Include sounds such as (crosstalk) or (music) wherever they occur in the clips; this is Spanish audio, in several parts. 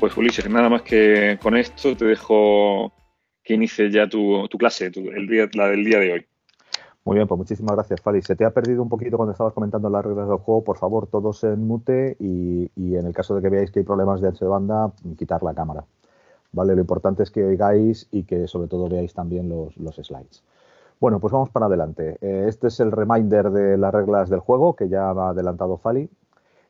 Pues Ulises, nada más que con esto te dejo que inicies ya tu, clase, el día, la del día de hoy. Muy bien, pues muchísimas gracias, Fali. Se te ha perdido un poquito cuando estabas comentando las reglas del juego. Por favor, todos en mute y, en el caso de que veáis que hay problemas de ancho de banda, quitar la cámara. ¿Vale? Lo importante es que oigáis y que sobre todo veáis también los, slides. Bueno, pues vamos para adelante. Eh, este es el reminder de las reglas del juego que ya ha adelantado Fali.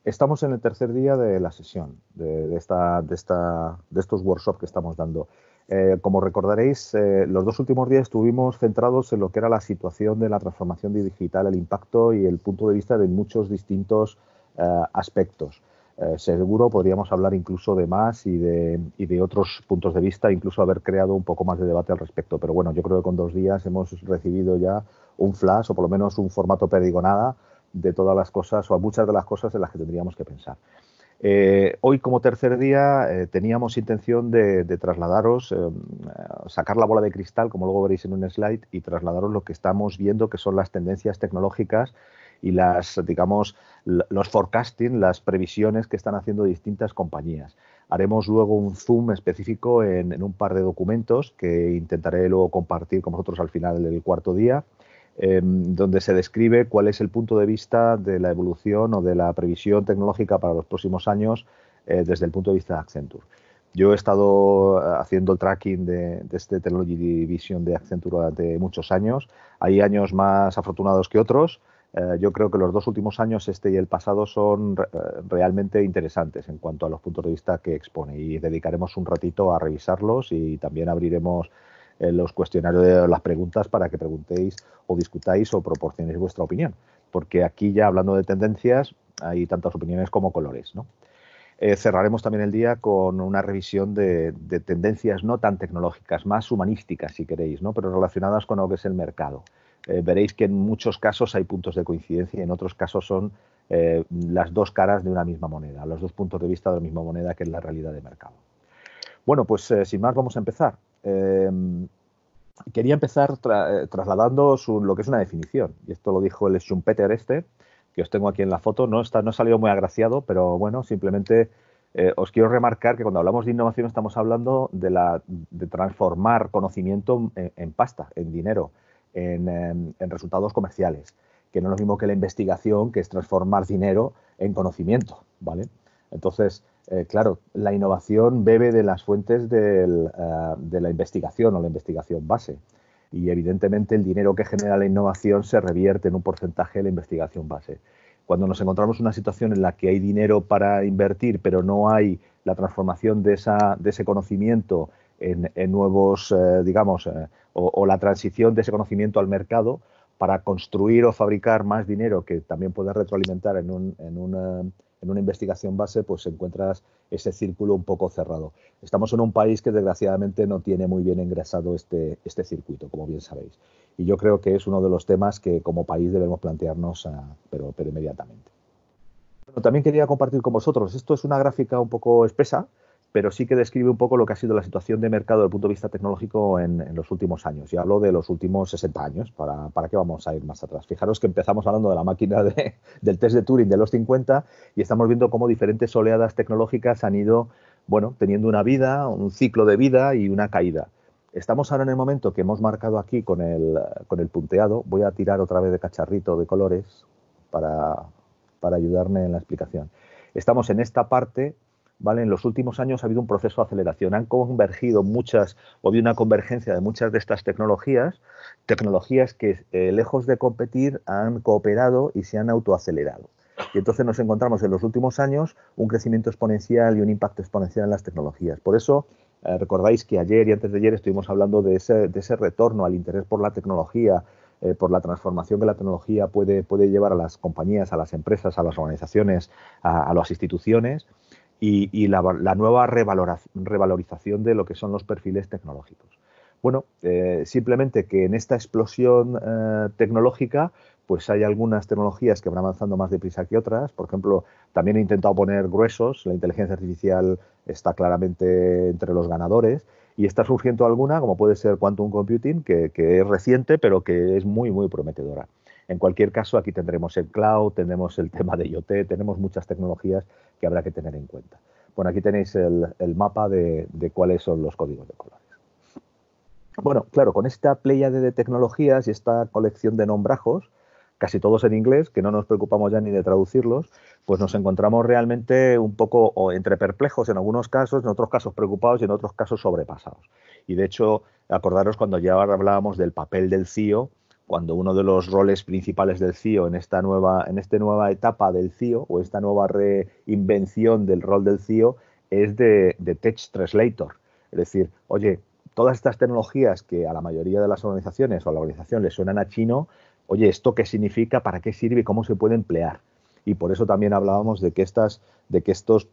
Estamos en el tercer día de la sesión, de, esta, de, esta, de estos workshops que estamos dando. Eh, como recordaréis, eh, los dos últimos días estuvimos centrados en lo que era la situación de la transformación digital, el impacto y el punto de vista de muchos distintos eh, aspectos. seguro podríamos hablar incluso de más y de, y de, otros puntos de vista, incluso haber creado un poco más de debate al respecto. Pero bueno, yo creo que con dos días hemos recibido ya un flash o por lo menos un formato perdigonada de todas las cosas o muchas de las cosas en las que tendríamos que pensar. Eh, hoy, como tercer día, eh, teníamos intención de, trasladaros, eh, sacar la bola de cristal, como luego veréis en un slide, y trasladaros lo que estamos viendo, que son las tendencias tecnológicas y las, digamos, los forecasting, las previsiones que están haciendo distintas compañías. Haremos luego un zoom específico en, en un par de documentos que intentaré luego compartir con vosotros al final del cuarto día. Em, donde se describe cuál es el punto de vista de la evolución o de la previsión tecnológica para los próximos años eh, desde el punto de vista de Accenture. Yo he estado eh, haciendo el tracking de, este Technology Division de Accenture durante muchos años. Hay años más afortunados que otros. Eh, yo creo que los dos últimos años, este y el pasado, son realmente interesantes en cuanto a los puntos de vista que expone y dedicaremos un ratito a revisarlos y también abriremos los cuestionarios las preguntas para que preguntéis o discutáis o proporcionéis vuestra opinión. Porque aquí ya hablando de tendencias hay tantas opiniones como colores. ¿no? Eh, cerraremos también el día con una revisión de, tendencias no tan tecnológicas, más humanísticas si queréis, ¿no? pero relacionadas con lo que es el mercado. Eh, veréis que en muchos casos hay puntos de coincidencia y en otros casos son eh, las dos caras de una misma moneda, los dos puntos de vista de la misma moneda que es la realidad de mercado. Bueno, pues sin más vamos a empezar. Em, quería empezar eh, trasladando lo que es una definición, y esto lo dijo el Schumpeter este, que os tengo aquí en la foto, no, está, no ha salido muy agraciado, pero bueno, simplemente eh, os quiero remarcar que cuando hablamos de innovación estamos hablando de, la, de transformar conocimiento en, pasta, en dinero, en, em, en, resultados comerciales, que no es lo mismo que la investigación, que es transformar dinero en conocimiento, ¿vale? Entonces, eh, claro, la innovación bebe de las fuentes eh, de la investigación o la investigación base. Y evidentemente el dinero que genera la innovación se revierte en un porcentaje de la investigación base. Cuando nos encontramos en una situación en la que hay dinero para invertir, pero no hay la transformación de, ese conocimiento en, nuevos, eh, digamos, o, la transición de ese conocimiento al mercado para construir o fabricar más dinero que también pueda retroalimentar en un, en un en una investigación base, pues encuentras ese círculo un poco cerrado. Estamos en un país que desgraciadamente no tiene muy bien ingresado este, este circuito, como bien sabéis. Y yo creo que es uno de los temas que como país debemos plantearnos, ah, pero, pero inmediatamente. Bueno, también quería compartir con vosotros, esto es una gráfica un poco espesa, pero sí que describe un poco lo que ha sido la situación de mercado desde el punto de vista tecnológico en, los últimos años. Y hablo de los últimos 60 años, ¿para, ¿para qué vamos a ir más atrás? Fijaros que empezamos hablando de la máquina (laughs) del test de Turing de los 50 y estamos viendo cómo diferentes oleadas tecnológicas han ido, bueno, teniendo una vida, un ciclo de vida y una caída. Estamos ahora en el momento que hemos marcado aquí con el, con el punteado. Voy a tirar otra vez de cacharrito de colores para, para ayudarme en la explicación. Estamos en esta parte en los últimos años ha habido un proceso de aceleración. Han convergido muchas, o habido una convergencia de muchas de estas tecnologías, tecnologías que eh, lejos de competir han cooperado y se han autoacelerado. Y entonces nos encontramos en los últimos años un crecimiento exponencial y un impacto exponencial en las tecnologías. Por eso, eh, recordáis que ayer y antes de ayer estuvimos hablando de ese, retorno al interés por la tecnología, eh, por la transformación que la tecnología puede, puede llevar a las compañías, a las empresas, a las organizaciones, a las instituciones y, la, nueva revalorización de lo que son los perfiles tecnológicos. Bueno, eh, simplemente que en esta explosión eh, tecnológica, pues hay algunas tecnologías que van avanzando más deprisa que otras. Por ejemplo, también he intentado poner gruesos. La inteligencia artificial está claramente entre los ganadores. Y está surgiendo alguna, como puede ser Quantum Computing, que, que es reciente, pero que es muy, muy prometedora. En cualquier caso, aquí tendremos el cloud, tendremos el (laughs) tema de IoT, tenemos muchas tecnologías que habrá que tener en cuenta. Bueno, aquí tenéis el, mapa de, cuáles son los códigos de colores. Bueno, claro, con esta pléyade de tecnologías y esta colección de nombrajos, casi todos en inglés, que no nos preocupamos ya ni de traducirlos, pues nos encontramos realmente un poco entre perplejos en algunos casos, en otros casos preocupados y en otros casos sobrepasados. Y de hecho, acordaros cuando ya hablábamos del papel del CIO, cuando uno de los roles principales del CIO en esta nueva, en esta nueva etapa del CIO o esta nueva reinvención del rol del CIO es de, de Text Translator. Es decir, oye, todas estas tecnologías que a la mayoría de las organizaciones o a la organización les suenan a chino, oye, ¿esto qué significa? ¿Para qué sirve? ¿Cómo se puede emplear? Y por eso también hablábamos de que estas, de que estos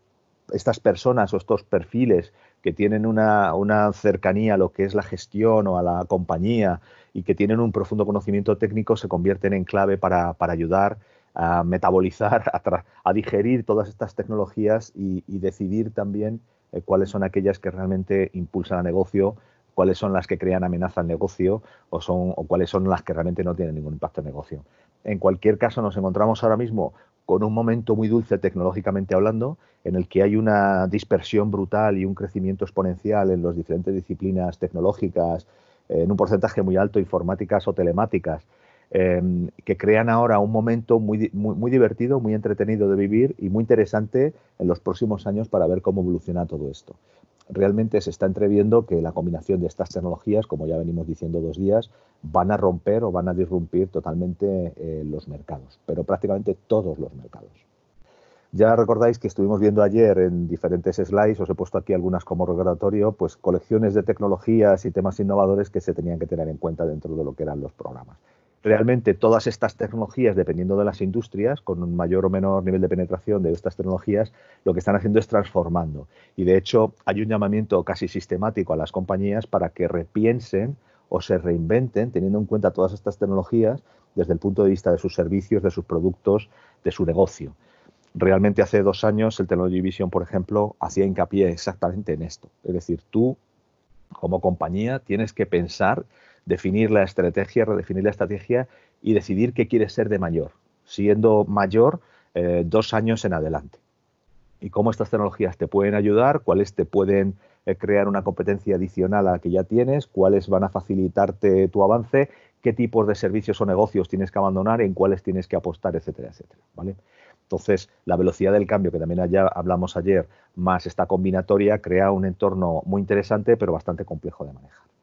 estas personas o estos perfiles que tienen una, cercanía a lo que es la gestión o a la compañía y que tienen un profundo conocimiento técnico se convierten en clave para, ayudar a metabolizar, (laughs) a, digerir todas estas tecnologías y, decidir también eh, cuáles son aquellas que realmente impulsan el negocio, cuáles son las que crean amenaza al negocio o, son, o cuáles son las que realmente no tienen ningún impacto el negocio. En cualquier caso, nos encontramos ahora mismo con un momento muy dulce tecnológicamente hablando, en el que hay una dispersión brutal y un crecimiento exponencial en las diferentes disciplinas tecnológicas, en un porcentaje muy alto, informáticas o telemáticas, em, que crean ahora un momento muy, muy, divertido, muy entretenido de vivir y muy interesante en los próximos años para ver cómo evoluciona todo esto realmente se está entreviendo que la combinación de estas tecnologías, como ya venimos diciendo dos días, van a romper o van a disrumpir totalmente eh, los mercados, pero prácticamente todos los mercados. Ya recordáis que estuvimos viendo ayer en diferentes slides, os he puesto aquí algunas como recordatorio, pues colecciones de tecnologías y temas innovadores que se tenían que tener en cuenta dentro de lo que eran los programas realmente todas estas tecnologías, dependiendo de las industrias, con un mayor o menor nivel de penetración de estas tecnologías, lo que están haciendo es transformando. Y de hecho hay un llamamiento casi sistemático a las compañías para que repiensen o se reinventen teniendo en cuenta todas estas tecnologías desde el punto de vista de sus servicios, de sus productos, de su negocio. Realmente hace dos años el Technology Vision, por ejemplo, hacía hincapié exactamente en esto. Es decir, tú como compañía tienes que pensar definir la estrategia, redefinir la estrategia y decidir qué quieres ser de mayor, siendo mayor eh, dos años en adelante. Y cómo estas tecnologías te pueden ayudar, cuáles te pueden eh, crear una competencia adicional a la que ya tienes, cuáles van a facilitarte tu avance, qué tipos de servicios o negocios tienes que abandonar, en cuáles tienes que apostar, etcétera, etcétera. ¿vale? Entonces, la velocidad del cambio, que también ya hablamos ayer, más esta combinatoria, crea un entorno muy interesante, pero bastante complejo de manejar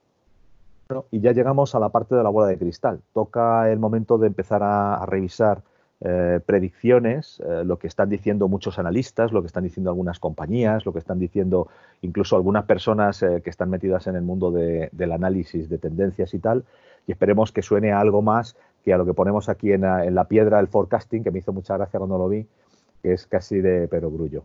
y ya llegamos a la parte de la bola de cristal. Toca el momento de empezar a, revisar eh, predicciones, eh, lo que están diciendo muchos analistas, lo que están diciendo algunas compañías, lo que están diciendo incluso algunas personas eh, que están metidas en el mundo del análisis de tendencias y tal. Y esperemos que suene algo más que a lo que ponemos aquí en la, piedra del forecasting, que me hizo mucha gracia cuando lo vi, que es casi de perogrullo.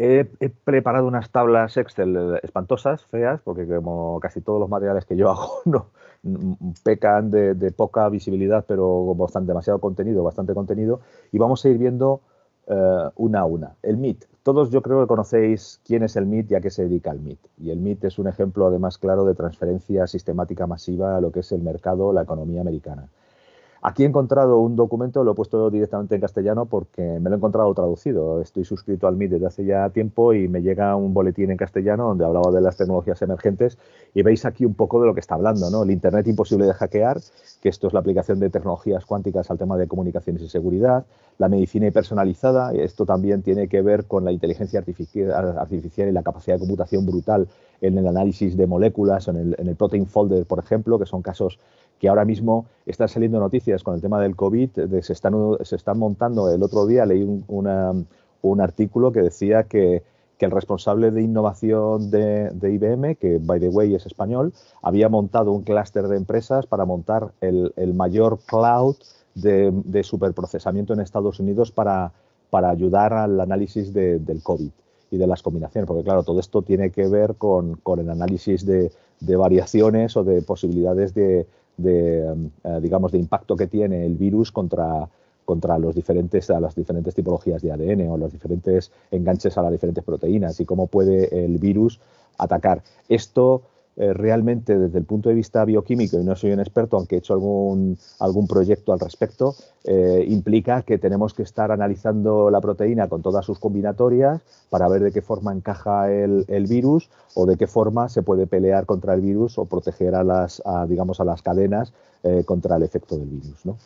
He, preparado unas tablas Excel espantosas, feas, porque como casi todos los materiales que yo (laughs) hago no, pecan de, poca visibilidad, pero bastante, demasiado contenido, bastante contenido, y vamos a ir viendo eh, una a una. El MIT. Todos yo creo que conocéis quién es el MIT y a qué se dedica el MIT. Y el MIT es un ejemplo además claro de transferencia sistemática masiva a lo que es el mercado, la economía americana. Aquí he encontrado un documento, lo he puesto directamente en castellano porque me lo he encontrado traducido. Estoy suscrito al MIT desde hace ya tiempo y me llega un boletín en castellano donde hablaba de las tecnologías emergentes y veis aquí un poco de lo que está hablando, ¿no? El Internet imposible de hackear, que esto es la aplicación de tecnologías cuánticas al tema de comunicaciones y seguridad, la medicina personalizada, esto también tiene que ver con la inteligencia artificial y la capacidad de computación brutal en el análisis de moléculas, en el, en el protein folder, por ejemplo, que son casos que ahora mismo están saliendo noticias con el tema del COVID, se, están, se están montando, el otro día leí un, un artículo que decía que, que, el responsable de innovación de, de, IBM, que by the way es español, había montado un clúster de empresas para montar el, el mayor cloud de, de, superprocesamiento en Estados Unidos para, para ayudar al análisis de, del COVID y de las combinaciones, porque claro, todo esto tiene que ver con, con el análisis de, de variaciones o de posibilidades de, de, eh, digamos, de impacto que tiene el virus contra, contra los diferentes, a las diferentes tipologías de ADN o los diferentes enganches a las diferentes proteínas y cómo puede el virus atacar. Esto eh, realmente desde el punto de vista bioquímico, y no soy un experto, aunque he hecho algún, algún proyecto al respecto, eh, implica que tenemos que estar analizando la proteína con todas sus combinatorias para ver de qué forma encaja el, virus o de qué forma se puede pelear contra el virus o proteger a las, digamos, a las cadenas eh, contra el efecto del virus. ¿no?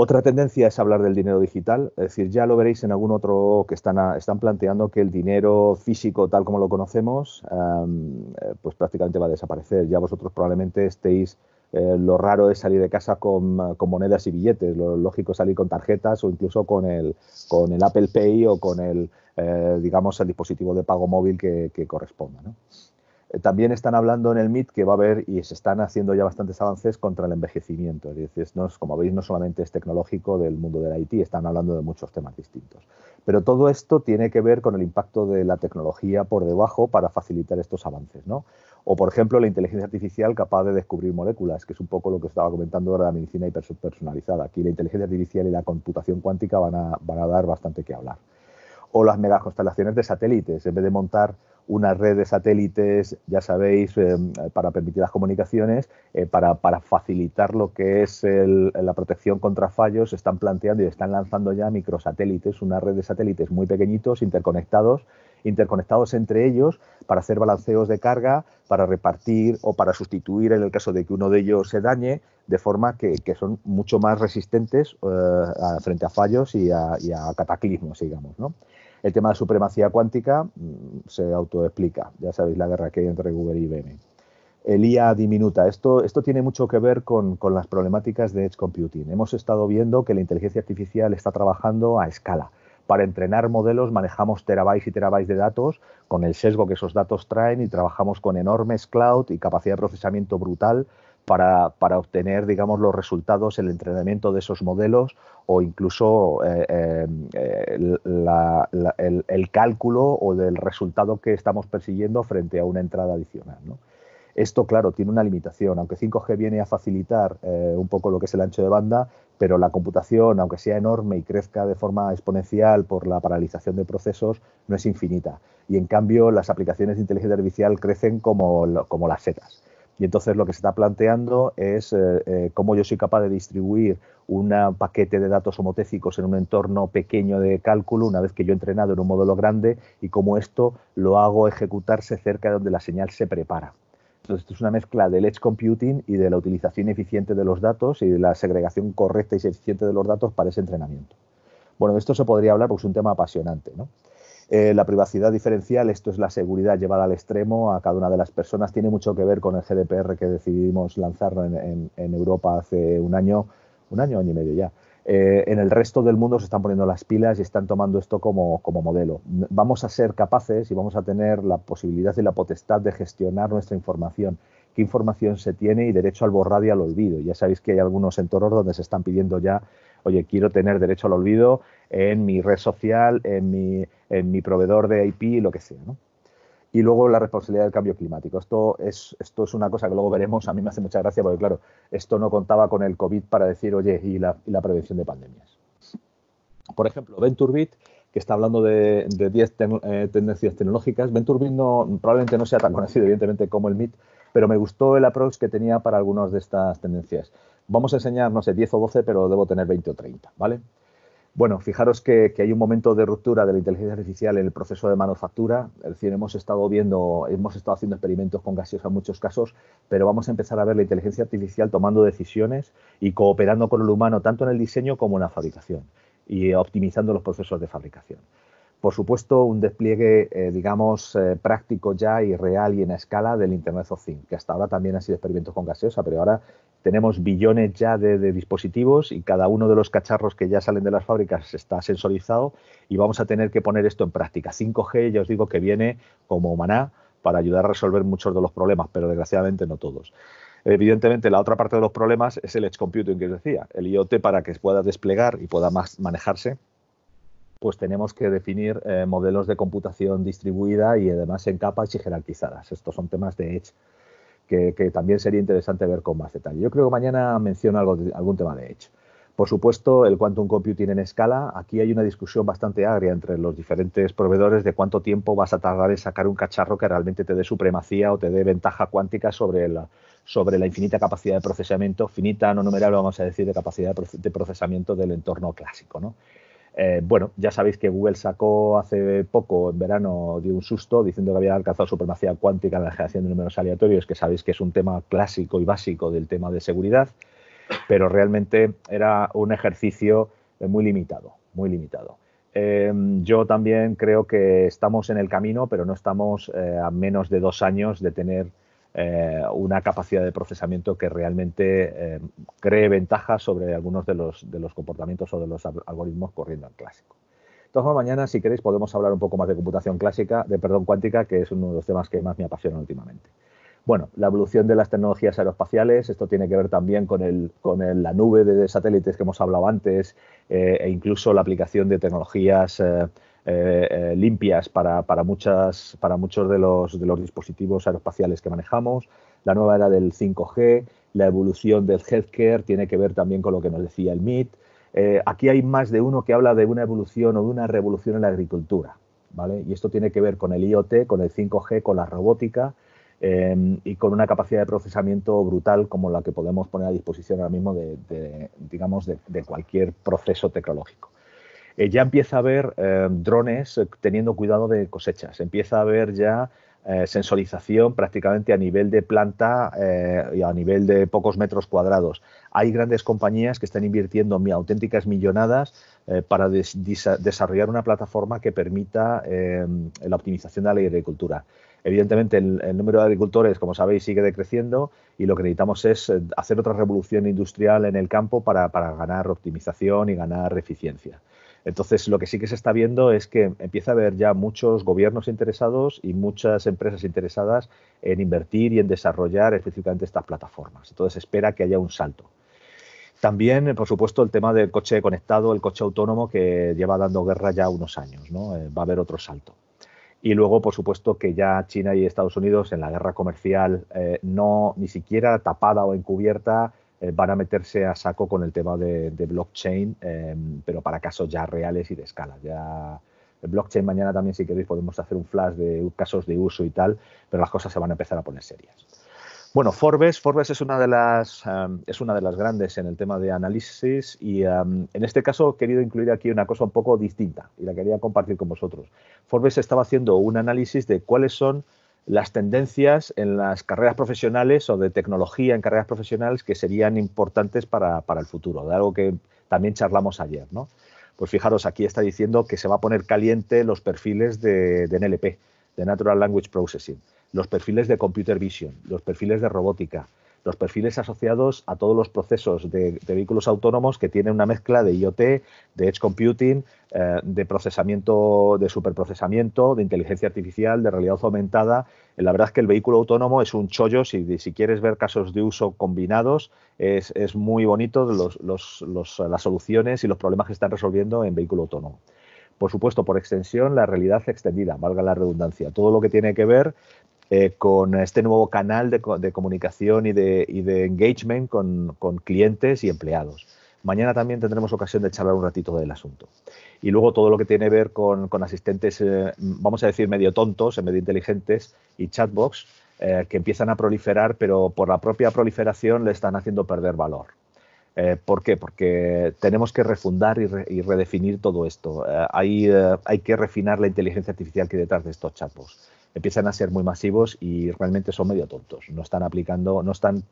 Otra tendencia es hablar del dinero digital, es decir, ya lo veréis en algún otro que están, están planteando que el dinero físico tal como lo conocemos, em, eh, pues prácticamente va a desaparecer. Ya vosotros probablemente estéis, eh, lo raro es salir de casa con, monedas y billetes, lo lógico es salir con tarjetas o incluso con el, con el Apple Pay o con el, eh, digamos, el dispositivo de pago móvil que, que corresponda. ¿no? Eh, también están hablando en el MIT que va a haber, y se están haciendo ya bastantes avances contra el envejecimiento. Es decir, no como veis, no solamente es tecnológico del mundo del IT, están hablando de muchos temas distintos. Pero todo esto tiene que ver con el impacto de la tecnología por debajo para facilitar estos avances. ¿no? O, por ejemplo, la inteligencia artificial capaz de descubrir moléculas, que es un poco lo que estaba comentando ahora la medicina hiperpersonalizada. Aquí la inteligencia artificial y la computación cuántica van a, van a dar bastante que hablar. O las megaconstelaciones de satélites, en vez de montar una red de satélites, ya sabéis, eh, para permitir las comunicaciones, eh, para, facilitar lo que es la protección contra fallos, están planteando y están lanzando ya microsatélites, una red de satélites muy pequeñitos, interconectados, interconectados entre ellos para hacer balanceos de carga, para repartir o para sustituir en el caso de que uno de ellos se dañe, de forma que, son mucho más resistentes eh, frente a fallos y a, y a cataclismos, digamos. ¿no? El tema de supremacía cuántica mm, se autoexplica. Ya sabéis la guerra que hay entre Google y IBM. El IA diminuta. Esto, esto tiene mucho que ver con, las problemáticas de Edge Computing. Hemos estado viendo que la inteligencia artificial está trabajando a escala. Para entrenar modelos manejamos terabytes y terabytes de datos con el sesgo que esos datos traen y trabajamos con enormes cloud y capacidad de procesamiento brutal para, para, obtener, digamos, los resultados, el entrenamiento de esos modelos o incluso eh, eh, el, cálculo o del resultado que estamos persiguiendo frente a una entrada adicional. Esto, claro, tiene una limitación, aunque 5G viene a facilitar eh, un poco lo que es el ancho de banda, pero la computación, aunque sea enorme y crezca de forma exponencial por la paralización de procesos, no es infinita. Y en cambio, las aplicaciones de inteligencia artificial crecen como, como las setas. Y entonces lo que se está planteando es eh, eh, cómo yo soy capaz de distribuir un paquete de datos homotécicos en un entorno pequeño de cálculo una vez que yo he entrenado en un módulo grande y cómo esto lo hago ejecutarse cerca de donde la señal se prepara. Entonces, esto es una mezcla del edge computing y de la utilización eficiente de los datos y de la segregación correcta y eficiente de los datos para ese entrenamiento. Bueno, de esto se podría hablar porque es un tema apasionante, ¿no? Eh, la privacidad diferencial, esto es la seguridad llevada al extremo a cada una de las personas. Tiene mucho que ver con el GDPR que decidimos lanzar en, Europa hace un año, un año, año y medio ya. Eh, en el resto del mundo se están poniendo las pilas y están tomando esto como, como, modelo. Vamos a ser capaces y vamos a tener la posibilidad y la potestad de gestionar nuestra información. ¿Qué información se tiene y derecho al borrado y al olvido? Ya sabéis que hay algunos entornos donde se están pidiendo ya oye, quiero tener derecho al olvido en mi red social, en mi, en mi proveedor de IP, lo que sea. ¿no? Y luego la responsabilidad del cambio climático. Esto es, esto es una cosa que luego veremos. A mí me hace mucha gracia porque, claro, esto no contaba con el COVID para decir, oye, y la, y la prevención de pandemias. Por ejemplo, VentureBeat, que está hablando de 10 eh, tendencias tecnológicas. VentureBeat no, probablemente no sea tan conocido, evidentemente, como el MIT, pero me gustó el approach que tenía para algunas de estas tendencias. Vamos a enseñar, no sé, 10 o 12, pero debo tener 20 o 30, ¿vale? Bueno, fijaros que, hay un momento de ruptura de la inteligencia artificial en el proceso de manufactura. Es decir, hemos estado viendo, hemos estado haciendo experimentos con gaseosa en muchos casos, pero vamos a empezar a ver la inteligencia artificial tomando decisiones y cooperando con el humano tanto en el diseño como en la fabricación y optimizando los procesos de fabricación. Por supuesto, un despliegue, eh, digamos, eh, práctico ya y real y en escala del Internet of Things, que hasta ahora también ha sido experimentos con gaseosa, pero ahora tenemos billones ya de, dispositivos y cada uno de los cacharros que ya salen de las fábricas está sensorizado y vamos a tener que poner esto en práctica. 5G, ya os digo que viene como maná para ayudar a resolver muchos de los problemas, pero desgraciadamente no todos. Evidentemente, la otra parte de los problemas es el edge computing que os decía. El IoT para que pueda desplegar y pueda más manejarse pues tenemos que definir eh, modelos de computación distribuida y además en capas y jerarquizadas. Estos son temas de Edge que, también sería interesante ver con más detalle. Yo creo que mañana menciono algo algún tema de Edge. Por supuesto, el quantum computing en escala, aquí hay una discusión bastante agria entre los diferentes proveedores de cuánto tiempo vas a tardar en sacar un cacharro que realmente te dé supremacía o te dé ventaja cuántica sobre la, sobre la infinita capacidad de procesamiento, finita, no numerable, vamos a decir, de capacidad de procesamiento del entorno clásico. Eh, bueno, ya sabéis que Google sacó hace poco, en verano, dio un susto diciendo que había alcanzado supremacía cuántica en la generación de números aleatorios, que sabéis que es un tema clásico y básico del tema de seguridad pero realmente era un ejercicio eh, muy limitado, muy limitado. Eh, yo también creo que estamos en el camino, pero no estamos eh, a menos de dos años de tener una capacidad de procesamiento que realmente cree ventaja sobre algunos de los, de los comportamientos o de los algoritmos corriendo en clásico. Entonces, mañana, si queréis, podemos hablar un poco más de computación clásica, de perdón cuántica, que es uno de los temas que más me apasionan últimamente. Bueno, la evolución de las tecnologías aeroespaciales, esto tiene que ver también con, la nube de satélites que hemos hablado antes eh, e incluso la aplicación de tecnologías eh, eh, limpias para, muchos de los, de los dispositivos aeroespaciales que manejamos, la nueva era del 5G, la evolución del healthcare, tiene que ver también con lo que nos decía el MIT. aquí hay más de uno que habla de una evolución o de una revolución en la agricultura, ¿vale? Y esto tiene que ver con el IoT, con el 5G, con la robótica, Em, y con una capacidad de procesamiento brutal como la que podemos poner a disposición ahora mismo de, digamos, de, cualquier proceso tecnológico. Eh, ya empieza a haber em, drones eh, teniendo cuidado de cosechas, empieza a haber ya eh, sensorización prácticamente a nivel de planta y a nivel de pocos metros cuadrados. Hay grandes compañías que están invirtiendo auténticas millonadas para desarrollar una plataforma que permita em, la optimización de la agricultura. Evidentemente, el, número de agricultores, como sabéis, sigue decreciendo y lo que necesitamos es eh, hacer otra revolución industrial en el campo para, ganar optimización y ganar eficiencia. Entonces, lo que sí que se está viendo es que empieza a haber ya muchos gobiernos interesados y muchas empresas interesadas en invertir y en desarrollar específicamente estas plataformas. Entonces, espera que haya un salto. También, por supuesto, el tema del coche conectado, el coche autónomo, que lleva dando guerra ya unos años. ¿no? Eh, va a haber otro salto. Y luego, por supuesto, que ya China y Estados Unidos en la guerra comercial, eh, no ni siquiera tapada o encubierta, eh, van a meterse a saco con el tema de, blockchain, em, pero para casos ya reales y de escala. Ya el blockchain mañana también, si queréis, podemos hacer un flash de casos de uso y tal, pero las cosas se van a empezar a poner serias. Bueno, Forbes, Forbes es una de las es una de las grandes en el tema de análisis y en este caso he querido incluir aquí una cosa un poco distinta y la quería compartir con vosotros. Forbes estaba haciendo un análisis de cuáles son las tendencias en las carreras profesionales o de tecnología en carreras profesionales que serían importantes para, el futuro, de algo que también charlamos ayer, ¿no? Pues fijaros, aquí está diciendo que se va a poner caliente los perfiles de NLP, de Natural Language Processing los perfiles de computer vision, los perfiles de robótica, los perfiles asociados a todos los procesos de, vehículos autónomos que tienen una mezcla de IoT, de edge computing, eh, de procesamiento, de superprocesamiento, de inteligencia artificial, de realidad aumentada. La verdad es que el vehículo autónomo es un chollo, si quieres ver casos de uso combinados, es, muy bonito las soluciones y los problemas que están resolviendo en vehículo autónomo por supuesto, por extensión, la realidad extendida, valga la redundancia. Todo lo que tiene que ver eh, con este nuevo canal de, comunicación y de, engagement con, clientes y empleados. Mañana también tendremos ocasión de charlar un ratito del asunto. Y luego todo lo que tiene que ver con, asistentes, eh, vamos a decir, medio tontos, medio inteligentes y chatbox, eh, que empiezan a proliferar, pero por la propia proliferación le están haciendo perder valor. ¿Por qué? Porque tenemos que refundar y, redefinir todo esto. hay, que refinar la inteligencia artificial que hay detrás de estos chatbots empiezan a ser muy masivos y realmente son medio tontos. No están aplicando, no están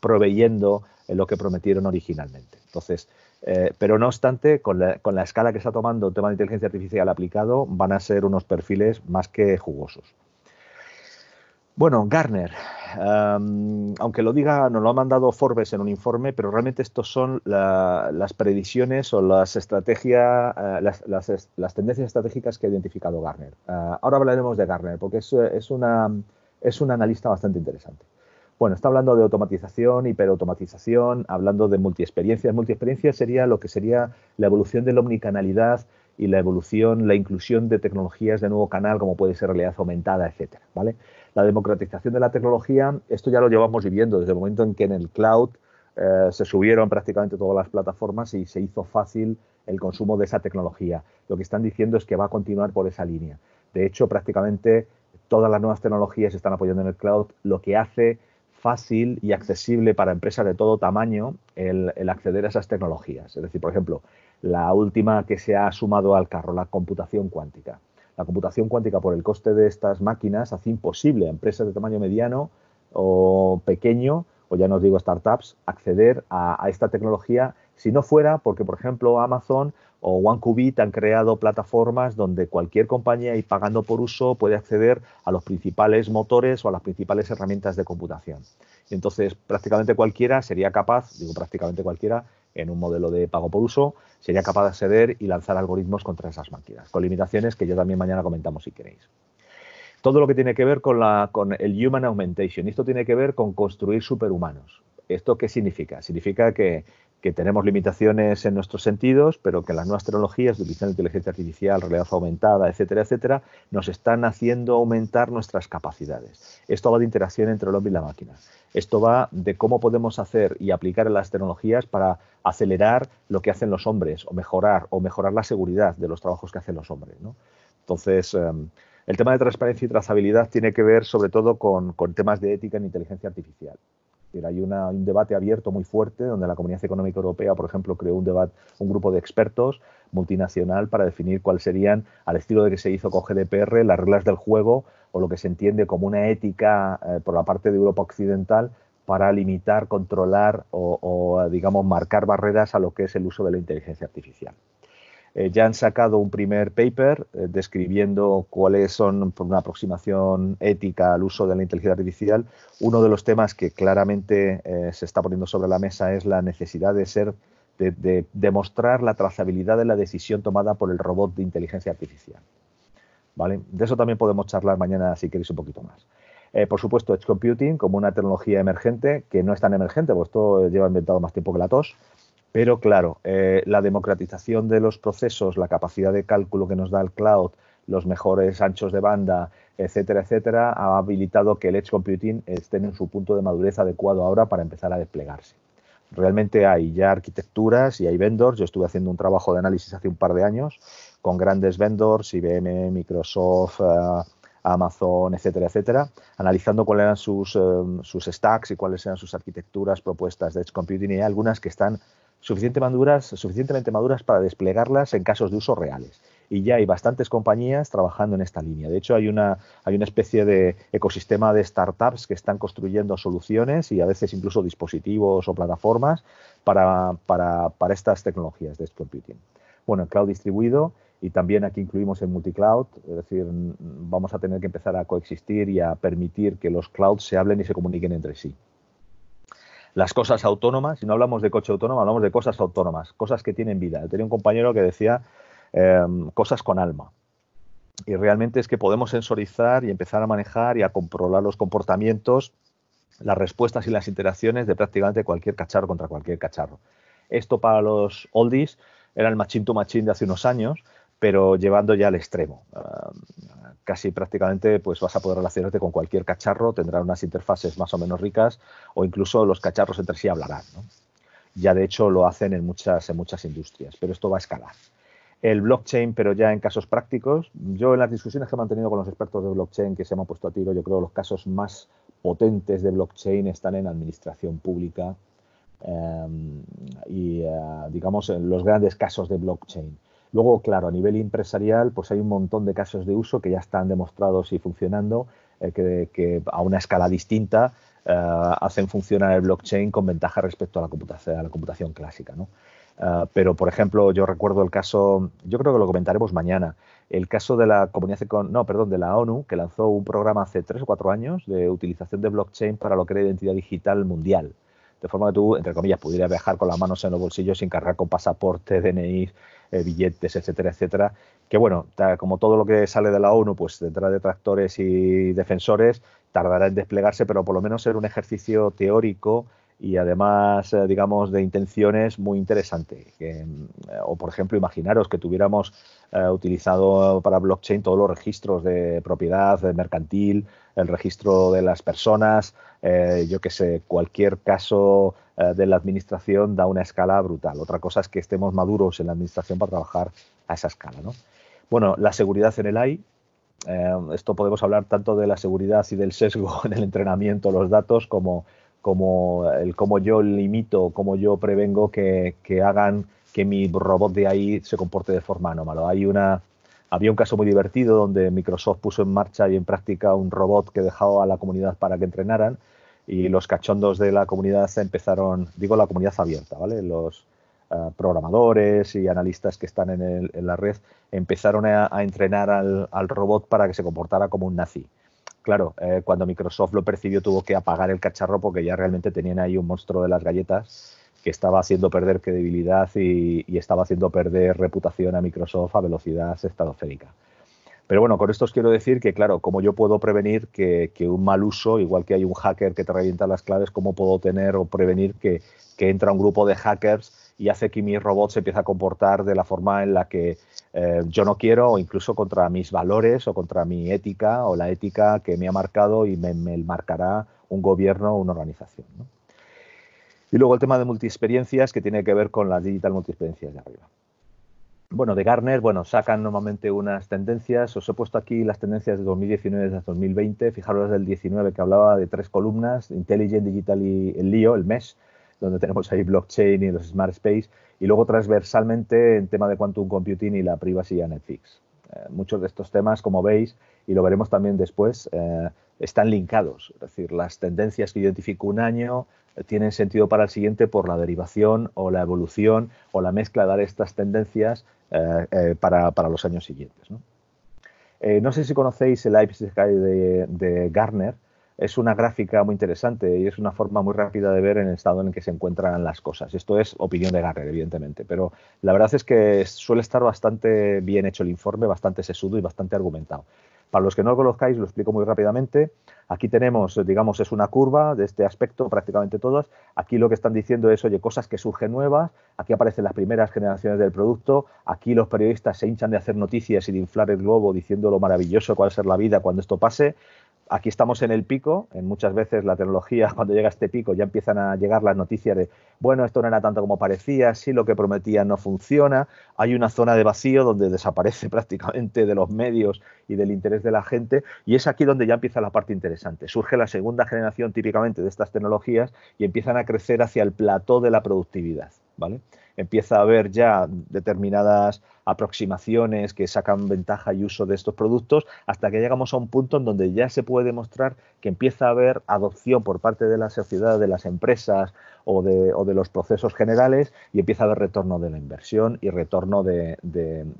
proveyendo lo que prometieron originalmente. Entonces, eh, pero no obstante, con la, con la, escala que está tomando el tema de inteligencia artificial aplicado, van a ser unos perfiles más que jugosos. Bueno, Garner, aunque lo diga, nos lo ha mandado Forbes en un informe, pero realmente estos son las predicciones o las estrategias, eh, las, tendencias estratégicas que ha identificado Garner. Ah, ahora hablaremos de Garner, porque es, una, es un analista bastante interesante. Bueno, está hablando de automatización, hiperautomatización, hablando de multiexperiencias. Multiexperiencias sería lo que sería la evolución de la omnicanalidad y la evolución, la inclusión de tecnologías de nuevo canal, como puede ser realidad aumentada, etcétera, ¿vale? La democratización de la tecnología, esto ya lo llevamos viviendo desde el momento en que en el cloud eh, se subieron prácticamente todas las plataformas y se hizo fácil el consumo de esa tecnología. Lo que están diciendo es que va a continuar por esa línea. De hecho, prácticamente todas las nuevas tecnologías se están apoyando en el cloud, lo que hace fácil y accesible para empresas de todo tamaño el, acceder a esas tecnologías. Es decir, por ejemplo, la última que se ha sumado al carro, la computación cuántica. La computación cuántica, por el coste de estas máquinas, hace imposible a empresas de tamaño mediano o pequeño, o ya no digo startups, acceder a, esta tecnología si no fuera porque, por ejemplo, Amazon o OneQubit han creado plataformas donde cualquier compañía y pagando por uso puede acceder a los principales motores o a las principales herramientas de computación. entonces, prácticamente cualquiera sería capaz, digo prácticamente cualquiera, en un modelo de pago por uso, sería capaz de acceder y lanzar algoritmos contra esas máquinas, con limitaciones que yo también mañana comentamos si queréis. Todo lo que tiene que ver con, la, con el Human Augmentation, esto tiene que ver con construir superhumanos. ¿Esto qué significa? Significa que que tenemos limitaciones en nuestros sentidos, pero que las nuevas tecnologías de inteligencia artificial, realidad aumentada, etcétera, etcétera, nos están haciendo aumentar nuestras capacidades. Esto va de interacción entre el hombre y la máquina. Esto va de cómo podemos hacer y aplicar las tecnologías para acelerar lo que hacen los hombres o mejorar o mejorar la seguridad de los trabajos que hacen los hombres. Entonces, em, el tema de transparencia y trazabilidad tiene que ver sobre todo con, con temas de ética en inteligencia artificial hay un debate abierto muy fuerte donde la Comunidad Económica Europea, por ejemplo, creó un, debate, un grupo de expertos multinacional para definir cuáles serían, al estilo de que se hizo con GDPR, las reglas del juego o lo que se entiende como una ética eh, por la parte de Europa Occidental para limitar, controlar o, digamos, marcar barreras a lo que es el uso de la inteligencia artificial. Eh, ya han sacado un primer paper eh, describiendo cuáles son por una aproximación ética al uso de la inteligencia artificial. Uno de los temas que claramente eh, se está poniendo sobre la mesa es la necesidad de ser de, demostrar la trazabilidad de la decisión tomada por el robot de inteligencia artificial. ¿Vale? De eso también podemos charlar mañana si queréis un poquito más. por supuesto, Edge Computing como una tecnología emergente, que no es tan emergente, pues esto lleva inventado más tiempo que la tos, pero claro, eh, la democratización de los procesos, la capacidad de cálculo que nos da el cloud, los mejores anchos de banda, etcétera, etcétera, ha habilitado que el edge computing esté en su punto de madurez adecuado ahora para empezar a desplegarse. Realmente hay ya arquitecturas y hay vendors. Yo estuve haciendo un trabajo de análisis hace un par de años con grandes vendors, IBM, Microsoft, eh, Amazon, etcétera, etcétera, analizando cuáles eran sus, eh, sus stacks y cuáles eran sus arquitecturas propuestas de edge computing y hay algunas que están suficientemente maduras para desplegarlas en casos de uso reales. Y ya hay bastantes compañías trabajando en esta línea. De hecho, hay una, hay una especie de ecosistema de startups que están construyendo soluciones y a veces incluso dispositivos o plataformas para, para, estas tecnologías de computing. Bueno, el cloud distribuido y también aquí incluimos el multicloud, es decir, vamos a tener que empezar a coexistir y a permitir que los clouds se hablen y se comuniquen entre sí las cosas autónomas, si no hablamos de coche autónomo, hablamos de cosas autónomas, cosas que tienen vida. Tenía un compañero que decía em, cosas con alma. Y realmente es que podemos sensorizar y empezar a manejar y a controlar los comportamientos, las respuestas y las interacciones de prácticamente cualquier cacharro contra cualquier cacharro. Esto para los oldies era el machine to machine de hace unos años, pero llevando ya al extremo. Ah, casi prácticamente pues vas a poder relacionarte con cualquier cacharro, tendrá unas interfaces más o menos ricas o incluso los cacharros entre sí hablarán. Ya de hecho lo hacen en muchas, en muchas industrias, pero esto va a escalar. El blockchain, pero ya en casos prácticos. Yo en las discusiones que he mantenido con los expertos de blockchain que se me han puesto a tiro, yo creo que los casos más potentes de blockchain están en administración pública em, y, eh, digamos, en los grandes casos de blockchain Luego, claro, a nivel empresarial, pues hay un montón de casos de uso que ya están demostrados y funcionando, eh, que, a una escala distinta eh, hacen funcionar el blockchain con ventaja respecto a la computación, a la computación clásica. Eh, pero, por ejemplo, yo recuerdo el caso, yo creo que lo comentaremos mañana, el caso de la comunidad, no, perdón, de la ONU, que lanzó un programa hace tres o cuatro años de utilización de blockchain para lo que era identidad digital mundial de forma que tú, entre comillas, pudieras viajar con las manos en los bolsillos sin cargar con pasaporte, DNI, eh, billetes, etcétera, etcétera. Que bueno, como todo lo que sale de la ONU, pues detrás de tractores y defensores, tardará en desplegarse, pero por lo menos ser un ejercicio teórico y además, eh, digamos, de intenciones muy interesante. Eh, o, por ejemplo, imaginaros que tuviéramos eh, utilizado para blockchain todos los registros de propiedad mercantil, el registro de las personas, yo qué sé, cualquier caso de la administración da una escala brutal. Otra cosa es que estemos maduros en la administración para trabajar a esa escala. ¿no? Bueno, la seguridad en el AI. esto podemos hablar tanto de la seguridad y del sesgo (laughs) en el entrenamiento, los datos, como como el cómo yo limito, cómo yo prevengo que, hagan que mi robot de ahí se comporte de forma anómala. Hay una, había un caso muy divertido donde Microsoft puso en marcha y en práctica un robot que dejaba a la comunidad para que entrenaran y los cachondos de la comunidad empezaron, digo la comunidad abierta, ¿vale? Los eh, programadores y analistas que están en, la red empezaron a, entrenar al, al robot para que se comportara como un nazi claro, eh, cuando Microsoft lo percibió tuvo que apagar el cacharro porque ya realmente tenían ahí un monstruo de las galletas que estaba haciendo perder credibilidad y, estaba haciendo perder reputación a Microsoft a velocidad estratosférica. Pero bueno, con esto os quiero decir que, claro, como yo puedo prevenir que, un mal uso, igual que hay un hacker que te revienta las claves, cómo puedo tener o prevenir que, que entra un grupo de hackers y hace que mi robot se empiece a comportar de la forma en la que eh, yo no quiero o incluso contra mis valores o contra mi ética o la ética que me ha marcado y me, marcará un gobierno o una organización. Y luego el tema de multiexperiencias que tiene que ver con las digital multiexperiencias de arriba. Bueno, de Garner, bueno, sacan normalmente unas tendencias. Os he puesto aquí las tendencias de 2019 a 2020. Fijaros del 19 que hablaba de tres columnas, Intelligent, Digital y el lío, el MES donde tenemos ahí blockchain y los smart space, y luego transversalmente en tema de quantum computing y la privacidad Netflix. Eh, muchos de estos temas, como veis, y lo veremos también después, eh, están linkados. Es decir, las tendencias que identifico un año eh, tienen sentido para el siguiente por la derivación o la evolución o la mezcla de estas tendencias para, para, los años siguientes. ¿no? no sé si conocéis el Sky de, de Garner, es una gráfica muy interesante y es una forma muy rápida de ver en el estado en el que se encuentran las cosas. Esto es opinión de Garner, evidentemente, pero la verdad es que suele estar bastante bien hecho el informe, bastante sesudo y bastante argumentado. Para los que no lo conozcáis, lo explico muy rápidamente. Aquí tenemos, digamos, es una curva de este aspecto, prácticamente todas. Aquí lo que están diciendo es, oye, cosas que surgen nuevas. Aquí aparecen las primeras generaciones del producto. Aquí los periodistas se hinchan de hacer noticias y de inflar el globo diciendo lo maravilloso que va a ser la vida cuando esto pase aquí estamos en el pico, en muchas veces la tecnología (laughs) cuando llega a este pico ya empiezan a llegar las noticias de, bueno, esto no era tanto como parecía, sí lo que prometía no funciona, hay una zona de vacío donde desaparece (laughs) prácticamente de los medios y del interés de la gente y es aquí donde ya empieza la parte interesante. Surge la segunda generación típicamente de estas tecnologías y empiezan a crecer hacia el plató de la productividad, ¿vale? empieza a haber ya determinadas aproximaciones que sacan ventaja y uso de estos productos hasta que llegamos a un punto en donde ya se puede demostrar que empieza a haber adopción por parte de la sociedad, de las empresas o de, los procesos generales y empieza a haber retorno de la inversión y retorno de,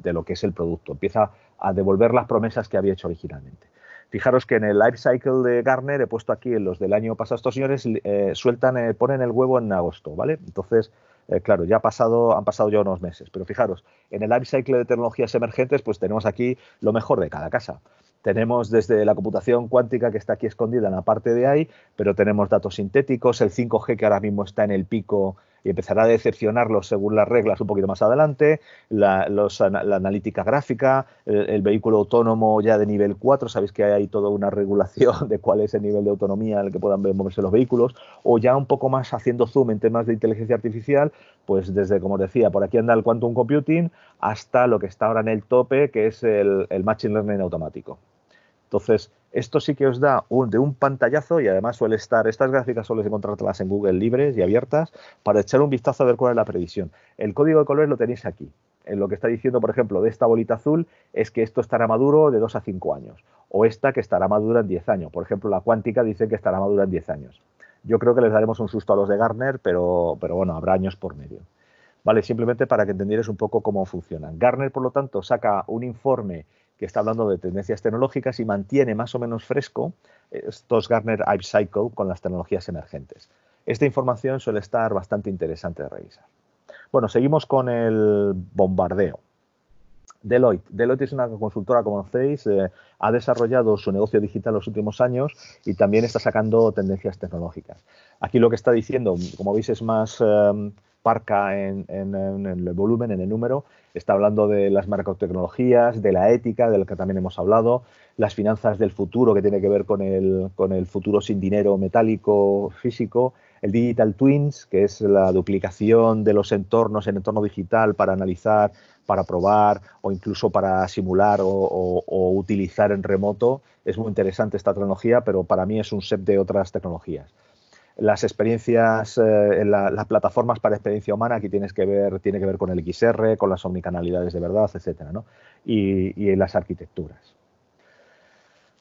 lo que es el producto. Empieza a devolver las promesas que había hecho originalmente. Fijaros que en el life cycle de Garner, he puesto aquí en los del año pasado, estos señores eh, sueltan, eh, ponen el huevo en agosto, ¿vale? Entonces, eh, claro, ya ha pasado, han pasado ya unos meses, pero fijaros, en el life cycle de tecnologías emergentes, pues tenemos aquí lo mejor de cada casa. Tenemos desde la computación cuántica que está aquí escondida en la parte de ahí, pero tenemos datos sintéticos, el 5G que ahora mismo está en el pico y empezará a decepcionarlos según las reglas un poquito más adelante, la, analítica gráfica, el, vehículo autónomo ya de nivel 4, sabéis que hay ahí toda una regulación (laughs) de cuál es el nivel de autonomía en el que puedan moverse los vehículos, o ya un poco más haciendo zoom en temas de inteligencia artificial, pues desde, como decía, por aquí anda el quantum computing hasta lo que está ahora en el tope, que es el, el machine learning automático. Entonces, esto sí que os da un, de un pantallazo y además suele estar, estas gráficas sueles encontrarlas en Google libres y abiertas para echar un vistazo a ver cuál es la previsión. El código de colores lo tenéis aquí. En lo que está diciendo, por ejemplo, de esta bolita azul es que esto estará maduro de 2 a 5 años o esta que estará madura en 10 años. Por ejemplo, la cuántica dice que estará madura en 10 años. Yo creo que les daremos un susto a los de Gartner, pero, pero bueno, habrá años por medio. Vale, simplemente para que entendierais un poco cómo funcionan. Gartner, por lo tanto, saca un informe que está hablando de tendencias tecnológicas y mantiene más o menos fresco estos Gartner Hype Cycle con las tecnologías emergentes. Esta información suele estar bastante interesante de revisar. Bueno, seguimos con el bombardeo. Deloitte. Deloitte es una consultora, como conocéis, eh, ha desarrollado su negocio digital los últimos años y también está sacando tendencias tecnológicas. Aquí lo que está diciendo, como veis, es más em, parca en, el volumen, en el número. Está hablando de las marcotecnologías, de la ética, de lo que también hemos hablado, las finanzas del futuro, que tiene que ver con el, con el futuro sin dinero metálico físico, el Digital Twins, que es la duplicación de los entornos en entorno digital para analizar para probar o incluso para simular o, utilizar en remoto. Es muy interesante esta tecnología, pero para mí es un set de otras tecnologías. Las experiencias, eh, las plataformas para experiencia humana, aquí tienes que ver, tiene que ver con el XR, con las omnicanalidades de verdad, etcétera, ¿no? y las arquitecturas.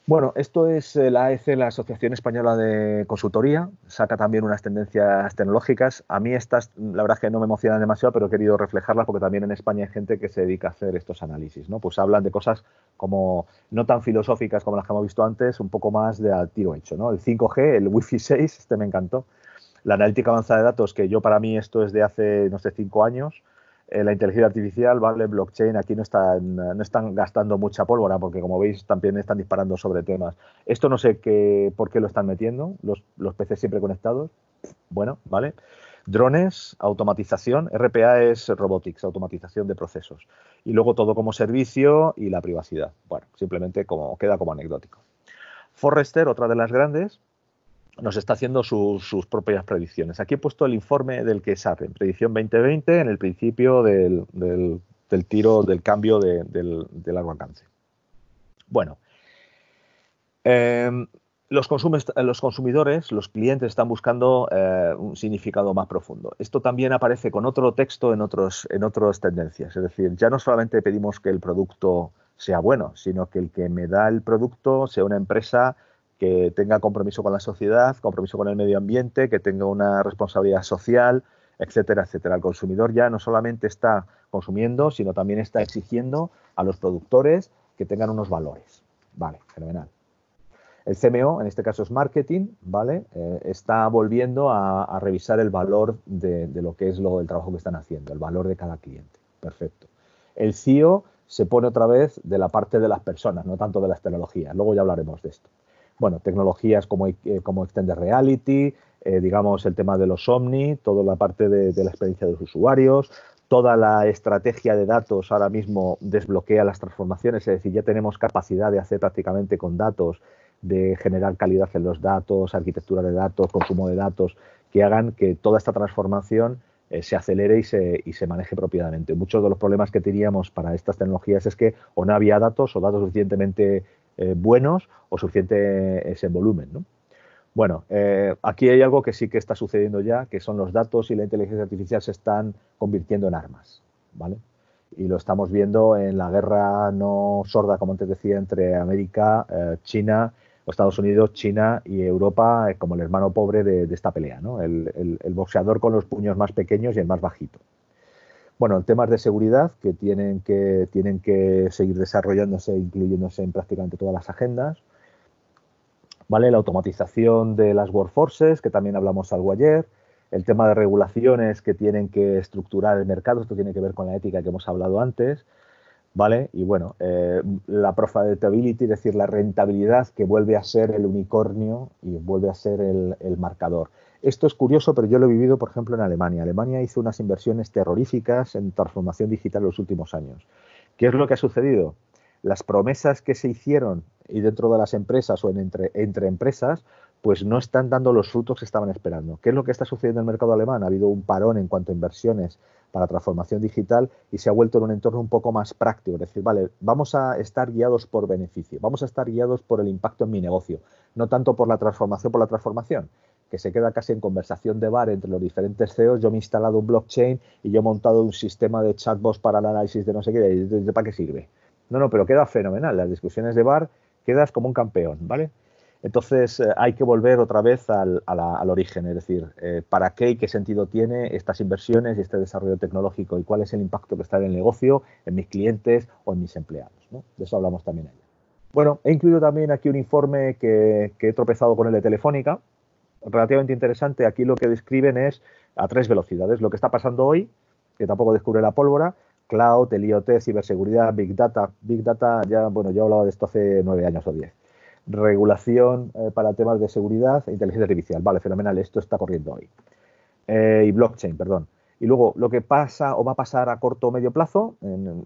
Bueno, esto es la AEC, la Asociación Española de Consultoría, saca también unas tendencias tecnológicas. A mí estas, la verdad es que no me emocionan demasiado, pero he querido reflejarlas porque también en España hay gente que se dedica a hacer estos análisis, ¿no? Pues hablan de cosas como no tan filosóficas como las que hemos visto antes, un poco más de a tiro hecho, ¿no? El 5G, el Wi-Fi (laughs) 6, este me encantó. La analítica avanzada de datos, que yo para mí esto es de hace, no sé, cinco años eh, la inteligencia artificial, ¿vale? Blockchain, aquí no están, no están gastando mucha pólvora porque como veis también están disparando sobre temas. Esto no sé qué, por qué lo están metiendo, los, los PCs siempre conectados. Bueno, ¿vale? Drones, automatización, RPA es robotics, automatización de procesos. Y luego todo como servicio y la privacidad. Bueno, simplemente como queda como anecdótico. Forrester, otra de las grandes, nos está haciendo sus propias predicciones. Aquí he puesto el informe del que sale, predicción 2020, en el principio del, tiro del cambio del, largo alcance. Bueno, em, los, los, consumidores, los clientes están buscando eh, un significado más profundo. Esto también aparece con otro texto en, otros, en otras tendencias. Es decir, ya no solamente pedimos que el producto sea bueno, sino que el que me da el producto sea una empresa que tenga compromiso con la sociedad, compromiso con el medio ambiente, que tenga una responsabilidad social, etcétera, etcétera. El consumidor ya no solamente está consumiendo, sino también está exigiendo a los productores que tengan unos valores. Vale, fenomenal. El CMO, en este caso es marketing, ¿vale? Eh, está volviendo a, revisar el valor de, lo que es lo del trabajo que están haciendo, el valor de cada cliente. Perfecto. El CEO se pone otra vez de la parte de las personas, no tanto de las tecnologías. Luego ya hablaremos de esto bueno, tecnologías como, eh, como Extended Reality, eh, digamos el tema de los Omni, toda la parte de, la experiencia de los usuarios, toda la estrategia de datos ahora mismo desbloquea las transformaciones, es decir, ya tenemos capacidad de hacer prácticamente con datos, de generar calidad en los datos, arquitectura de datos, consumo de datos, que hagan que toda esta transformación eh, se acelere y se, y se maneje propiamente. Muchos de los problemas que teníamos para estas tecnologías es que o no había datos o datos suficientemente eh, buenos o suficientes en volumen. ¿no? Bueno, eh, aquí hay algo que sí que está sucediendo ya, que son los datos y la inteligencia artificial se están convirtiendo en armas, ¿vale? Y lo estamos viendo en la guerra no sorda, como antes decía, entre América, eh, China, Estados Unidos, China y Europa como el hermano pobre de, esta pelea, ¿no? el, boxeador con los puños más pequeños y el más bajito. Bueno, temas de seguridad que tienen que, tienen que seguir desarrollándose, incluyéndose en prácticamente todas las agendas. ¿Vale? La automatización de las workforces, que también hablamos algo ayer. El tema de regulaciones que tienen que estructurar el mercado, esto tiene que ver con la ética que hemos hablado antes. ¿Vale? Y bueno, eh, la profitability, es decir, la rentabilidad que vuelve a ser el unicornio y vuelve a ser el, el marcador. Esto es curioso, pero yo lo he vivido, por ejemplo, en Alemania. Alemania hizo unas inversiones terroríficas en transformación digital en los últimos años. ¿Qué es lo que ha sucedido? Las promesas que se hicieron y dentro de las empresas o entre, entre empresas, pues no están dando los frutos que estaban esperando. ¿Qué es lo que está sucediendo en el mercado alemán? Ha habido un parón en cuanto a inversiones para transformación digital y se ha vuelto en un entorno un poco más práctico. Es decir, vale, vamos a estar guiados por beneficio, vamos a estar guiados por el impacto en mi negocio, no tanto por la transformación por la transformación que se queda casi en conversación de bar entre los diferentes CEOs. Yo me he instalado un blockchain y yo he montado un sistema de chatbots para el análisis de no sé qué. ¿De, para qué sirve? No, no, pero queda fenomenal. Las discusiones de bar quedas como un campeón, ¿vale? Entonces eh, hay que volver otra vez al, origen, es decir, eh, para qué y qué sentido tiene estas inversiones y este desarrollo tecnológico y cuál es el impacto que está en el negocio, en mis clientes o en mis empleados. De eso hablamos también ayer. Bueno, he incluido también aquí un informe que, que he tropezado con el de Telefónica, relativamente interesante. Aquí lo que describen es a tres velocidades. Lo que está pasando hoy, que tampoco descubre la pólvora, cloud, el IoT, ciberseguridad, Big Data. Big Data, ya, bueno, ya he hablado de esto hace nueve años o diez. Regulación eh, para temas de seguridad e inteligencia artificial. Vale, fenomenal, esto está corriendo hoy. Eh, y blockchain, perdón. Y luego lo que pasa o va a pasar a corto o medio plazo, en,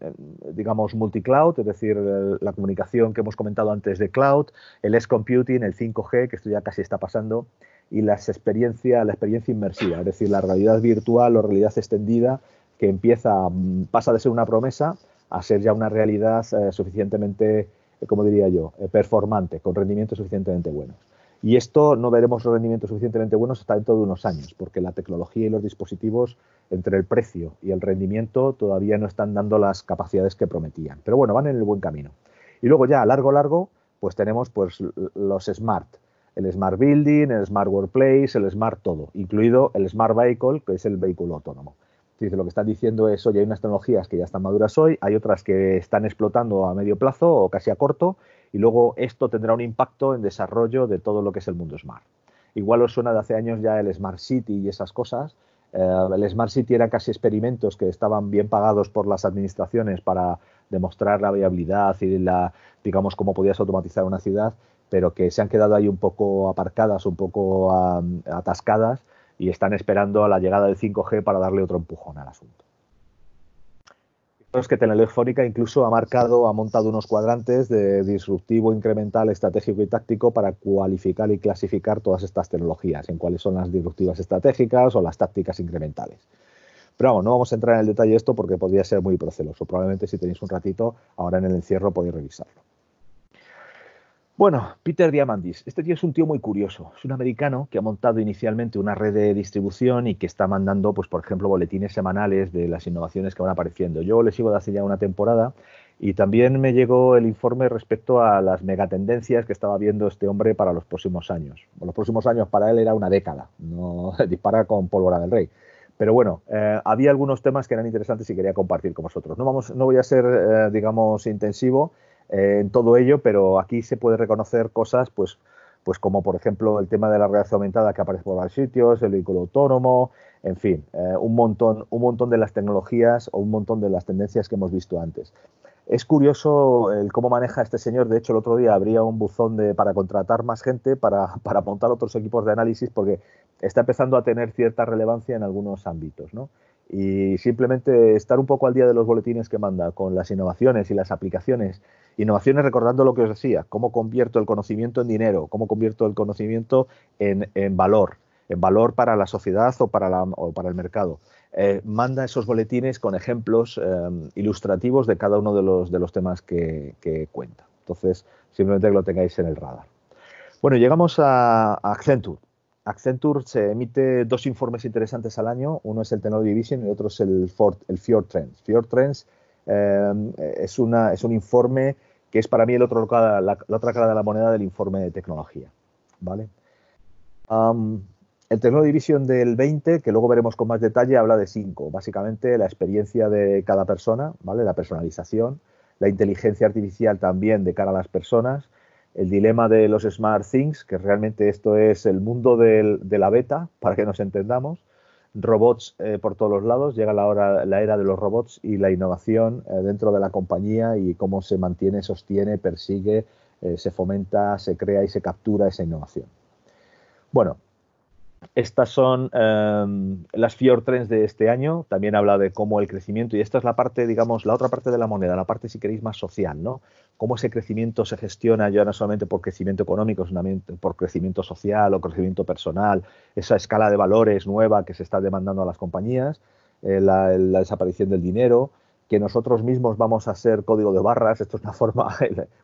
digamos multicloud, es decir, la comunicación que hemos comentado antes de cloud, el S computing, el 5G, que esto ya casi está pasando, y las experiencia, la experiencia inmersiva, es decir, la realidad virtual o realidad extendida que empieza, mm, pasa de ser una promesa a ser ya una realidad eh, suficientemente, eh, como diría yo, eh, performante, con rendimientos suficientemente buenos. Y esto no veremos rendimientos suficientemente buenos hasta dentro de unos años, porque la tecnología y los dispositivos, entre el precio y el rendimiento, todavía no están dando las capacidades que prometían. Pero bueno, van en el buen camino. Y luego ya a largo, largo, pues tenemos pues los smart, el Smart Building, el Smart Workplace, el Smart todo, incluido el Smart Vehicle, que es el vehículo autónomo. Dice, lo que están diciendo es, oye, hay unas tecnologías que ya están maduras hoy, hay otras que están explotando a medio plazo o casi a corto, y luego esto tendrá un impacto en desarrollo de todo lo que es el mundo smart. Igual os suena de hace años ya el Smart City y esas cosas. Eh, el Smart City era casi experimentos que estaban bien pagados por las administraciones para demostrar la viabilidad y la, digamos, cómo podías automatizar una ciudad pero que se han quedado ahí un poco aparcadas, un poco atascadas y están esperando a la llegada del 5G para darle otro empujón al asunto. Es que Telefónica incluso ha marcado, ha montado unos cuadrantes de disruptivo, incremental, estratégico y táctico para cualificar y clasificar todas estas tecnologías, en cuáles son las disruptivas estratégicas o las tácticas incrementales. Pero vamos, no vamos a entrar en el detalle de esto porque podría ser muy proceloso. Probablemente si tenéis un ratito, ahora en el encierro podéis revisarlo. Bueno, Peter Diamandis. Este tío es un tío muy curioso. Es un americano que ha montado inicialmente una red de distribución y que está mandando, pues, por ejemplo, boletines semanales de las innovaciones que van apareciendo. Yo le sigo de hace ya una temporada y también me llegó el informe respecto a las megatendencias que estaba viendo este hombre para los próximos años. los próximos años para él era una década, no (laughs) dispara con pólvora del rey. Pero bueno, eh, había algunos temas que eran interesantes y quería compartir con vosotros. No, vamos, no voy a ser, eh, digamos, intensivo eh, en todo ello, pero aquí se puede reconocer cosas, pues, pues como por ejemplo el tema de la realidad aumentada que aparece por varios sitios, el vehículo autónomo, en fin, eh, un, montón, un montón de las tecnologías o un montón de las tendencias que hemos visto antes. Es curioso el cómo maneja este señor. De hecho, el otro día habría un buzón de, para contratar más gente, para, (laughs) para montar otros equipos de análisis, porque está empezando a tener cierta relevancia en algunos ámbitos. ¿no? Y simplemente estar un poco al día de los boletines que manda con las innovaciones y las aplicaciones. Innovaciones recordando lo que os decía, cómo convierto el conocimiento en dinero, cómo convierto el conocimiento en, valor, en valor para la sociedad o para, la, o para el mercado. Eh, manda esos boletines con ejemplos eh, ilustrativos de cada uno de los, de los temas que, cuenta. Entonces, simplemente que lo tengáis en el radar. Bueno, llegamos a Accenture. Accenture se emite dos informes interesantes al año. Uno es el Tenor Division y otro es el, Ford, el Fjord Trends. Fjord Trends eh, es, una, es un informe que es para mí el otro, la, otra cara de la moneda del informe de tecnología. ¿vale? el Tenor Division del 20, que luego veremos con más detalle, habla de cinco. Básicamente la experiencia de cada persona, ¿vale? la personalización, la inteligencia artificial también de cara a las personas, el dilema de los Smart Things, que realmente esto es el mundo de la beta, (laughs) para que nos entendamos, robots eh, por todos los lados, llega la, hora, la era de los robots y la innovación eh, dentro de la compañía y cómo se mantiene, sostiene, persigue, eh, se fomenta, se crea y se captura esa innovación. Bueno, estas son em, las Fjord Trends de este año. También habla de cómo el crecimiento, y esta es la parte, digamos, la otra parte de la moneda, la parte, si queréis, más social, ¿no? Cómo ese crecimiento se gestiona ya no solamente por crecimiento económico, sino por crecimiento social o crecimiento personal, esa escala de valores nueva que se está demandando a las compañías, eh, la, desaparición del dinero, que nosotros mismos vamos a ser código de barras. Esto es una (laughs) forma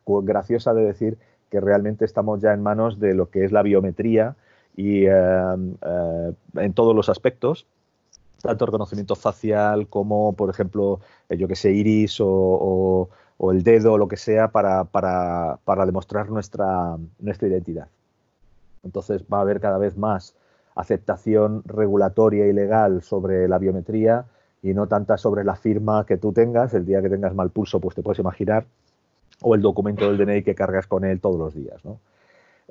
graciosa de decir que realmente estamos ya en manos de lo que es la biometría y eh, eh, en todos los aspectos, tanto reconocimiento facial como, por ejemplo, eh, yo que sé, iris o, el dedo o lo que sea para, demostrar nuestra, nuestra identidad. Entonces va a haber cada vez más aceptación regulatoria y legal sobre la biometría y no tanta sobre la firma que tú tengas. El día que tengas mal pulso, pues te puedes imaginar, o el documento del DNI que cargas con él todos los días. ¿no?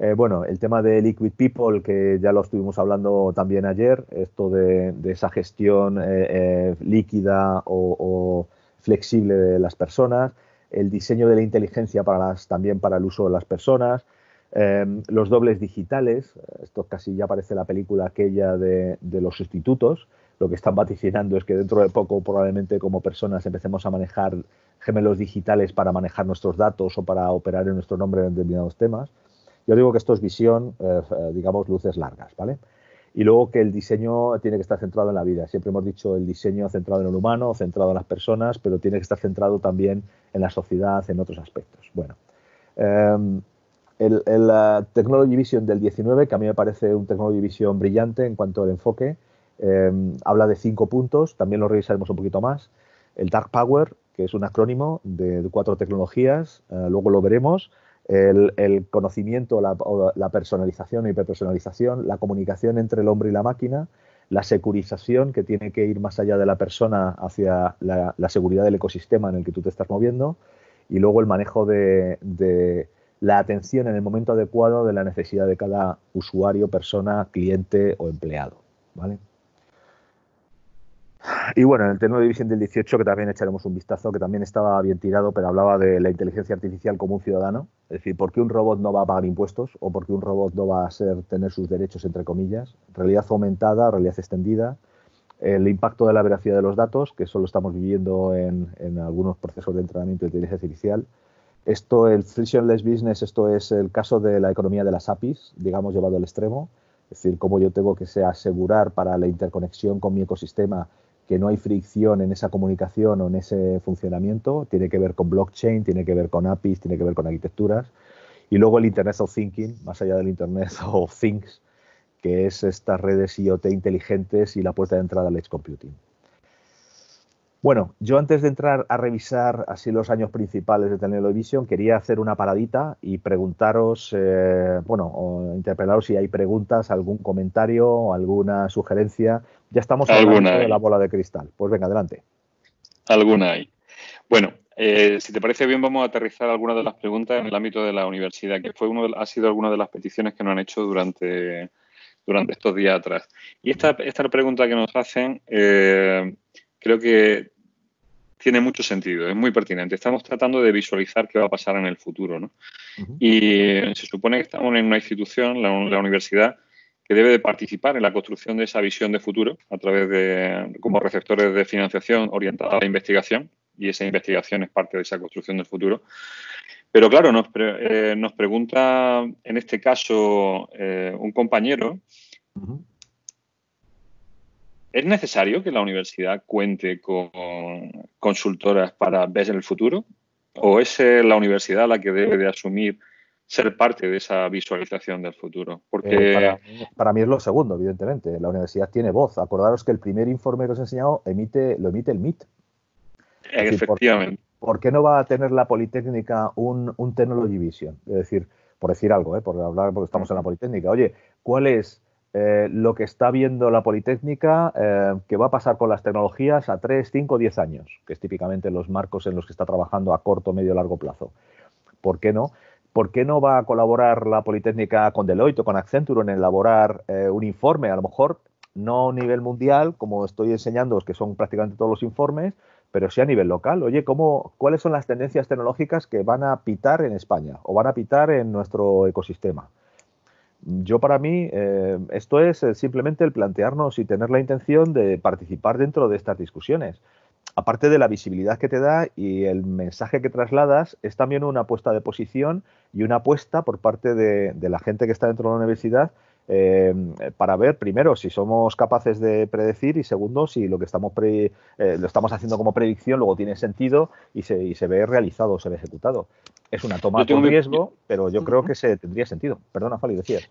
Eh, bueno, el tema de Liquid People, que ya lo estuvimos hablando también ayer, esto de, esa gestión eh, eh, líquida o, flexible de las personas, el diseño de la inteligencia para las, también para el uso de las personas, los dobles digitales, esto casi ya parece la película aquella de, los sustitutos, lo que están vaticinando es que dentro de poco probablemente como personas empecemos a manejar gemelos digitales para manejar nuestros datos o para operar en nuestro nombre en determinados temas. Yo digo que esto es visión, eh, digamos, luces largas, ¿vale? Y luego que el diseño tiene que estar centrado en la vida. Siempre hemos dicho el diseño centrado en el humano, centrado en las personas, pero tiene que estar centrado también en la sociedad, en otros aspectos. Bueno, em, el, Technology Vision del 19, que a mí me parece un Technology Vision brillante en cuanto al enfoque, em, habla de cinco puntos, también lo revisaremos un poquito más. El Dark Power, que es un acrónimo de cuatro tecnologías, eh, luego lo veremos el, conocimiento, la, personalización y hiperpersonalización, la comunicación entre el hombre y la máquina, la securización, que tiene que ir más allá de la persona hacia la, seguridad del ecosistema en el que tú te estás moviendo, y luego el manejo de, de, la atención en el momento adecuado de la necesidad de cada usuario, persona, cliente o empleado. ¿vale? Y bueno, en el tema de División del 18, que también echaremos un vistazo, que también estaba bien tirado, pero hablaba de la inteligencia artificial como un ciudadano. Es decir, ¿por qué un robot no va a pagar impuestos? ¿O por qué un robot no va a ser, tener sus derechos, entre comillas? Realidad aumentada, realidad extendida. El impacto de la veracidad de los datos, que eso lo estamos viviendo en, en algunos procesos de entrenamiento de inteligencia artificial. Esto, el frictionless business, esto es el caso de la economía de las APIs, digamos, llevado al extremo. Es decir, cómo yo tengo que asegurar para la interconexión con mi ecosistema que no hay fricción en esa comunicación o en ese funcionamiento, tiene que ver con blockchain, tiene que ver con APIs, tiene que ver con arquitecturas. Y luego el Internet of Thinking, más allá del Internet (laughs) of Things, que es estas redes IoT inteligentes y la puerta de entrada al Edge Computing. Bueno, yo antes de entrar a revisar así los años principales de Television, quería hacer una paradita y preguntaros, eh, bueno, o interpelaros si hay preguntas, algún comentario, alguna sugerencia. Ya estamos hablando de la bola de cristal. Pues venga, adelante. Alguna hay. Bueno, eh, si te parece bien, vamos a aterrizar algunas de las preguntas en el ámbito de la universidad, que fue uno ha sido alguna de las peticiones que nos han hecho durante, durante estos días atrás. Y esta, esta pregunta que nos hacen eh, creo que tiene mucho sentido, es muy pertinente. Estamos tratando de visualizar qué va a pasar en el futuro. ¿no? Y se supone que estamos en una institución, la, universidad, que debe de participar en la construcción de esa visión de futuro a través de, como receptores de financiación orientada a la investigación, y esa investigación es parte de esa construcción del futuro. Pero claro, nos, eh, nos pregunta en este caso eh, un compañero ¿Es necesario que la universidad cuente con consultoras para ver el futuro? ¿O es eh, la universidad la que debe de asumir ser parte de esa visualización del futuro? Porque eh, para, mí, es lo segundo, evidentemente. La universidad tiene voz. Acordaros que el primer informe que os he enseñado emite, lo emite el MIT. Efectivamente. ¿por, qué no va a tener la Politécnica un, un Technology Vision? Es decir, por decir algo, ¿eh? por hablar, porque estamos en la Politécnica. Oye, ¿cuál es eh, lo que está viendo la Politécnica eh, que va a pasar con las tecnologías a 3, 5, 10 años, que es típicamente los marcos en los que está trabajando a corto, medio, largo plazo. ¿Por qué no? ¿Por qué no va a colaborar la Politécnica con Deloitte o con Accenture en elaborar eh, un informe? A lo mejor no a nivel mundial, como estoy enseñando, que son prácticamente todos los informes, pero sí a nivel local. Oye, ¿cómo, ¿cuáles son las tendencias tecnológicas que van a pitar en España o van a pitar en nuestro ecosistema? Yo para mí eh, esto es eh, simplemente el plantearnos y tener la intención de participar dentro de estas discusiones. Aparte de la visibilidad que te da y el mensaje que trasladas, es también una apuesta de posición y una apuesta por parte de, la gente que está dentro de la universidad eh, para ver, primero, si somos capaces de predecir y segundo, si lo que estamos lo estamos haciendo como predicción luego tiene sentido y se, y se ve realizado, se ve ejecutado. Es una toma de riesgo, pero yo creo que se tendría sentido. Perdona, Fali, decías.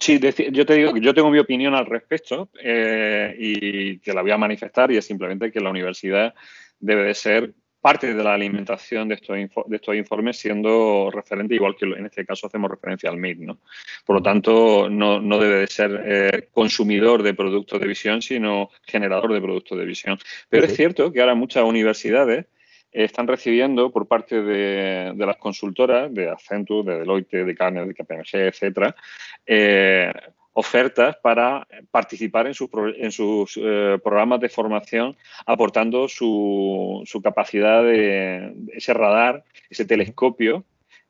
Sí, yo te digo que yo tengo mi opinión al respecto eh, y que la voy a manifestar y es simplemente que la universidad debe de ser parte de la alimentación de estos, de estos informes siendo referente, igual que en este caso hacemos referencia al MIT. ¿no? Por lo tanto, no, debe de ser eh, consumidor de productos de visión, sino generador de productos de visión. Pero es cierto que ahora muchas universidades están recibiendo por parte de, las consultoras, de Accenture, de Deloitte, de Carner, de KPMG, etcétera, eh, ofertas para participar en sus, en sus eh, programas de formación, aportando su, su, capacidad de ese radar, ese telescopio,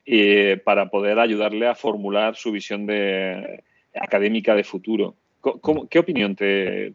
eh, para poder ayudarle a formular su visión de, académica de futuro. ¿Qué opinión te,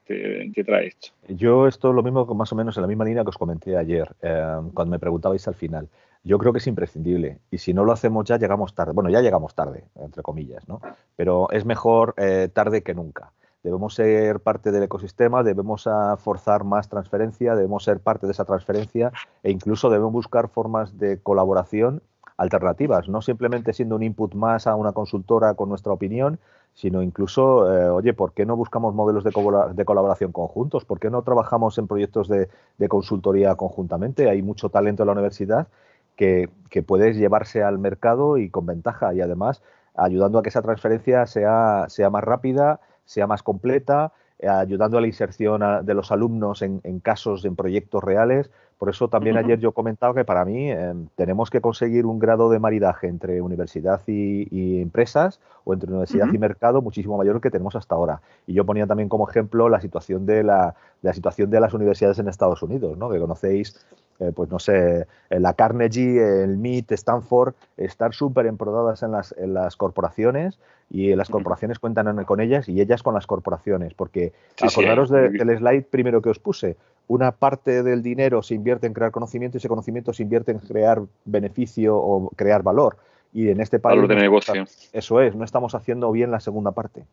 trae esto? Yo esto lo mismo, más o menos en la misma línea que os comenté ayer, eh, cuando me preguntabais al final. Yo creo que es imprescindible y si no lo hacemos ya llegamos tarde. Bueno, ya llegamos tarde, entre comillas, ¿no? Pero es mejor eh, tarde que nunca. Debemos ser parte del ecosistema, debemos forzar más transferencia, debemos ser parte de esa transferencia e incluso debemos buscar formas de colaboración alternativas, no simplemente siendo un input más a una consultora con nuestra opinión, sino incluso, eh, oye, ¿por qué no buscamos modelos de, colaboración conjuntos? ¿Por qué no trabajamos en proyectos de, consultoría conjuntamente? Hay mucho talento en la universidad que, que puedes llevarse al mercado y con ventaja y además ayudando a que esa transferencia sea, sea más rápida, sea más completa, ayudando a la inserción de los alumnos en, en casos, en proyectos reales. Por eso también ayer yo comentaba que para mí em, tenemos que conseguir un grado de maridaje entre universidad y, empresas o entre universidad y mercado muchísimo mayor que tenemos hasta ahora. Y yo ponía también como ejemplo la situación de la, la situación de las universidades en Estados Unidos, ¿no? que conocéis eh, pues no sé, la Carnegie, el MIT, Stanford, estar súper emprodadas en las, en las corporaciones y las corporaciones cuentan con ellas y ellas con las corporaciones, porque acordaros del slide primero que os puse, una parte del dinero se invierte en crear conocimiento y ese conocimiento se invierte en crear beneficio o crear valor. Y en este país... Valor de negocio. Eso es, no estamos haciendo bien la segunda parte.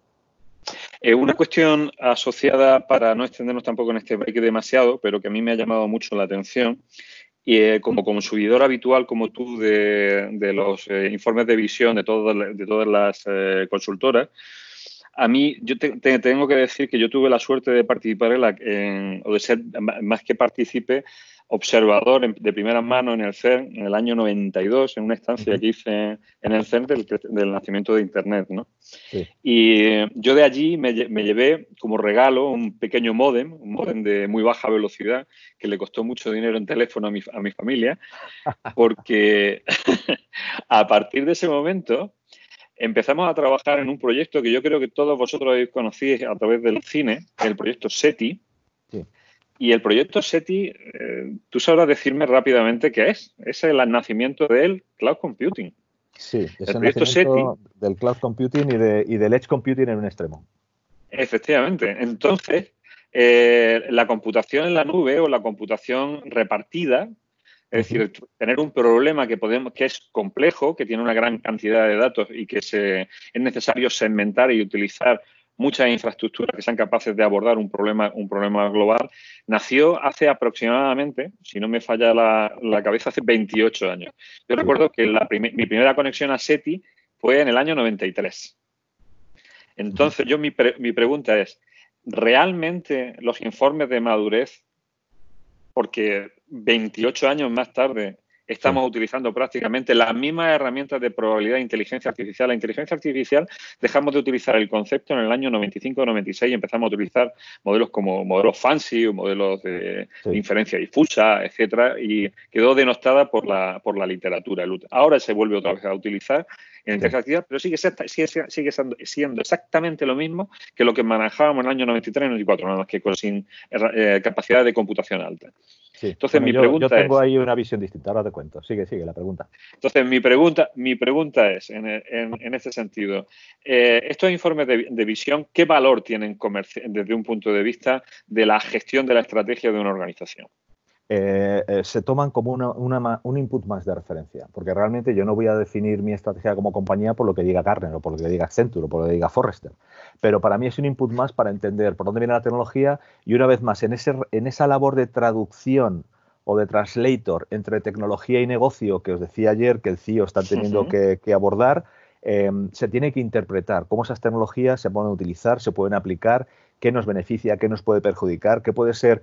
Eh, una cuestión asociada, para no extendernos tampoco en este break demasiado, pero que a mí me ha llamado mucho la atención, y eh, como consumidor habitual como tú de, los eh, informes de visión de, de todas las consultoras, a mí, yo te, tengo que decir que yo tuve la suerte de participar en, la, o de ser, más que participe, observador de primera mano en el CERN en el año 92, en una estancia que hice en el CERN del, nacimiento de Internet. ¿no? Y yo de allí me, llevé como regalo un pequeño modem, un modem de muy baja velocidad, que le costó mucho dinero en teléfono a mi, a mi familia, (laughs) porque (laughs) a partir de ese momento empezamos a trabajar en un proyecto que yo creo que todos vosotros habéis conocido a través del cine, el proyecto SETI. Y el proyecto SETI, eh, tú sabrás decirme rápidamente qué es. Es el nacimiento del cloud computing. Sí, es el, nacimiento del cloud computing y, de, y, del edge computing en un extremo. Efectivamente. Entonces, eh, la computación en la nube o la computación repartida es decir, tener un problema que podemos, que es complejo, que tiene una gran cantidad de datos y que se, es necesario segmentar y utilizar muchas infraestructuras que sean capaces de abordar un problema, un problema global, nació hace aproximadamente, si no me falla la, cabeza, hace 28 años. Yo recuerdo que mi primera conexión a SETI fue en el año 93. Entonces, yo mi, mi pregunta es, ¿realmente los informes de madurez porque 28 años más tarde estamos utilizando prácticamente las mismas herramientas de probabilidad de inteligencia artificial. La inteligencia artificial dejamos de utilizar el concepto en el año 95-96 y empezamos a utilizar modelos como modelos fancy o modelos de, inferencia difusa, etcétera, y quedó denostada por la, por la literatura. Ahora se vuelve otra vez a utilizar en inteligencia artificial, pero sigue, sigue, sigue siendo, exactamente lo mismo que lo que manejábamos en el año 93 y 94, nada más que con sin eh, capacidad de computación alta. Entonces, mi pregunta yo tengo ahí una visión distinta, ahora te cuento. Sigue, sigue la pregunta. Entonces, mi pregunta, mi pregunta es, en, en, este sentido, eh, estos informes de, visión, ¿qué valor tienen desde un punto de vista de la gestión de la estrategia de una organización? Eh, eh, se toman como un input más de referencia, porque realmente yo no voy a definir mi estrategia como compañía por lo que diga Gartner o por lo que diga Accenture o por lo que diga Forrester, pero para mí es un input más para entender por dónde viene la tecnología y una vez más en, ese, en esa labor de traducción o de translator entre tecnología y negocio que os decía ayer que el CEO está teniendo que, abordar, em, se tiene que interpretar cómo esas tecnologías se pueden utilizar, se pueden aplicar, qué nos beneficia, qué nos puede perjudicar, qué puede ser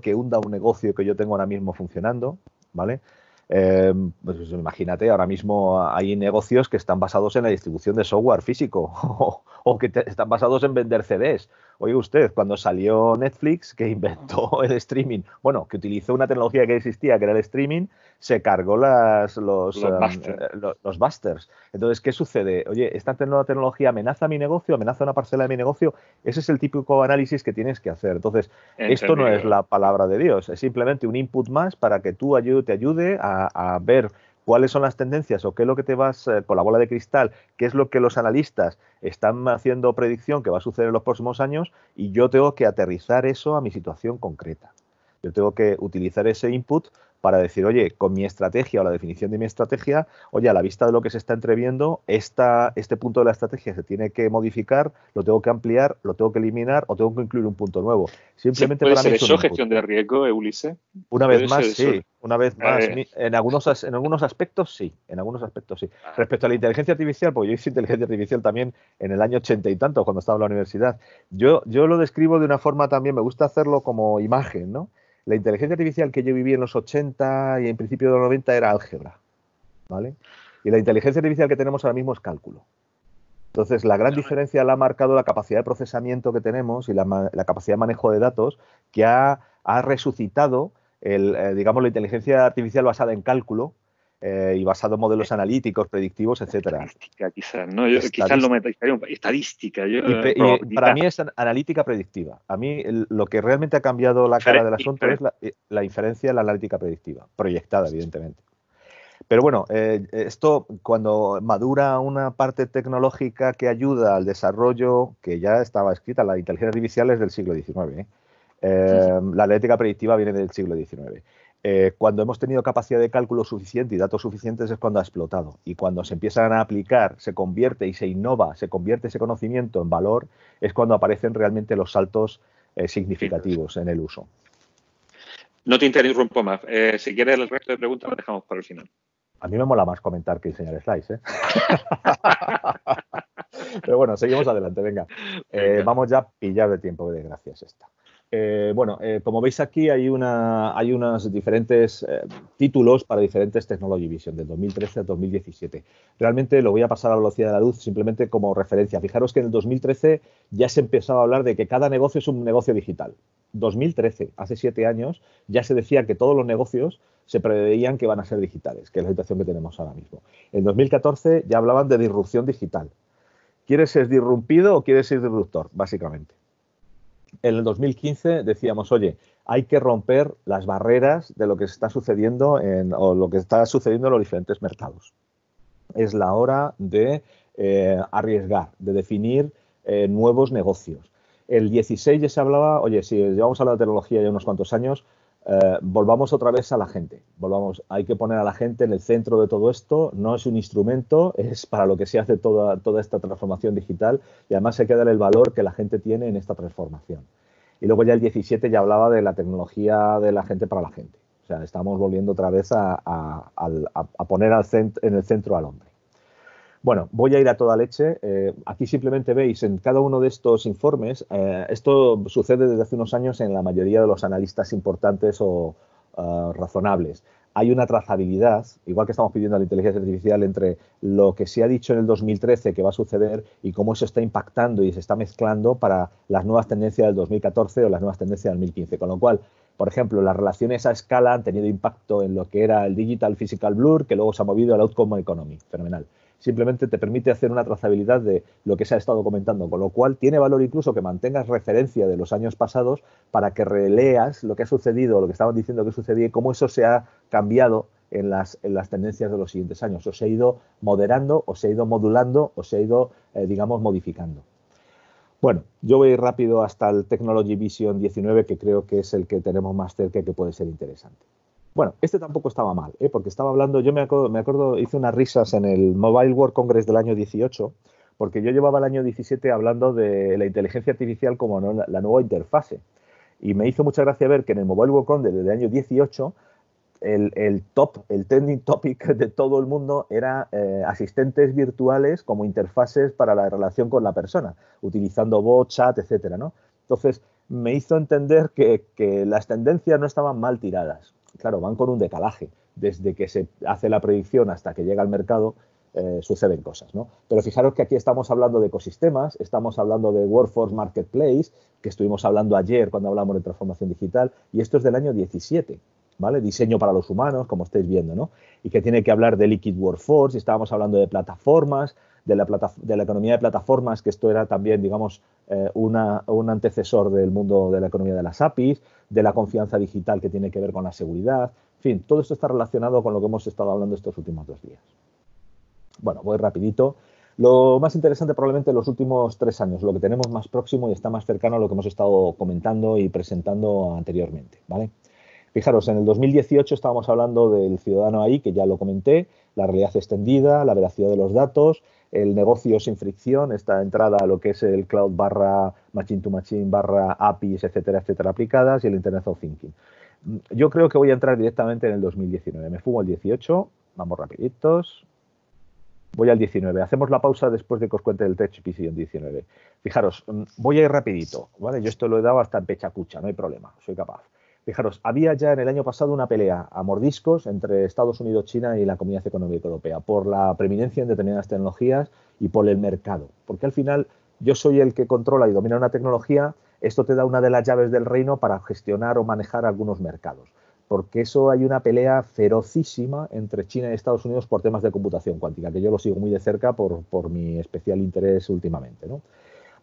que hunda un negocio que yo tengo ahora mismo funcionando, ¿vale? Em, pues imagínate, ahora mismo hay negocios que están basados en la distribución de software físico (laughs) o, que están basados en vender CDs Oye usted, cuando salió Netflix, que inventó (laughs) el streaming, bueno, que utilizó una tecnología que existía, que era el streaming, se cargó las, los, los, um, eh, busters. Entonces, ¿qué sucede? Oye, ¿esta nueva tecnología amenaza mi negocio, amenaza una parcela de mi negocio? Ese es el típico análisis que tienes que hacer. Entonces, esto no es la palabra de Dios, es simplemente un input más para que tú te ayude a ver cuáles son las tendencias o qué es lo que te vas eh, con la bola de cristal, qué es lo que los analistas están haciendo predicción que va a suceder en los próximos años y yo tengo que aterrizar eso a mi situación concreta. Yo tengo que utilizar ese input para decir, oye, con mi estrategia o la definición de mi estrategia, oye, a la vista de lo que se está entreviendo, esta, este punto de la estrategia se tiene que modificar, lo tengo que ampliar, lo tengo que eliminar o tengo que incluir un punto nuevo. Simplemente ¿Puede ser eso gestión de riesgo, Ulises? Una vez más, sí. Una vez más, eh. en algunos, en algunos aspectos sí, en algunos aspectos sí. Ah. Respecto a la inteligencia artificial, porque yo hice inteligencia artificial también en el año ochenta y tanto, cuando estaba en la universidad. Yo, yo lo describo de una forma también, me gusta hacerlo como imagen, ¿no? La inteligencia artificial que yo viví en los 80 y en principio de los 90 era álgebra, ¿vale? Y la inteligencia artificial que tenemos ahora mismo es cálculo. Entonces, la gran diferencia la ha marcado la capacidad de procesamiento que tenemos y la, capacidad de manejo de datos que ha, resucitado, el, eh, digamos, la inteligencia artificial basada en cálculo, eh, y basado en modelos analíticos, predictivos, etcétera. Estadística, quizás, ¿no? Yo, quizás lo metaría estadística. y, eh, para mí es analítica predictiva. A mí lo que realmente ha cambiado la cara del asunto es la, eh, la, inferencia en la analítica predictiva, proyectada, evidentemente. Pero bueno, esto cuando madura una parte tecnológica que ayuda al desarrollo, que ya estaba escrita, la inteligencia artificial es del siglo XIX. La analítica predictiva viene del siglo XIX. Eh, cuando hemos tenido capacidad de cálculo suficiente y datos suficientes es cuando ha explotado. Y cuando se empiezan a aplicar, se convierte y se innova, se convierte ese conocimiento en valor, es cuando aparecen realmente los saltos eh, significativos en el uso. No te interrumpo más. Eh, si quieres el resto de preguntas, lo dejamos para el final. A mí me mola más comentar que enseñar slides, ¿eh? (laughs) Pero bueno, seguimos adelante, venga. vamos ya a pillar de tiempo, de gracias esta. Eh, bueno, eh, como veis aquí hay, una, hay unos diferentes eh, títulos para diferentes Technology Vision, del 2013 al 2017. Realmente lo voy a pasar a la velocidad de la luz simplemente como referencia. Fijaros que en el 2013 ya se empezaba a hablar de que cada negocio es un negocio digital. 2013, hace siete años, ya se decía que todos los negocios se preveían que van a ser digitales, que es la situación que tenemos ahora mismo. En 2014 ya hablaban de disrupción digital. ¿Quieres ser disrumpido o quieres ser disruptor? Básicamente en el 2015 decíamos, oye, hay que romper las barreras de lo que está sucediendo en, o lo que está sucediendo en los diferentes mercados. Es la hora de eh, arriesgar, de definir eh, nuevos negocios. El 16 ya se hablaba, oye, si llevamos a la tecnología ya unos cuantos años, eh, volvamos otra vez a la gente. Volvamos, hay que poner a la gente en el centro de todo esto. No es un instrumento, (laughs) es para lo que se hace toda, toda esta transformación digital y además hay que dar el valor que la gente tiene en esta transformación. Y luego ya el 17 ya hablaba de la tecnología de la gente para la gente. O sea, estamos volviendo otra vez a, poner al en el centro al hombre. Bueno, voy a ir a toda leche. Eh, aquí simplemente veis en cada uno de estos informes, eh, esto sucede desde hace unos años en la mayoría de los analistas importantes o eh, razonables. Hay una trazabilidad, igual que estamos pidiendo a la inteligencia artificial, entre lo que se ha dicho en el 2013 que va a suceder y cómo eso está impactando y se está mezclando para las nuevas tendencias del 2014 o las nuevas tendencias del 2015. Con lo cual, por ejemplo, las relaciones a escala han tenido impacto en lo que era el Digital Physical Blur, que luego se ha movido al Outcome Economy. Fenomenal simplemente te permite hacer una trazabilidad de lo que se ha estado comentando, con lo cual tiene valor incluso que mantengas referencia de los años pasados para que releas lo que ha sucedido, lo que estaban diciendo que sucedía y cómo eso se ha cambiado en las, en las tendencias de los siguientes años. O se ha ido moderando, o se ha ido modulando, o se ha ido, eh, digamos, modificando. Bueno, yo voy rápido hasta el Technology Vision 19, que creo que es el que tenemos más cerca y que puede ser interesante. Bueno, este tampoco estaba mal, ¿eh? porque estaba hablando, yo me acuerdo, me acuerdo, hice unas risas en el Mobile World Congress del año 18, porque yo llevaba el año 17 hablando de la inteligencia artificial como la, nueva interfase. Y me hizo mucha gracia ver que en el Mobile World Congress del año 18 el, top, el trending topic (laughs) de todo el mundo era eh, asistentes virtuales como interfaces para la relación con la persona, utilizando bot, chat, etcétera, ¿no? Entonces, me hizo entender que las tendencias no estaban mal tiradas claro, van con un decalaje. Desde que se hace la predicción hasta que llega al mercado, eh, suceden cosas, ¿no? Pero fijaros que aquí estamos hablando de ecosistemas, estamos hablando de Workforce Marketplace, que estuvimos hablando ayer cuando hablamos de transformación digital, y esto es del año 17, ¿vale? Diseño para los humanos, como estáis viendo, ¿no? Y que tiene que hablar de Liquid Workforce, y estábamos hablando de plataformas, de la, de la economía de plataformas, que esto era también, digamos, eh, un antecesor del mundo de la economía de las APIs, de la confianza digital que tiene que ver con la seguridad. En fin, todo esto está relacionado con lo que hemos estado hablando estos últimos dos días. Bueno, voy rapidito. Lo más interesante probablemente en los últimos tres años, lo que tenemos más próximo y está más cercano a lo que hemos estado comentando y presentando anteriormente, ¿vale? Fijaros, en el 2018 estábamos hablando del ciudadano ahí, que ya lo comenté, la realidad extendida, la veracidad de los datos, el negocio sin fricción, esta entrada a lo que es el cloud barra machine to machine barra APIs, etcétera, etcétera, aplicadas y el Internet of Thinking. Yo creo que voy a entrar directamente en el 2019. Me fumo el 18, vamos rapiditos. Voy al 19. Hacemos la pausa después de que os cuente el Tech PC en 19. Fijaros, mm, voy a ir rapidito, ¿vale? Yo esto lo he dado hasta en pechacucha, no hay problema, soy capaz. Fijaros, había ya en el año pasado una pelea a mordiscos entre Estados Unidos, China y la Comunidad Económica Europea por la preeminencia en determinadas tecnologías y por el mercado. Porque al final yo soy el que controla y domina una tecnología, esto te da una de las llaves del reino para gestionar o manejar algunos mercados. Porque eso hay una pelea ferocísima entre China y Estados Unidos por temas de computación cuántica, que yo lo sigo muy de cerca por, por mi especial interés últimamente. ¿no?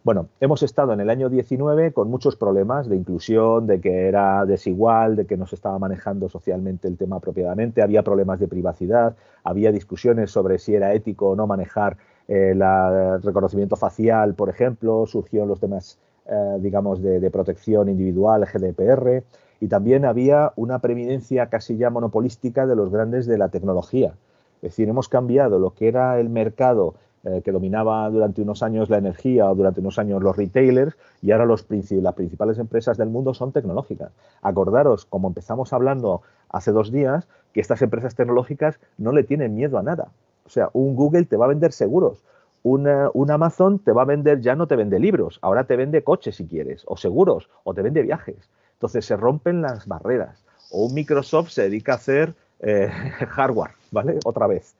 Bueno, hemos estado en el año 19 con muchos problemas de inclusión, de que era desigual, de que no se estaba manejando socialmente el tema apropiadamente, había problemas de privacidad, había discusiones sobre si era ético o no manejar eh, el reconocimiento facial, por ejemplo, surgieron los temas, eh, digamos, de, de, protección individual, GDPR, y también había una preeminencia casi ya monopolística de los grandes de la tecnología. Es decir, hemos cambiado lo que era el mercado eh, que dominaba durante unos años la energía o durante unos años los retailers y ahora los, las principales empresas del mundo son tecnológicas. Acordaros, como empezamos hablando hace dos días, que estas empresas tecnológicas no le tienen miedo a nada. O sea, un Google te va a vender seguros, un Amazon te va a vender, ya no te vende libros, ahora te vende coches si quieres, o seguros, o te vende viajes. Entonces se rompen las barreras. O un Microsoft se dedica a hacer eh, (laughs) hardware, ¿vale? Otra vez.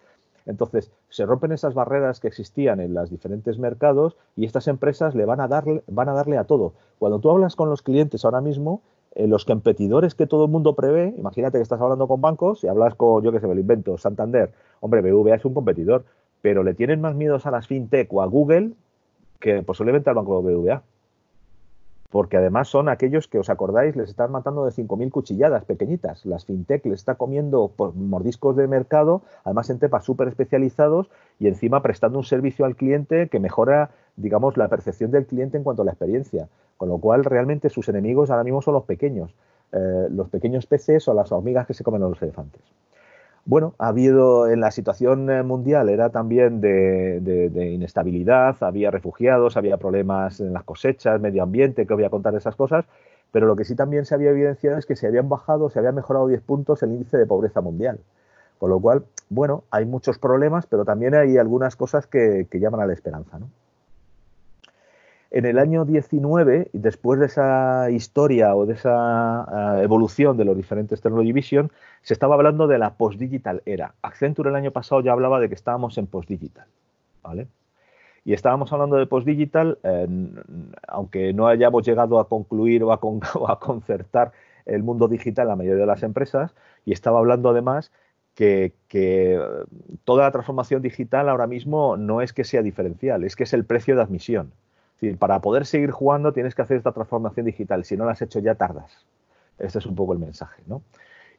Entonces, se rompen esas barreras que existían en los diferentes mercados y estas empresas le van a darle, van a, darle a todo. Cuando tú hablas con los clientes ahora mismo, eh, los competidores que todo el mundo prevé, imagínate que estás hablando con bancos y hablas con, yo que sé, me invento, Santander, hombre, BVA es un competidor, pero le tienen más miedos a las fintech o a Google que posiblemente al banco BVA porque además son aquellos que os acordáis, les están matando de 5.000 cuchilladas pequeñitas. Las fintech les está comiendo por mordiscos de mercado, además en temas súper especializados y encima prestando un servicio al cliente que mejora, digamos, la percepción del cliente en cuanto a la experiencia. Con lo cual, realmente sus enemigos ahora mismo son los pequeños, eh, los pequeños peces o las hormigas que se comen a los elefantes. Bueno, ha habido en la situación eh, mundial, era también de, inestabilidad, había refugiados, había problemas en las cosechas, medio ambiente, que voy a contar esas cosas, pero lo que sí también se había evidenciado es que se habían bajado, se había mejorado 10 puntos el índice de pobreza mundial. Con lo cual, bueno, hay muchos problemas, pero también hay algunas cosas que, que llaman a la esperanza. ¿no? En el año 19, después de esa historia o de esa uh, evolución de los diferentes Technology Vision, se estaba hablando de la post-digital era. Accenture el año pasado ya hablaba de que estábamos en post-digital. ¿vale? Y estábamos hablando de post-digital, eh, aunque no hayamos llegado a concluir o a, (laughs) concertar el mundo digital en la mayoría de las empresas, y estaba hablando además que, que, toda la transformación digital ahora mismo no es que sea diferencial, es que es el precio de admisión para poder seguir jugando tienes que hacer esta transformación digital. Si no la has hecho ya tardas. Este es un poco el mensaje, ¿no?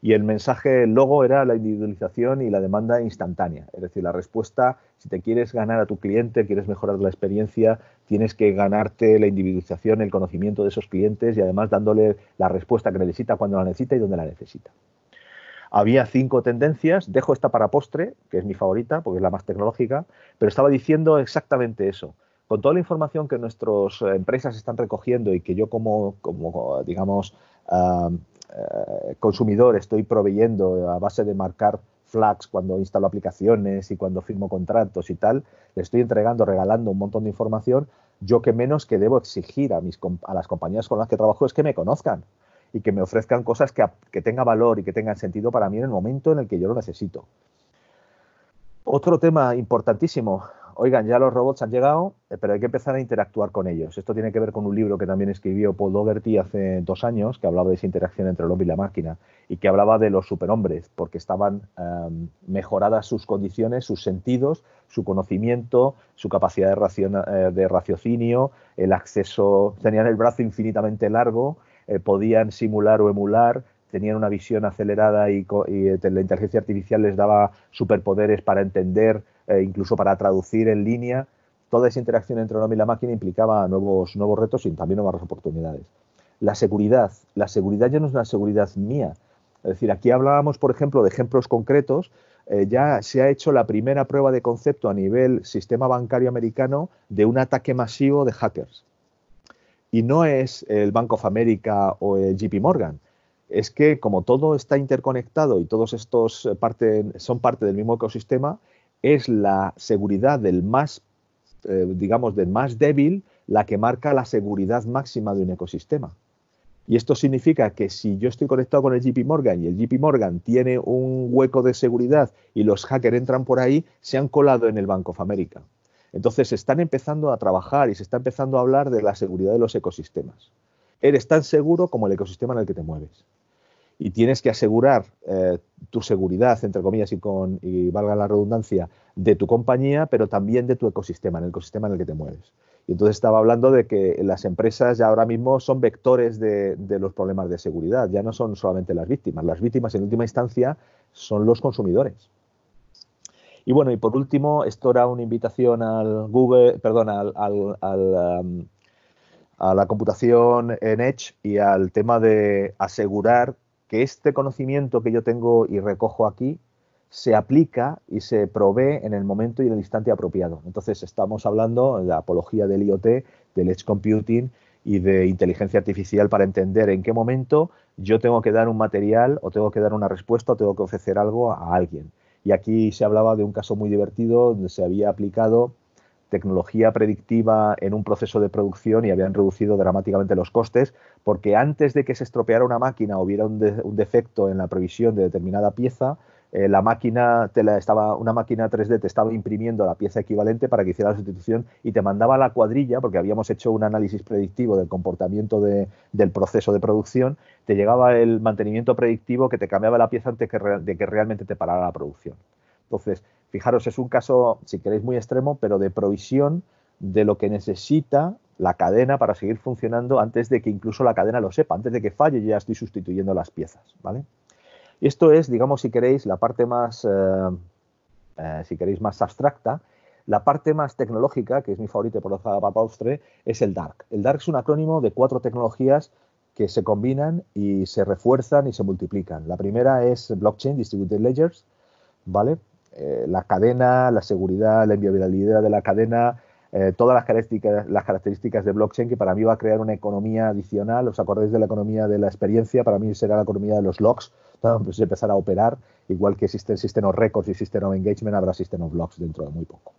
Y el mensaje, logo era la individualización y la demanda instantánea. Es decir, la respuesta, si te quieres ganar a tu cliente, quieres mejorar la experiencia, tienes que ganarte la individualización, el conocimiento de esos clientes y además dándole la respuesta que necesita cuando la necesita y donde la necesita. Había cinco tendencias, dejo esta para postre, que es mi favorita porque es la más tecnológica, pero estaba diciendo exactamente eso con toda la información que nuestras empresas están recogiendo y que yo como, digamos, eh, consumidor estoy proveyendo a base de marcar flags cuando instalo aplicaciones y cuando firmo contratos y tal, le estoy entregando, regalando un montón de información, yo que menos que debo exigir a, mis, a las compañías con las que trabajo es que me conozcan y que me ofrezcan cosas que, que tengan valor y que tengan sentido para mí en el momento en el que yo lo necesito. Otro tema importantísimo, oigan, ya los robots han llegado, eh, pero hay que empezar a interactuar con ellos. Esto tiene que ver con un libro que también escribió Paul Dougherty hace dos años, que hablaba de esa interacción entre el hombre y la máquina, y que hablaba de los superhombres, porque estaban em, mejoradas sus condiciones, sus sentidos, su conocimiento, su capacidad de, eh, raciocinio, el acceso, tenían el brazo infinitamente largo, eh, podían simular o emular, tenían una visión acelerada y, la inteligencia artificial les daba superpoderes para entender eh, incluso para traducir en línea. Toda esa interacción entre el hombre y la máquina implicaba nuevos, nuevos retos y también nuevas oportunidades. La seguridad. La seguridad ya no es una seguridad mía. Es decir, aquí hablábamos, por ejemplo, de ejemplos concretos. Eh, ya se ha hecho la primera prueba de concepto a nivel sistema bancario americano de un ataque masivo de hackers. Y no es el Bank of America o el JP Morgan. Es que como todo está interconectado y todos estos eh, son parte del mismo ecosistema, es la seguridad del más, eh, digamos, del más débil la que marca la seguridad máxima de un ecosistema. Y esto significa que si yo estoy conectado con el JP Morgan y el JP Morgan tiene un hueco de seguridad y los hackers entran por ahí, se han colado en el Bank of America. Entonces se están empezando a trabajar y se está empezando a hablar de la seguridad de los ecosistemas. Eres tan seguro como el ecosistema en el que te mueves y tienes que asegurar eh, tu seguridad, entre comillas, y, con, y valga la redundancia, de tu compañía, pero también de tu ecosistema, en el ecosistema en el que te mueves. Y entonces estaba hablando de que las empresas ya ahora mismo son vectores de, los problemas de seguridad, ya no son solamente las víctimas, las víctimas en última instancia son los consumidores. Y bueno, y por último, esto era una invitación al Google, perdón, al, um, a la computación en Edge y al tema de asegurar que este conocimiento que yo tengo y recojo aquí se aplica y se provee en el momento y en el instante apropiado. Entonces estamos hablando de la apología del IoT, del Edge Computing y de inteligencia artificial para entender en qué momento yo tengo que dar un material o tengo que dar una respuesta o tengo que ofrecer algo a alguien. Y aquí se hablaba de un caso muy divertido donde se había aplicado tecnología predictiva en un proceso de producción y habían reducido dramáticamente los costes, porque antes de que se estropeara una máquina o hubiera un, defecto en la previsión de determinada pieza, eh, la máquina te la estaba, una máquina 3D te estaba imprimiendo la pieza equivalente para que hiciera la sustitución y te mandaba la cuadrilla, porque habíamos hecho un análisis predictivo del comportamiento del proceso de producción, te llegaba el mantenimiento predictivo que te cambiaba la pieza antes de que realmente te parara la producción. Entonces, Fijaros, es un caso, si queréis, muy extremo, pero de provisión de lo que necesita la cadena para seguir funcionando antes de que incluso la cadena lo sepa, antes de que falle, ya estoy sustituyendo las piezas, ¿vale? Y esto es, digamos, si queréis, la parte más, eh, eh, si queréis, más abstracta. La parte más tecnológica, que es mi favorita por para Paustre, es el DARK. El DARK es un acrónimo de cuatro tecnologías que se combinan y se refuerzan y se multiplican. La primera es Blockchain, Distributed Ledgers, ¿vale? Eh, la cadena, la seguridad, la inviolabilidad de la cadena, eh, todas las características, las características de blockchain que para mí va a crear una economía adicional. ¿Os acordáis de la economía de la experiencia? Para mí será la economía de los logs. (laughs) Pues empezar a operar, igual que existen System of Records y System Engagement, habrá System of Logs dentro de muy poco.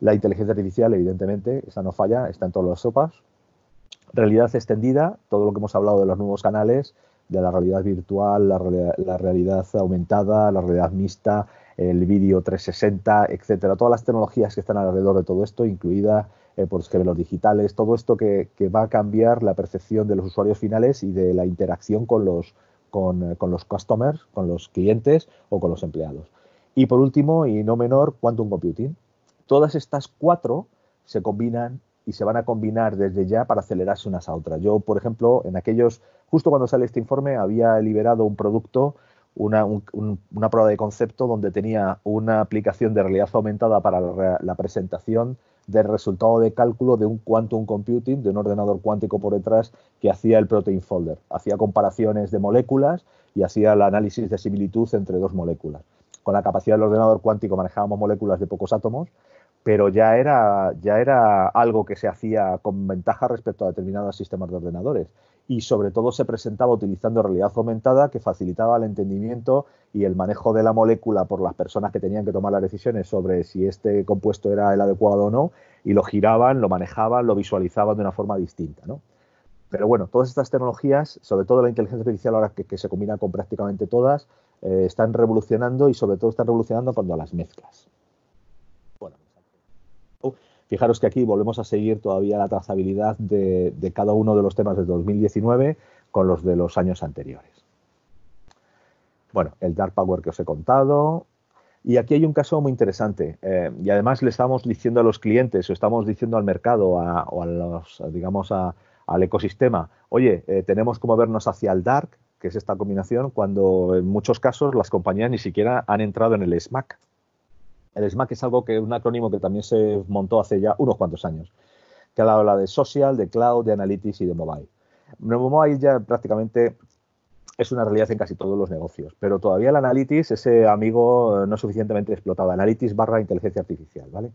La inteligencia artificial, evidentemente, esa no falla, está en todos los sopas. Realidad extendida, todo lo que hemos hablado de los nuevos canales, de la realidad virtual, la realidad aumentada, la realidad mixta, el vídeo 360, etcétera, todas las tecnologías que están alrededor de todo esto, incluida eh, por los digitales, todo esto que, va a cambiar la percepción de los usuarios finales y de la interacción con los, con, eh, con los customers, con los clientes o con los empleados. Y por último, y no menor, quantum computing. Todas estas cuatro se combinan y se van a combinar desde ya para acelerarse unas a otras. Yo, por ejemplo, en aquellos, justo cuando sale este informe, había liberado un producto una, una, prueba de concepto donde tenía una aplicación de realidad aumentada para la, presentación del resultado de cálculo de un quantum computing, de un ordenador cuántico por detrás que hacía el protein folder. Hacía comparaciones de moléculas y hacía el análisis de similitud entre dos moléculas. Con la capacidad del ordenador cuántico manejábamos moléculas de pocos átomos, pero ya era, ya era algo que se hacía con ventaja respecto a determinados sistemas de ordenadores y sobre todo se presentaba utilizando realidad aumentada que facilitaba el entendimiento y el manejo de la molécula por las personas que tenían que tomar las decisiones sobre si este compuesto era el adecuado o no y lo giraban, lo manejaban, lo visualizaban de una forma distinta. ¿no? Pero bueno, todas estas tecnologías, sobre todo la inteligencia artificial ahora que, se combina con prácticamente todas, eh, están revolucionando y sobre todo están revolucionando cuando las mezclas. Fijaros que aquí volvemos a seguir todavía la trazabilidad de, cada uno de los temas de 2019 con los de los años anteriores. Bueno, el Dark Power que os he contado. Y aquí hay un caso muy interesante. Eh, y además le estamos diciendo a los clientes o estamos diciendo al mercado o a digamos, al ecosistema, oye, eh, tenemos como vernos hacia el Dark, que es esta combinación, cuando en muchos casos las compañías ni siquiera han entrado en el SMAC, el SMAC es algo que un acrónimo que también se montó hace ya unos cuantos años, que habla de social, de cloud, de analytics y de mobile. Mobile ya prácticamente es una realidad en casi todos los negocios, pero todavía el analytics, ese amigo no suficientemente explotado, analytics barra inteligencia artificial, ¿vale?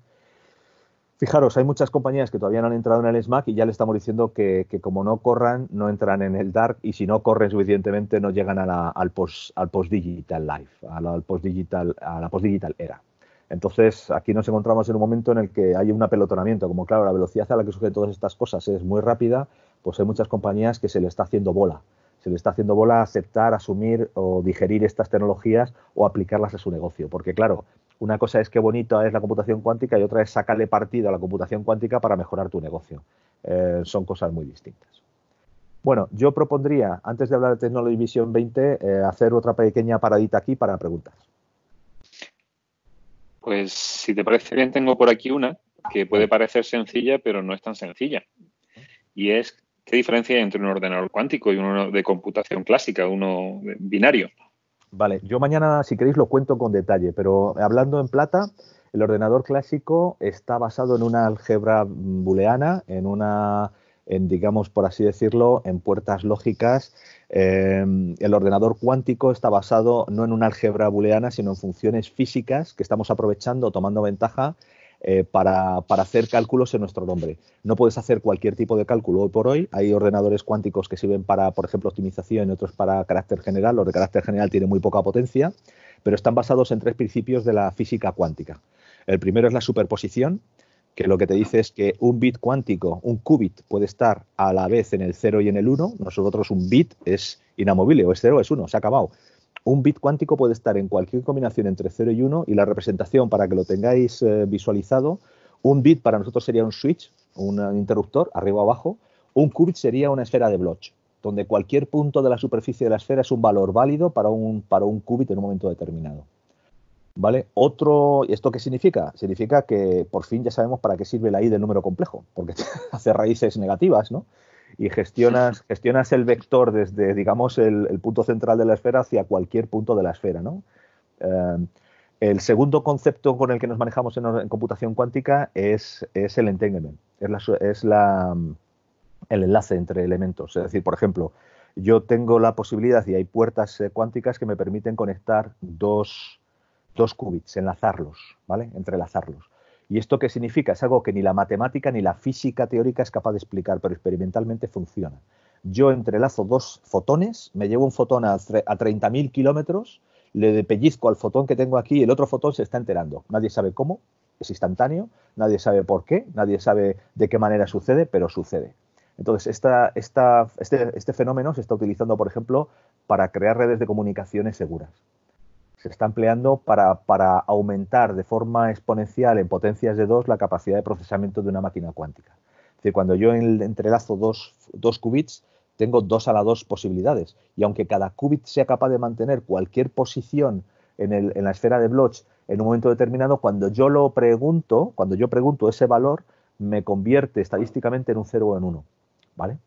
Fijaros, hay muchas compañías que todavía no han entrado en el SMAC y ya le estamos diciendo que, como no corran, no entran en el dark y si no corren suficientemente no llegan al post al post digital life, al post digital a la post digital era. Entonces, aquí nos encontramos en un momento en el que hay un apelotonamiento. Como, claro, la velocidad a la que suceden todas estas cosas es muy rápida, pues hay muchas compañías que se le está haciendo bola. Se le está haciendo bola aceptar, asumir o digerir estas tecnologías o aplicarlas a su negocio. Porque, claro, una cosa es que bonita es la computación cuántica y otra es sacarle partido a la computación cuántica para mejorar tu negocio. Eh, son cosas muy distintas. Bueno, yo propondría, antes de hablar de Technology Vision 20, eh, hacer otra pequeña paradita aquí para preguntas. Pues si te parece bien, tengo por aquí una que puede parecer sencilla, pero no es tan sencilla. Y es, ¿qué diferencia hay entre un ordenador cuántico y uno de computación clásica, uno binario? Vale, yo mañana, si queréis, lo cuento con detalle, pero hablando en plata, el ordenador clásico está basado en una álgebra booleana, en una, en, digamos, por así decirlo, en puertas lógicas Em, el ordenador cuántico está basado no en una álgebra booleana, sino en funciones físicas que estamos aprovechando, tomando ventaja eh, para, hacer cálculos en nuestro nombre. No puedes hacer cualquier tipo de cálculo hoy por hoy. Hay ordenadores cuánticos que sirven para, por ejemplo, optimización y otros para carácter general. Los de carácter general tienen muy poca potencia, pero están basados en tres principios de la física cuántica. El primero es la superposición, que lo que te dice es que un bit cuántico, un qubit, puede estar a la vez en el 0 y en el 1. Nosotros un bit es inamovible, o es 0 o es 1, se ha acabado. Un bit cuántico puede estar en cualquier combinación entre 0 y 1 y la representación, para que lo tengáis eh, visualizado, un bit para nosotros sería un switch, un interruptor, arriba o abajo. Un qubit sería una esfera de Bloch, donde cualquier punto de la superficie de la esfera es un valor válido para un, para un qubit en un momento determinado. ¿Vale? Otro, ¿esto qué significa? Significa que por fin ya sabemos para qué sirve la i del número complejo, porque (laughs) hace raíces negativas, ¿no? Y gestionas, (laughs) gestionas el vector desde, digamos, el, punto central de la esfera hacia cualquier punto de la esfera, ¿no? Eh, el segundo concepto con el que nos manejamos en, computación cuántica es, es el entanglement, es, la, es la, el enlace entre elementos. Es decir, por ejemplo, yo tengo la posibilidad y hay puertas eh, cuánticas que me permiten conectar dos, dos qubits, enlazarlos, ¿vale? Entrelazarlos. ¿Y esto qué significa? Es algo que ni la matemática ni la física teórica es capaz de explicar, pero experimentalmente funciona. Yo entrelazo dos fotones, me llevo un fotón a, a 30.000 kilómetros, le pellizco al fotón que tengo aquí y el otro fotón se está enterando. Nadie sabe cómo, es instantáneo, nadie sabe por qué, nadie sabe de qué manera sucede, pero sucede. Entonces, este, este fenómeno se está utilizando, por ejemplo, para crear redes de comunicaciones seguras se está empleando para, aumentar de forma exponencial en potencias de 2 la capacidad de procesamiento de una máquina cuántica. Es decir, cuando yo entrelazo dos, dos qubits, tengo dos a la dos posibilidades. Y aunque cada qubit sea capaz de mantener cualquier posición en, el, en, la esfera de Bloch en un momento determinado, cuando yo lo pregunto, cuando yo pregunto ese valor, me convierte estadísticamente en un 0 o en 1. ¿Vale?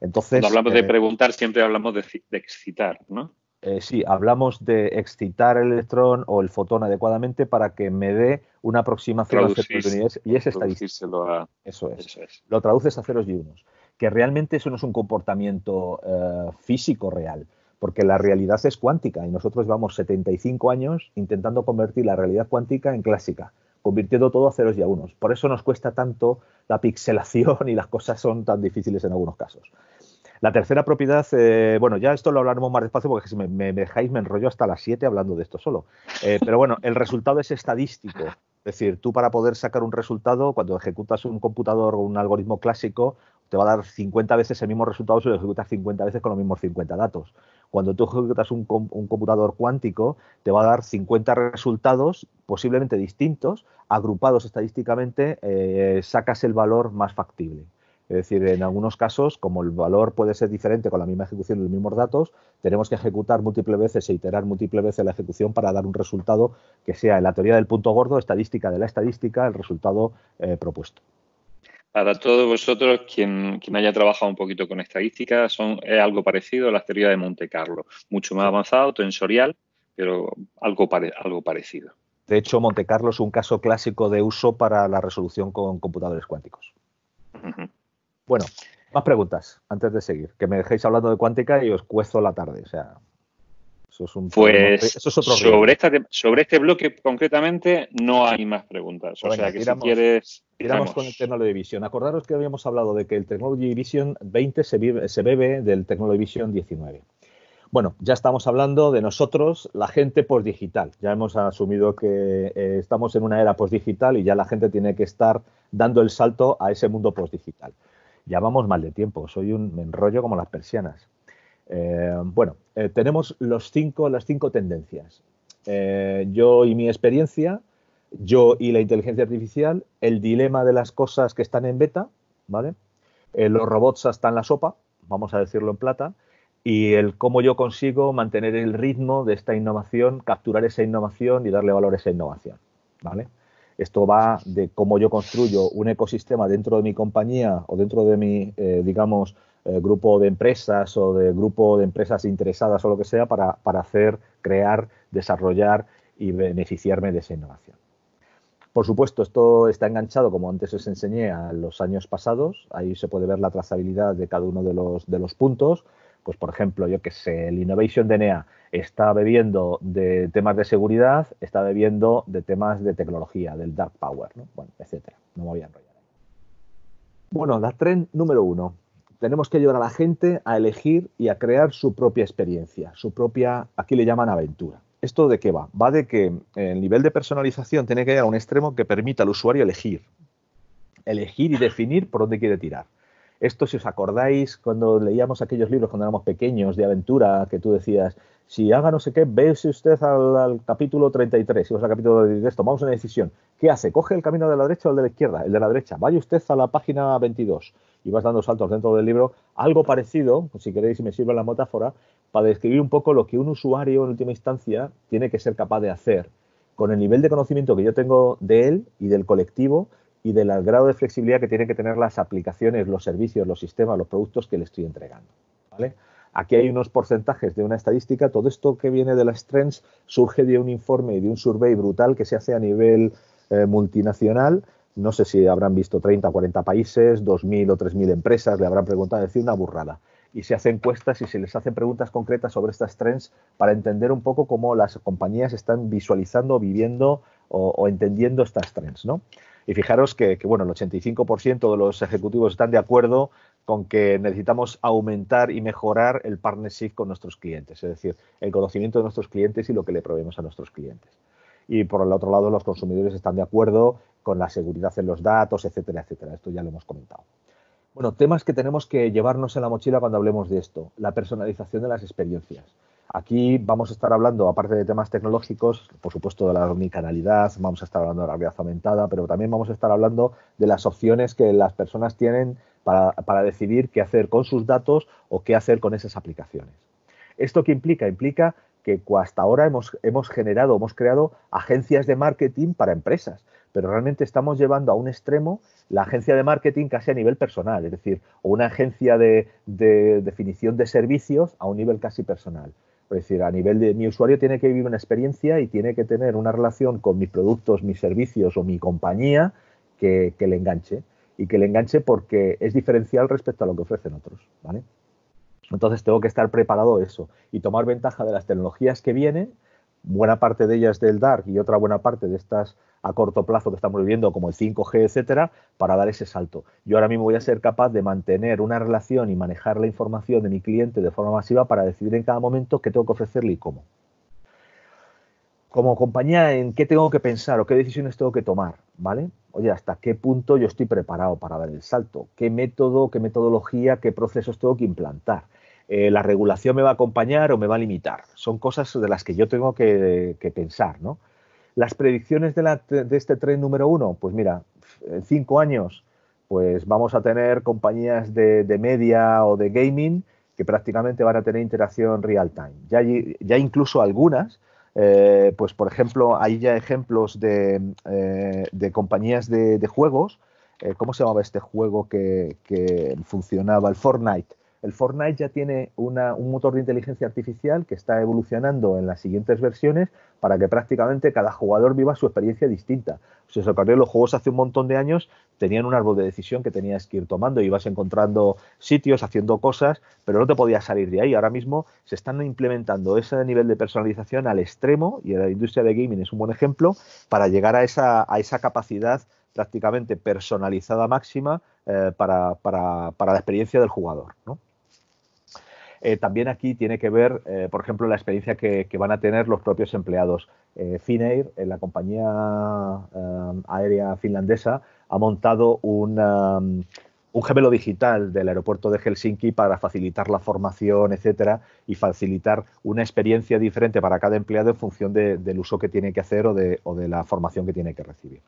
Entonces, Cuando hablamos de eh, preguntar, siempre hablamos de, de excitar, ¿no? Eh, sí, hablamos de excitar el electrón o el fotón adecuadamente para que me dé una aproximación a oportunidades y es estadística. Eso, es. Lo traduces a ceros y unos. Que realmente eso no es un comportamiento eh, físico real, porque la realidad es cuántica y nosotros llevamos 75 años intentando convertir la realidad cuántica en clásica, convirtiendo todo a ceros y a unos. Por eso nos cuesta tanto la pixelación (laughs) y las cosas son tan difíciles en algunos casos. La tercera propiedad, eh, bueno, ya esto lo hablaremos más despacio porque si me, dejáis me enrollo hasta las 7 hablando de esto solo. Eh, pero bueno, el resultado es estadístico. Es decir, tú para poder sacar un resultado, cuando ejecutas un computador o un algoritmo clásico, te va a dar 50 veces el mismo resultado si lo ejecutas 50 veces con los mismos 50 datos. Cuando tú ejecutas un, computador cuántico, te va a dar 50 resultados posiblemente distintos, agrupados estadísticamente, eh, sacas el valor más factible. Es decir, en algunos casos, como el valor puede ser diferente con la misma ejecución de los mismos datos, tenemos que ejecutar múltiples veces e iterar múltiples veces la ejecución para dar un resultado que sea, en la teoría del punto gordo, estadística de la estadística, el resultado eh, propuesto. Para todos vosotros, quien, haya trabajado un poquito con estadística, son, es algo parecido a la teoría de Monte Carlo, mucho más avanzado, tensorial, pero algo, algo parecido. De hecho, Monte Carlo es un caso clásico de uso para la resolución con computadores cuánticos. Bueno, más preguntas antes de seguir. Que me dejéis hablando de cuántica y os cuezo la tarde. O sea, eso es un pues sobre, sobre este bloque concretamente no hay más preguntas. O sea que si quieres. Tiramos con el Technology Vision. Acordaros que habíamos hablado de que el Technology Vision 20 se, se bebe del Technology Vision 19. Bueno, ya estamos hablando de nosotros, la gente postdigital. Ya hemos asumido que eh, estamos en una era postdigital y ya la gente tiene que estar dando el salto a ese mundo postdigital. Ya vamos mal de tiempo, soy un enrollo como las persianas. Eh, bueno, eh, tenemos los cinco, las cinco tendencias. Eh, yo y mi experiencia, yo y la inteligencia artificial, el dilema de las cosas que están en beta, ¿vale? los robots hasta en la sopa, vamos a decirlo en plata, y el cómo yo consigo mantener el ritmo de esta innovación, capturar esa innovación y darle valor a esa innovación, ¿vale? Esto va de cómo yo construyo un ecosistema dentro de mi compañía o dentro de mi, eh, digamos, eh, grupo de empresas o de grupo de empresas interesadas o lo que sea para, hacer, crear, desarrollar y beneficiarme de esa innovación. Por supuesto, esto está enganchado, como antes os enseñé, a los años pasados. Ahí se puede ver la trazabilidad de cada uno de los, de los puntos pues por ejemplo, yo que sé, el Innovation DNA está bebiendo de temas de seguridad, está bebiendo de temas de tecnología, del dark power, ¿no? bueno, etcétera. No me voy a enrollar. Bueno, la trend número uno. Tenemos que ayudar a la gente a elegir y a crear su propia experiencia, su propia, aquí le llaman aventura. ¿Esto de qué va? Va de que el nivel de personalización tiene que llegar a un extremo que permita al usuario elegir. Elegir y definir por dónde quiere tirar. Esto, si os acordáis, cuando leíamos aquellos libros cuando éramos pequeños de aventura, que tú decías, si haga no sé qué, véase usted al, capítulo 33, si al capítulo de esto, vamos a una decisión. ¿Qué hace? ¿Coge el camino de la derecha o el de la izquierda? El de la derecha. Vaya usted a la página 22 y vas dando saltos dentro del libro. Algo parecido, si queréis, si me sirve la metáfora, para describir un poco lo que un usuario en última instancia tiene que ser capaz de hacer con el nivel de conocimiento que yo tengo de él y del colectivo y del grado de flexibilidad que tienen que tener las aplicaciones, los servicios, los sistemas, los productos que le estoy entregando. ¿vale? Aquí hay unos porcentajes de una estadística. Todo esto que viene de las trends surge de un informe y de un survey brutal que se hace a nivel eh, multinacional. No sé si habrán visto 30 o 40 países, 2.000 o 3.000 empresas, le habrán preguntado, decir una burrada. Y se hacen encuestas y se les hacen preguntas concretas sobre estas trends para entender un poco cómo las compañías están visualizando, viviendo o, o entendiendo estas trends. ¿no? Y fijaros que, bueno, el 85% de los ejecutivos están de acuerdo con que necesitamos aumentar y mejorar el partnership con nuestros clientes, es decir, el conocimiento de nuestros clientes y lo que le proveemos a nuestros clientes. Y por el otro lado, los consumidores están de acuerdo con la seguridad en los datos, etcétera, etcétera. Esto ya lo hemos comentado. Bueno, temas que tenemos que llevarnos en la mochila cuando hablemos de esto. La personalización de las experiencias. Aquí vamos a estar hablando, aparte de temas tecnológicos, por supuesto de la omnicanalidad, vamos a estar hablando de la realidad aumentada, pero también vamos a estar hablando de las opciones que las personas tienen para, decidir qué hacer con sus datos o qué hacer con esas aplicaciones. ¿Esto qué implica? Implica que hasta ahora hemos, hemos generado, hemos creado agencias de marketing para empresas, pero realmente estamos llevando a un extremo la agencia de marketing casi a nivel personal, es decir, o una agencia de definición de servicios a un nivel casi personal. Es decir, a nivel de mi usuario tiene que vivir una experiencia y tiene que tener una relación con mis productos, mis servicios o mi compañía que, le enganche. Y que le enganche porque es diferencial respecto a lo que ofrecen otros. ¿vale? Entonces tengo que estar preparado eso y tomar ventaja de las tecnologías que vienen, buena parte de ellas del Dark y otra buena parte de estas a corto plazo que estamos viviendo, como el 5G, etcétera, para dar ese salto. Yo ahora mismo voy a ser capaz de mantener una relación y manejar la información de mi cliente de forma masiva para decidir en cada momento qué tengo que ofrecerle y cómo. Como compañía, ¿en qué tengo que pensar o qué decisiones tengo que tomar? ¿Vale? Oye, ¿hasta qué punto yo estoy preparado para dar el salto? ¿Qué método, qué metodología, qué procesos tengo que implantar? Eh, la regulación me va a acompañar o me va a limitar. Son cosas de las que yo tengo que, pensar, ¿no? Las predicciones de, este tren número uno, pues mira, en cinco años, pues vamos a tener compañías de, media o de gaming que prácticamente van a tener interacción real time. Ya, ya incluso algunas, eh, pues por ejemplo, hay ya ejemplos de, eh, compañías de, juegos. ¿Cómo se llamaba este juego que funcionaba? El Fortnite el Fortnite ya tiene un motor de inteligencia artificial que está evolucionando en las siguientes versiones para que prácticamente cada jugador viva su experiencia distinta. Si os acordáis, los juegos hace un montón de años tenían un árbol de decisión que tenías que ir tomando, ibas encontrando sitios, haciendo cosas, pero no te podías salir de ahí. Ahora mismo se están implementando ese nivel de personalización al extremo, y la industria de gaming es un buen ejemplo, para llegar a esa, a esa capacidad prácticamente personalizada máxima eh, para, la experiencia del jugador. ¿no? Eh, también aquí tiene que ver, eh, por ejemplo, la experiencia que, van a tener los propios empleados. Eh, Finnair, la compañía aérea finlandesa, ha montado un gemelo digital del aeropuerto de Helsinki para facilitar la formación, etcétera, y facilitar una experiencia diferente para cada empleado en función del uso que tiene que hacer o de, la formación que tiene que recibir.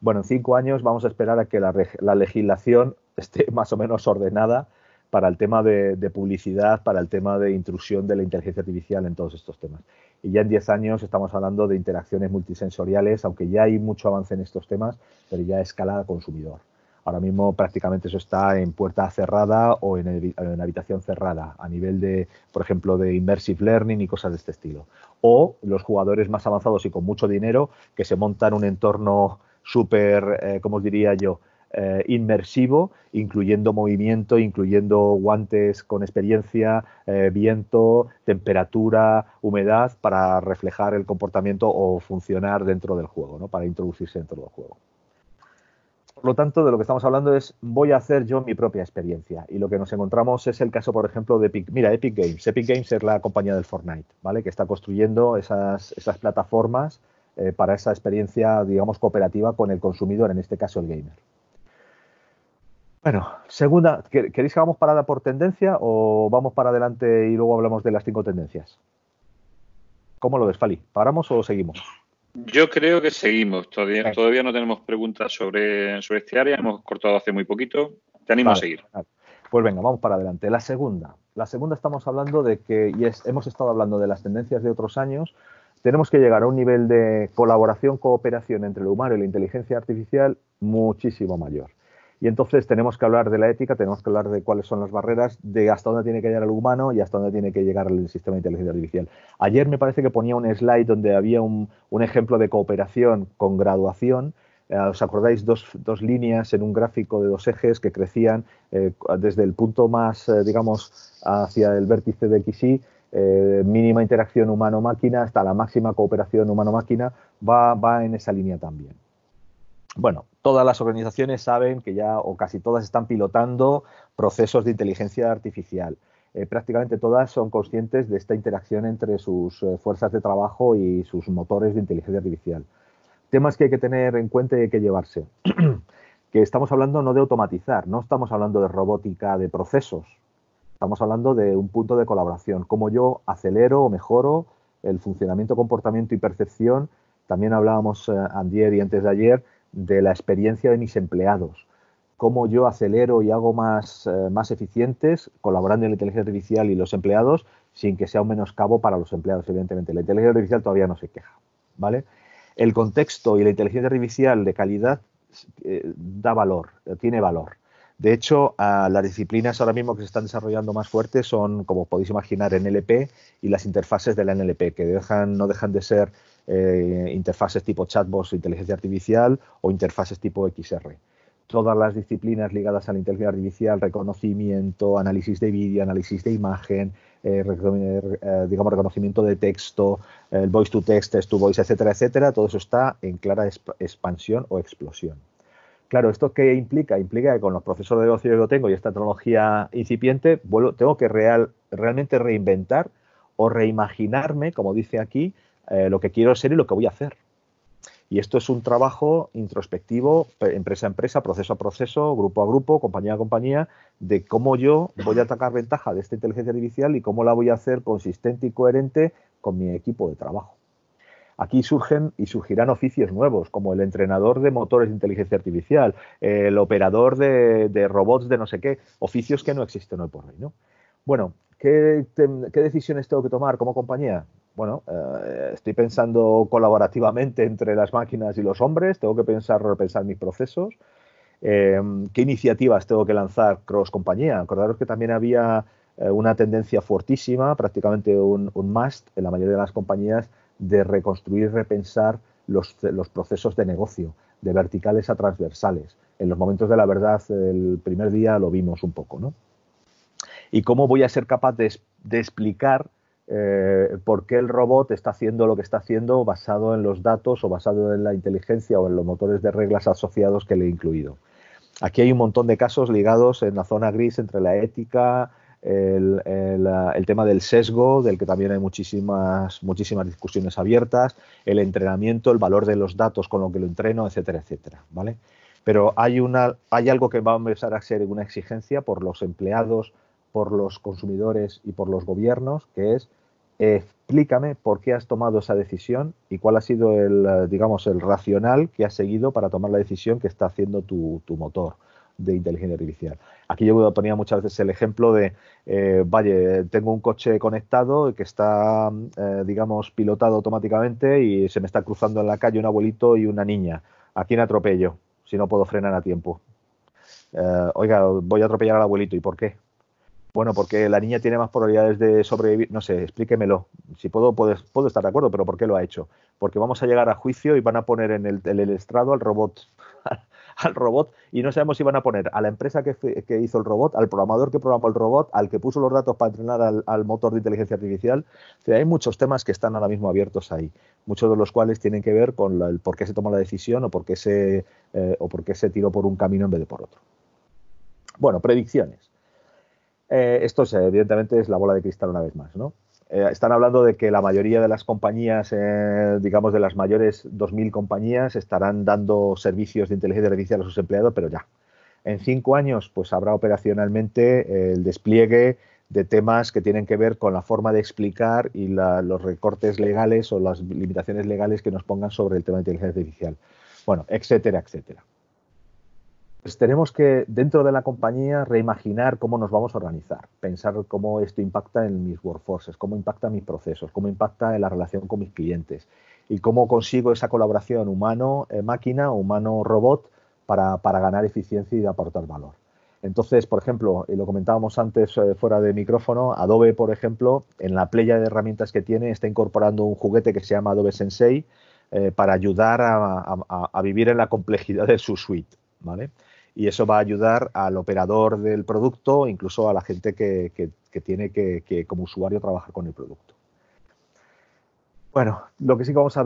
Bueno, en cinco años vamos a esperar a que la legislación (laughs) esté más o menos ordenada para el tema de, publicidad, para el tema de intrusión de la inteligencia artificial en todos estos temas. Y ya en 10 años estamos hablando de interacciones multisensoriales, aunque ya hay mucho avance en estos temas, pero ya a escala consumidor. Ahora mismo prácticamente eso está en puerta cerrada o en, habitación cerrada, a nivel de, por ejemplo, de immersive learning y cosas de este estilo. O los jugadores más avanzados y con mucho dinero que se montan un entorno súper, eh, como os diría yo, eh, inmersivo, incluyendo movimiento, incluyendo guantes con experiencia, eh, viento, temperatura, humedad, para reflejar el comportamiento o funcionar dentro del juego, ¿no? para introducirse dentro del juego. Por lo tanto, de lo que estamos hablando es voy a hacer yo mi propia experiencia. Y lo que nos encontramos es el caso, por ejemplo, de Epic. Mira, Epic Games. Epic Games es la compañía del Fortnite, ¿vale? Que está construyendo esas, esas plataformas eh, para esa experiencia, digamos, cooperativa con el consumidor, en este caso el gamer. Bueno, segunda, ¿queréis que hagamos parada por tendencia o vamos para adelante y luego hablamos de las cinco tendencias? ¿Cómo lo ves, Fali? ¿Paramos o seguimos? Yo creo que seguimos. Todavía, todavía no tenemos preguntas sobre, sobre este área. Hemos cortado hace muy poquito. Te animo a seguir. Pues venga, vamos para adelante. La segunda. La segunda estamos hablando de que, y hemos estado hablando de las tendencias de otros años, tenemos que llegar a un nivel de colaboración, cooperación entre el humano y la inteligencia artificial muchísimo mayor. Y entonces tenemos que hablar de la ética, tenemos que hablar de cuáles son las barreras, de hasta dónde tiene que llegar el humano y hasta dónde tiene que llegar el sistema de inteligencia artificial. Ayer me parece que ponía un slide donde había un, ejemplo de cooperación con graduación. Eh, ¿Os acordáis? Dos, líneas en un gráfico de dos ejes que crecían eh, desde el punto más, eh, digamos, hacia el vértice de XY, mínima interacción humano-máquina, hasta la máxima cooperación humano-máquina, va, va en esa línea también. Bueno, todas las organizaciones saben que ya, o casi todas, están pilotando procesos de inteligencia artificial. Eh, prácticamente todas son conscientes de esta interacción entre sus eh, fuerzas de trabajo y sus motores de inteligencia artificial. Temas que hay que tener en cuenta y hay que llevarse. (clears throat) que estamos hablando no de automatizar, no estamos hablando de robótica de procesos, estamos hablando de un punto de colaboración, cómo yo acelero o mejoro el funcionamiento, comportamiento y percepción. También hablábamos eh, ayer y antes de ayer de la experiencia de mis empleados, cómo yo acelero y hago más, eh, más eficientes colaborando en la inteligencia artificial y los empleados sin que sea un menoscabo para los empleados, evidentemente. La inteligencia artificial todavía no se queja, ¿vale? El contexto y la inteligencia artificial de calidad eh, da valor, tiene valor. De hecho, las disciplinas ahora mismo que se están desarrollando más fuertes son, como podéis imaginar, NLP y las interfaces de la NLP, que no dejan de ser eh, interfaces tipo chatbots, inteligencia artificial o interfaces tipo XR. Todas las disciplinas ligadas a la inteligencia artificial, reconocimiento, análisis de vídeo, análisis de imagen, eh, eh, digamos reconocimiento de texto, el voice to text, text to voice, etcétera, etcétera, todo eso está en clara expansión o explosión. Claro, ¿esto qué implica? Implica que con los procesos de negocio que yo tengo y esta tecnología incipiente, tengo que real, realmente reinventar o reimaginarme, como dice aquí, eh, lo que quiero ser y lo que voy a hacer. Y esto es un trabajo introspectivo, empresa a empresa, proceso a proceso, grupo a grupo, compañía a compañía, de cómo yo voy a atacar ventaja de esta inteligencia artificial y cómo la voy a hacer consistente y coherente con mi equipo de trabajo. Aquí surgen y surgirán oficios nuevos, como el entrenador de motores de inteligencia artificial, el operador de, robots de no sé qué, oficios que no existen hoy por hoy. ¿no? Bueno, ¿qué, decisiones tengo que tomar como compañía? Bueno, eh, estoy pensando colaborativamente entre las máquinas y los hombres, tengo que pensar, repensar mis procesos. Eh, ¿Qué iniciativas tengo que lanzar cross compañía? Acordaros que también había eh, una tendencia fortísima, prácticamente un, un must en la mayoría de las compañías de reconstruir, repensar los, los, procesos de negocio, de verticales a transversales. En los momentos de la verdad, el primer día lo vimos un poco, ¿no? Y cómo voy a ser capaz de, explicar eh, por qué el robot está haciendo lo que está haciendo basado en los datos o basado en la inteligencia o en los motores de reglas asociados que le he incluido. Aquí hay un montón de casos ligados en la zona gris entre la ética, el, tema del sesgo, del que también hay muchísimas, muchísimas discusiones abiertas, el entrenamiento, el valor de los datos con lo que lo entreno, etcétera, etcétera, ¿vale? Pero hay, una, hay algo que va a empezar a ser una exigencia por los empleados, por los consumidores y por los gobiernos, que es explícame por qué has tomado esa decisión y cuál ha sido el, digamos, el racional que has seguido para tomar la decisión que está haciendo tu motor de inteligencia artificial. Aquí yo ponía muchas veces el ejemplo de, eh, vaya, tengo un coche conectado que está, eh, digamos, pilotado automáticamente y se me está cruzando en la calle un abuelito y una niña. ¿A quién atropello si no puedo frenar a tiempo? Eh, oiga, voy a atropellar al abuelito. ¿Y por qué? Bueno, porque la niña tiene más probabilidades de sobrevivir. No sé, explíquemelo. Si puedo, puedo, puedo estar de acuerdo, pero ¿por qué lo ha hecho? Porque vamos a llegar a juicio y van a poner en el, estrado al robot (laughs) al robot y no sabemos si van a poner a la empresa que, hizo el robot, al programador que programó el robot, al que puso los datos para entrenar al, motor de inteligencia artificial. hay muchos temas que están ahora mismo abiertos ahí, muchos de los cuales tienen que ver con el por qué se tomó la decisión o por qué se, eh, o por qué se tiró por un camino en vez de por otro. Bueno, predicciones. Eh, esto evidentemente es la bola de cristal una vez más, ¿no? Eh, están hablando de que la mayoría de las compañías, eh, digamos de las mayores 2.000 compañías, estarán dando servicios de inteligencia artificial a sus empleados, pero ya. En cinco años, pues habrá operacionalmente el despliegue de temas que tienen que ver con la forma de explicar y los recortes legales o las limitaciones legales que nos pongan sobre el tema de inteligencia artificial. Bueno, etcétera, etcétera. Pues tenemos que, dentro de la compañía, reimaginar cómo nos vamos a organizar, pensar cómo esto impacta en mis workforces, cómo impacta en mis procesos, cómo impacta en la relación con mis clientes y cómo consigo esa colaboración humano-máquina, humano-robot para, ganar eficiencia y aportar valor. Entonces, por ejemplo, y lo comentábamos antes eh, fuera de micrófono, Adobe, por ejemplo, en la playa de herramientas que tiene, está incorporando un juguete que se llama Adobe Sensei eh, para ayudar a, a, vivir en la complejidad de su suite. ¿vale? Y eso va a ayudar al operador del producto, incluso a la gente que, tiene que, como usuario, trabajar con el producto. Bueno, lo que sí que vamos a,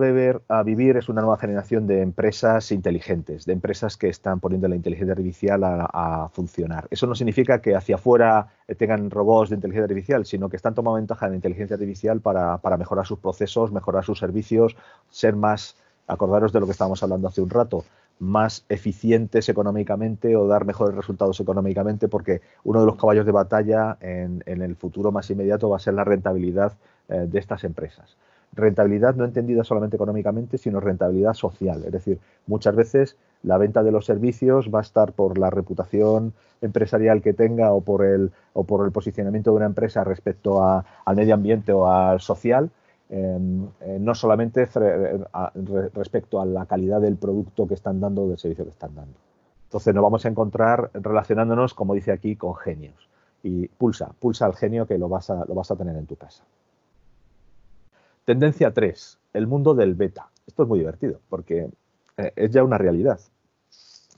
a vivir es una nueva generación de empresas inteligentes, de empresas que están poniendo la inteligencia artificial a, funcionar. Eso no significa que hacia afuera tengan robots de inteligencia artificial, sino que están tomando ventaja de la inteligencia artificial para, para mejorar sus procesos, mejorar sus servicios, ser más, acordaros de lo que estábamos hablando hace un rato, más eficientes económicamente o dar mejores resultados económicamente, porque uno de los caballos de batalla en, el futuro más inmediato va a ser la rentabilidad eh, de estas empresas. Rentabilidad no entendida solamente económicamente, sino rentabilidad social. Es decir, muchas veces la venta de los servicios va a estar por la reputación empresarial que tenga o por el, o por el posicionamiento de una empresa respecto al medio ambiente o al social, no solamente respecto a la calidad del producto que están dando o del servicio que están dando. Entonces nos vamos a encontrar relacionándonos, como dice aquí, con genios. Y pulsa, pulsa al genio que lo vas a, lo vas a tener en tu casa. Tendencia 3, el mundo del beta. Esto es muy divertido porque eh, es ya una realidad.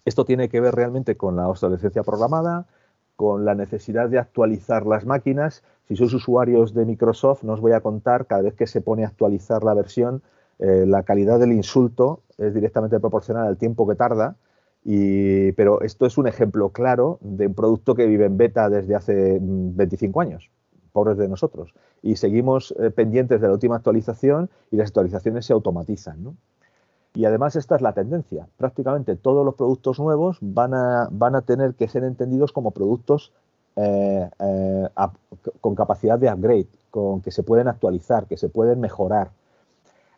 Esto tiene que ver realmente con la obsolescencia programada, con la necesidad de actualizar las máquinas. Si sois usuarios de Microsoft, no os voy a contar, cada vez que se pone a actualizar la versión, eh, la calidad del insulto es directamente proporcional al tiempo que tarda. Y, pero esto es un ejemplo claro de un producto que vive en beta desde hace 25 mm, años, pobres de nosotros. Y seguimos eh, pendientes de la última actualización y las actualizaciones se automatizan. Y además esta es la tendencia. Prácticamente todos los productos nuevos van a, van a tener que ser entendidos como productos eh, eh, con capacidad de upgrade, con que se pueden actualizar, que se pueden mejorar.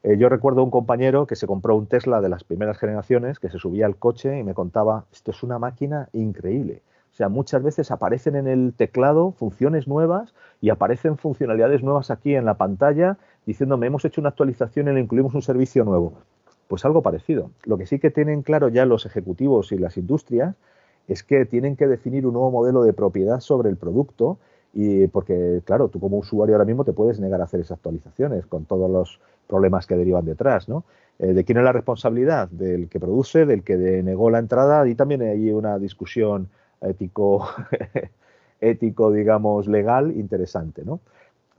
Eh, yo recuerdo un compañero que se compró un Tesla de las primeras generaciones, que se subía al coche y me contaba, esto es una máquina increíble. O sea, muchas veces aparecen en el teclado funciones nuevas y aparecen funcionalidades nuevas aquí en la pantalla diciéndome hemos hecho una actualización y le incluimos un servicio nuevo. Pues algo parecido. Lo que sí que tienen claro ya los ejecutivos y las industrias es que tienen que definir un nuevo modelo de propiedad sobre el producto y porque, claro, tú como usuario ahora mismo te puedes negar a hacer esas actualizaciones con todos los problemas que derivan detrás, ¿no? Eh, ¿De quién es la responsabilidad? Del que produce, del que denegó la entrada y también hay una discusión ético, (laughs) ético digamos, legal interesante, ¿no?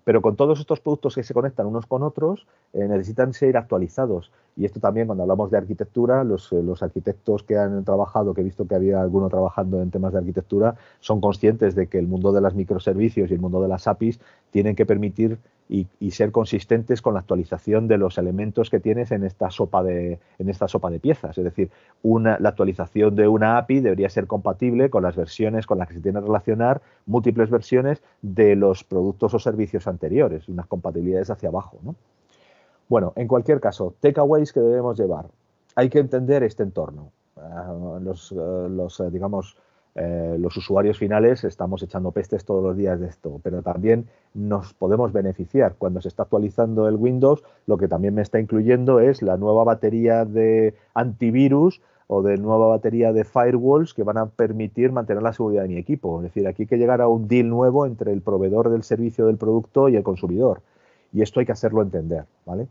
Pero con todos estos productos que se conectan unos con otros, eh, necesitan ser actualizados. Y esto también, cuando hablamos de arquitectura, los, eh, los, arquitectos que han trabajado, que he visto que había alguno trabajando en temas de arquitectura, son conscientes de que el mundo de los microservicios y el mundo de las APIs tienen que permitir y, ser consistentes con la actualización de los elementos que tienes en esta sopa de, en esta sopa de piezas. Es decir, una, la actualización de una API debería ser compatible con las versiones con las que se tiene que relacionar múltiples versiones de los productos o servicios anteriores, unas compatibilidades hacia abajo. Bueno, en cualquier caso, takeaways que debemos llevar. Hay que entender este entorno. Ah, los, eh, los eh, digamos, eh, los usuarios finales estamos echando pestes todos los días de esto, pero también nos podemos beneficiar. Cuando se está actualizando el Windows, lo que también me está incluyendo es la nueva batería de antivirus o de nueva batería de firewalls que van a permitir mantener la seguridad de mi equipo. Es decir, aquí hay que llegar a un deal nuevo entre el proveedor del servicio del producto y el consumidor. Y esto hay que hacerlo entender, ¿vale?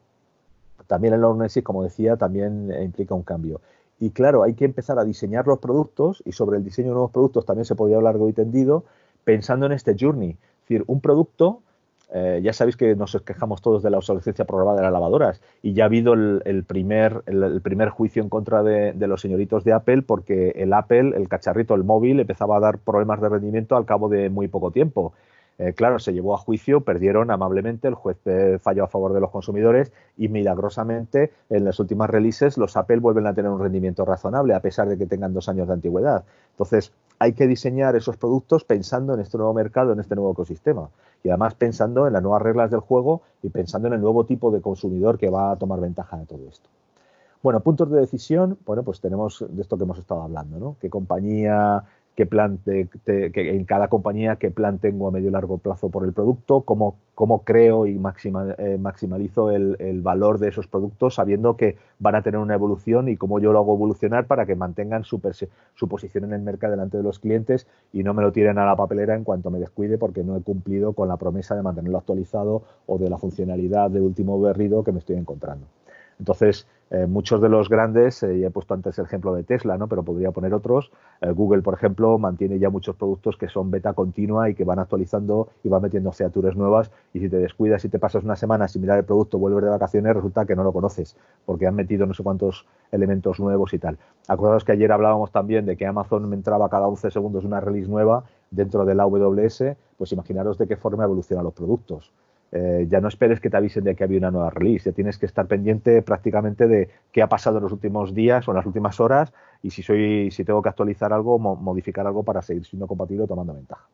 También el Ownership, como decía, también implica un cambio. Y claro, hay que empezar a diseñar los productos y sobre el diseño de nuevos productos también se podría hablar largo y tendido pensando en este journey. Es decir, un producto, eh, ya sabéis que nos quejamos todos de la obsolescencia programada de las lavadoras y ya ha habido el, primer, el, primer juicio en contra de, de, los señoritos de Apple porque el Apple, el cacharrito, el móvil, empezaba a dar problemas de rendimiento al cabo de muy poco tiempo. Eh, claro, se llevó a juicio, perdieron amablemente, el juez eh, falló a favor de los consumidores y milagrosamente en las últimas releases los Apple vuelven a tener un rendimiento razonable a pesar de que tengan dos años de antigüedad. Entonces, hay que diseñar esos productos pensando en este nuevo mercado, en este nuevo ecosistema y además pensando en las nuevas reglas del juego y pensando en el nuevo tipo de consumidor que va a tomar ventaja de todo esto. Bueno, puntos de decisión, bueno, pues tenemos de esto que hemos estado hablando, ¿no? ¿Qué compañía qué plan que en cada compañía, qué plan tengo a medio y largo plazo por el producto, cómo, cómo creo y eh, maximalizo el, valor de esos productos sabiendo que van a tener una evolución y cómo yo lo hago evolucionar para que mantengan su posición en el mercado delante de los clientes y no me lo tiren a la papelera en cuanto me descuide porque no he cumplido con la promesa de mantenerlo actualizado o de la funcionalidad de último berrido que me estoy encontrando. Entonces, eh, muchos de los grandes, eh, he puesto antes el ejemplo de Tesla, ¿no? pero podría poner otros. Eh, Google, por ejemplo, mantiene ya muchos productos que son beta continua y que van actualizando y van metiendo features nuevas. Y si te descuidas y te pasas una semana sin mirar el producto, vuelves de vacaciones, resulta que no lo conoces, porque han metido no sé cuántos elementos nuevos y tal. Acordaos que ayer hablábamos también de que Amazon entraba cada 11 segundos una release nueva dentro de la AWS, pues imaginaros de qué forma evolucionan los productos. Eh, ya no esperes que te avisen de que había una nueva release, ya tienes que estar pendiente prácticamente de qué ha pasado en los últimos días o en las últimas horas y si soy, si tengo que actualizar algo, modificar algo para seguir siendo compatible o tomando ventaja.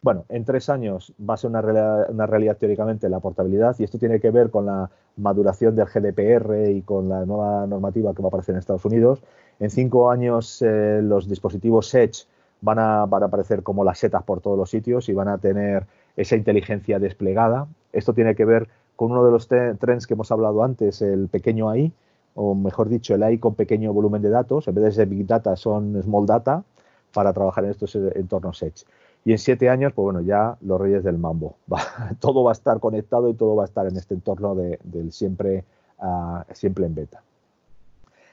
Bueno, en tres años va a ser una realidad, teóricamente la portabilidad y esto tiene que ver con la maduración del GDPR y con la nueva normativa que va a aparecer en Estados Unidos. En cinco años eh, los dispositivos Edge van a, van a aparecer como las setas por todos los sitios y van a tener esa inteligencia desplegada. Esto tiene que ver con uno de los trends que hemos hablado antes, el pequeño AI, o mejor dicho, el AI con pequeño volumen de datos. En vez de ser Big Data, son Small Data para trabajar en estos entornos Edge. Y en siete años, pues bueno, ya los reyes del mambo. (laughs) todo va a estar conectado y todo va a estar en este entorno del siempre, uh, siempre en beta.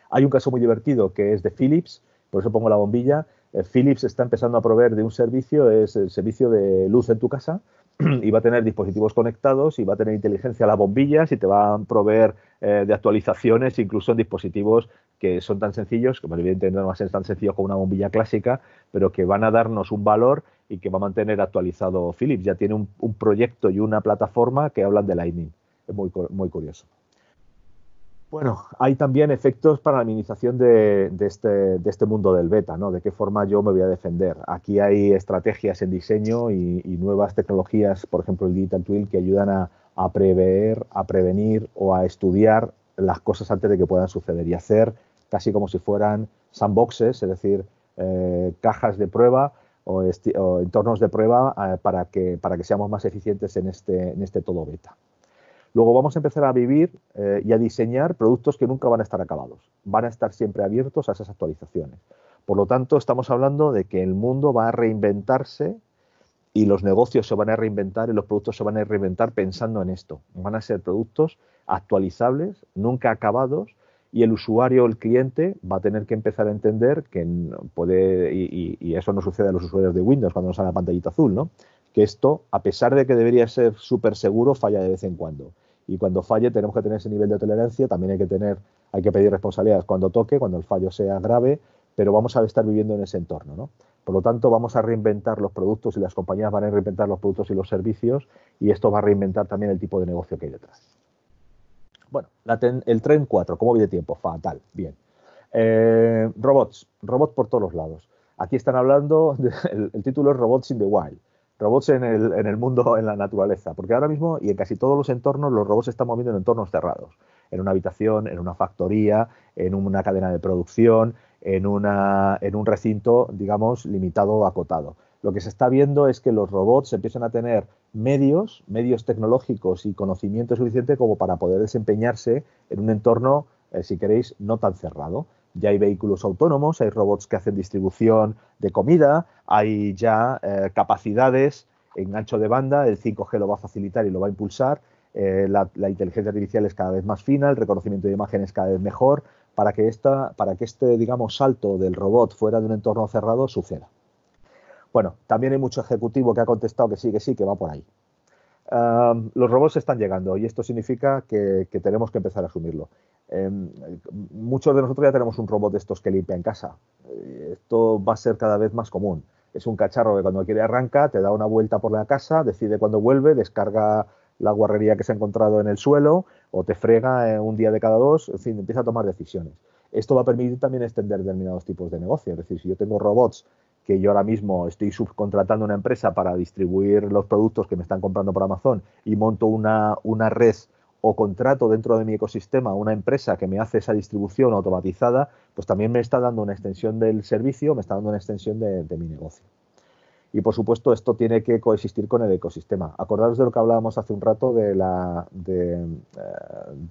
Hay un caso muy divertido que es de Philips, por eso pongo la bombilla. Eh, Philips está empezando a proveer de un servicio, es el servicio de luz en tu casa, (clears throat) y va a tener dispositivos conectados y va a tener inteligencia a las bombillas y te va a proveer eh, de actualizaciones incluso en dispositivos que son tan sencillos, que evidentemente no van a ser tan sencillos como una bombilla clásica, pero que van a darnos un valor y que va a mantener actualizado Philips. Ya tiene un, proyecto y una plataforma que hablan de Lightning. Es muy, muy curioso. Bueno, hay también efectos para la minimización este, de, este, mundo del beta, ¿no? De qué forma yo me voy a defender. Aquí hay estrategias en diseño y, nuevas tecnologías, por ejemplo el Digital Twin, que ayudan a, prever, a prevenir o a estudiar las cosas antes de que puedan suceder y hacer casi como si fueran sandboxes, es decir, eh, cajas de prueba o, entornos de prueba eh, para, que, para que seamos más eficientes en este, en este todo beta. Luego vamos a empezar a vivir eh, y a diseñar productos que nunca van a estar acabados, van a estar siempre abiertos a esas actualizaciones. Por lo tanto, estamos hablando de que el mundo va a reinventarse y los negocios se van a reinventar y los productos se van a reinventar pensando en esto. Van a ser productos actualizables, nunca acabados, y el usuario, el cliente, va a tener que empezar a entender que puede, y, y eso no sucede a los usuarios de Windows cuando nos sale la pantallita azul, ¿no? Que esto, a pesar de que debería ser súper seguro, falla de vez en cuando. Y cuando falle tenemos que tener ese nivel de tolerancia, también hay que tener, hay que pedir responsabilidades cuando toque, cuando el fallo sea grave, pero vamos a estar viviendo en ese entorno, ¿no? Por lo tanto, vamos a reinventar los productos y las compañías van a reinventar los productos y los servicios y esto va a reinventar también el tipo de negocio que hay detrás. Bueno, el tren 4, ¿cómo viene tiempo? Fatal, bien. Eh, robots, robots por todos los lados. Aquí están hablando, el título es Robots in the Wild robots en el, en el, mundo, en la naturaleza, porque ahora mismo y en casi todos los entornos los robots se están moviendo en entornos cerrados, en una habitación, en una factoría, en una cadena de producción, en, una, en un recinto, digamos, limitado, acotado. Lo que se está viendo es que los robots empiezan a tener medios, medios tecnológicos y conocimiento suficiente como para poder desempeñarse en un entorno, eh, si queréis, no tan cerrado ya hay vehículos autónomos, hay robots que hacen distribución de comida, hay ya eh, capacidades en ancho de banda, el 5G lo va a facilitar y lo va a impulsar, eh, la, inteligencia artificial es cada vez más fina, el reconocimiento de imagen es cada vez mejor, para que, esta, para que este, digamos, salto del robot fuera de un entorno cerrado suceda. Bueno, también hay mucho ejecutivo que ha contestado que sí, que sí, que va por ahí. Los robots están llegando y esto significa que, tenemos que empezar a asumirlo. Em, muchos de nosotros ya tenemos un robot de estos que limpia en casa. Eh, esto va a ser cada vez más común. Es un cacharro que cuando quiere arranca, te da una vuelta por la casa, decide cuándo vuelve, descarga la guarrería que se ha encontrado en el suelo o te frega eh, un día de cada dos, en fin, empieza a tomar decisiones. Esto va a permitir también extender determinados tipos de negocio. Es decir, si yo tengo robots que yo ahora mismo estoy subcontratando una empresa para distribuir los productos que me están comprando por Amazon y monto una, una red o contrato dentro de mi ecosistema una empresa que me hace esa distribución automatizada, pues también me está dando una extensión del servicio, me está dando una extensión de, mi negocio. Y por supuesto esto tiene que coexistir con el ecosistema. Acordaros de lo que hablábamos hace un rato de la de,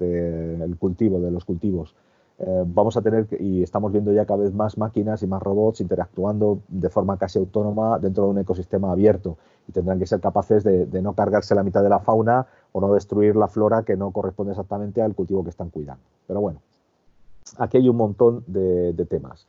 eh, cultivo, de los cultivos. Eh, vamos a tener, y estamos viendo ya cada vez más máquinas y más robots interactuando de forma casi autónoma dentro de un ecosistema abierto y tendrán que ser capaces de, no cargarse la mitad de la fauna o no destruir la flora que no corresponde exactamente al cultivo que están cuidando. Pero bueno, aquí hay un montón de, temas.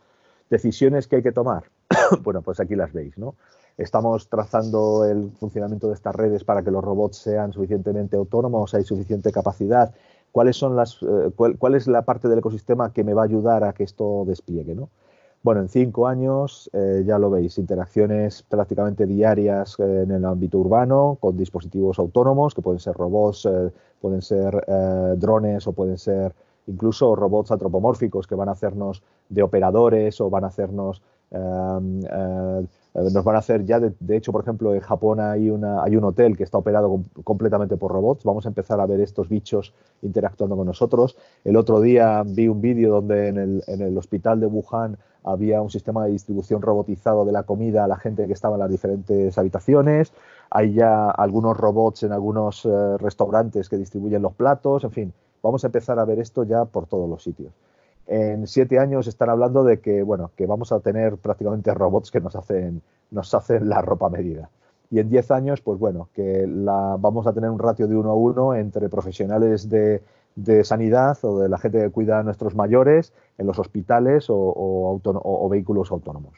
Decisiones que hay que tomar. (coughs) bueno, pues aquí las veis, ¿no? Estamos trazando el funcionamiento de estas redes para que los robots sean suficientemente autónomos, hay suficiente capacidad cuáles son las, eh, cuál, es la parte del ecosistema que me va a ayudar a que esto despliegue, ¿no? Bueno, en cinco años, eh, ya lo veis, interacciones prácticamente diarias eh, en el ámbito urbano con dispositivos autónomos, que pueden ser robots, pueden ser drones o pueden ser incluso robots antropomórficos que van a hacernos de operadores o van a hacernos eh, nos van a hacer ya, de, hecho, por ejemplo, en Japón hay, una, hay un hotel que está operado completamente por robots. Vamos a empezar a ver estos bichos interactuando con nosotros. El otro día vi un vídeo donde en el, en el hospital de Wuhan había un sistema de distribución robotizado de la comida a la gente que estaba en las diferentes habitaciones. Hay ya algunos robots en algunos eh, restaurantes que distribuyen los platos. En fin, vamos a empezar a ver esto ya por todos los sitios en siete años están hablando de que, bueno, que vamos a tener prácticamente robots que nos hacen, nos hacen la ropa medida. Y en diez años, pues bueno, que la, vamos a tener un ratio de uno a uno entre profesionales de, sanidad o de la gente que cuida a nuestros mayores en los hospitales o, vehículos autónomos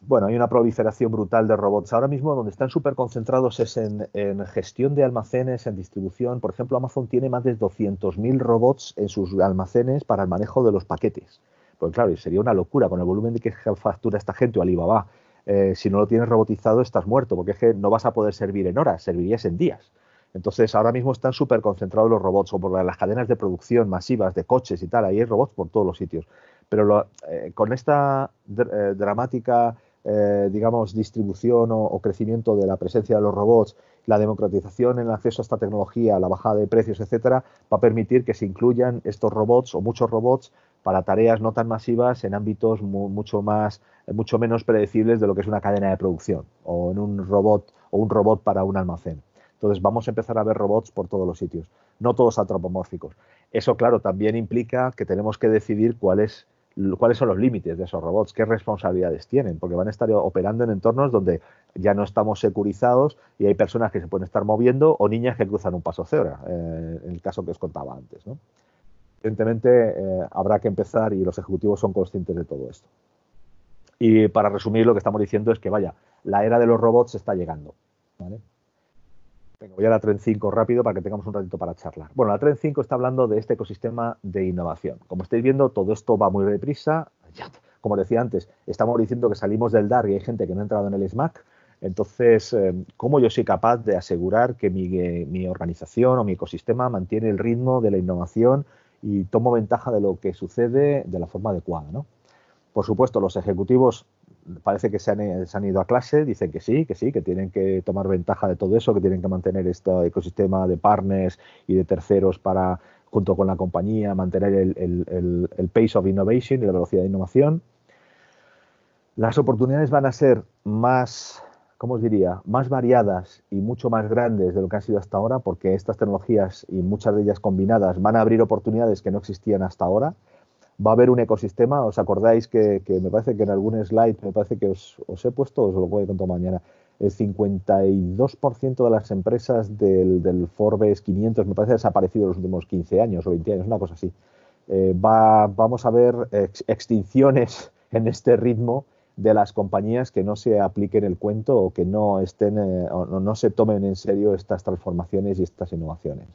bueno, hay una proliferación brutal de robots. Ahora mismo donde están súper concentrados es en, gestión de almacenes, en distribución. Por ejemplo, Amazon tiene más de 200.000 robots en sus almacenes para el manejo de los paquetes. Pues claro, sería una locura con el volumen de que factura esta gente o Alibaba. Eh, si no lo tienes robotizado estás muerto, porque es que no vas a poder servir en horas, servirías en días. Entonces, ahora mismo están súper concentrados los robots, o por las cadenas de producción masivas de coches y tal, ahí hay robots por todos los sitios. Pero eh, con esta eh, dramática, eh, digamos, distribución o, crecimiento de la presencia de los robots, la democratización en el acceso a esta tecnología, la bajada de precios, etcétera, va a permitir que se incluyan estos robots o muchos robots para tareas no tan masivas en ámbitos mucho más, mucho menos predecibles de lo que es una cadena de producción o en un robot o un robot para un almacén. Entonces vamos a empezar a ver robots por todos los sitios, no todos antropomórficos. Eso, claro, también implica que tenemos que decidir cuáles son los límites de esos robots, qué responsabilidades tienen, porque van a estar operando en entornos donde ya no estamos securizados y hay personas que se pueden estar moviendo o niñas que cruzan un paso cebra, eh, en el caso que os contaba antes. Evidentemente eh, habrá que empezar y los ejecutivos son conscientes de todo esto. Y para resumir, lo que estamos diciendo es que, vaya, la era de los robots está llegando. Voy a la Tren 5 rápido para que tengamos un ratito para charlar. Bueno, la Tren 5 está hablando de este ecosistema de innovación. Como estáis viendo, todo esto va muy deprisa. como decía antes, estamos diciendo que salimos del DAR y hay gente que no ha entrado en el SMAC. Entonces, eh, ¿cómo yo soy capaz de asegurar que mi, organización o mi ecosistema mantiene el ritmo de la innovación y tomo ventaja de lo que sucede de la forma adecuada? Por supuesto, los ejecutivos parece que se han, ido a clase, dicen que sí, que sí, que tienen que tomar ventaja de todo eso, que tienen que mantener este ecosistema de partners y de terceros para, junto con la compañía, mantener el, pace of innovation y la velocidad de innovación. Las oportunidades van a ser más, ¿cómo os diría?, más variadas y mucho más grandes de lo que han sido hasta ahora, porque estas tecnologías y muchas de ellas combinadas van a abrir oportunidades que no existían hasta ahora va a haber un ecosistema. ¿Os acordáis que, me parece que en algún slide, me parece que os, he puesto, os lo voy a contar mañana, el 52% de las empresas del, Forbes 500, me parece, ha desaparecido en los últimos 15 años o 20 años, una cosa así. Eh, va, vamos a ver extinciones (laughs) en este ritmo de las compañías que no se apliquen el cuento o que no estén eh, o no se tomen en serio estas transformaciones y estas innovaciones.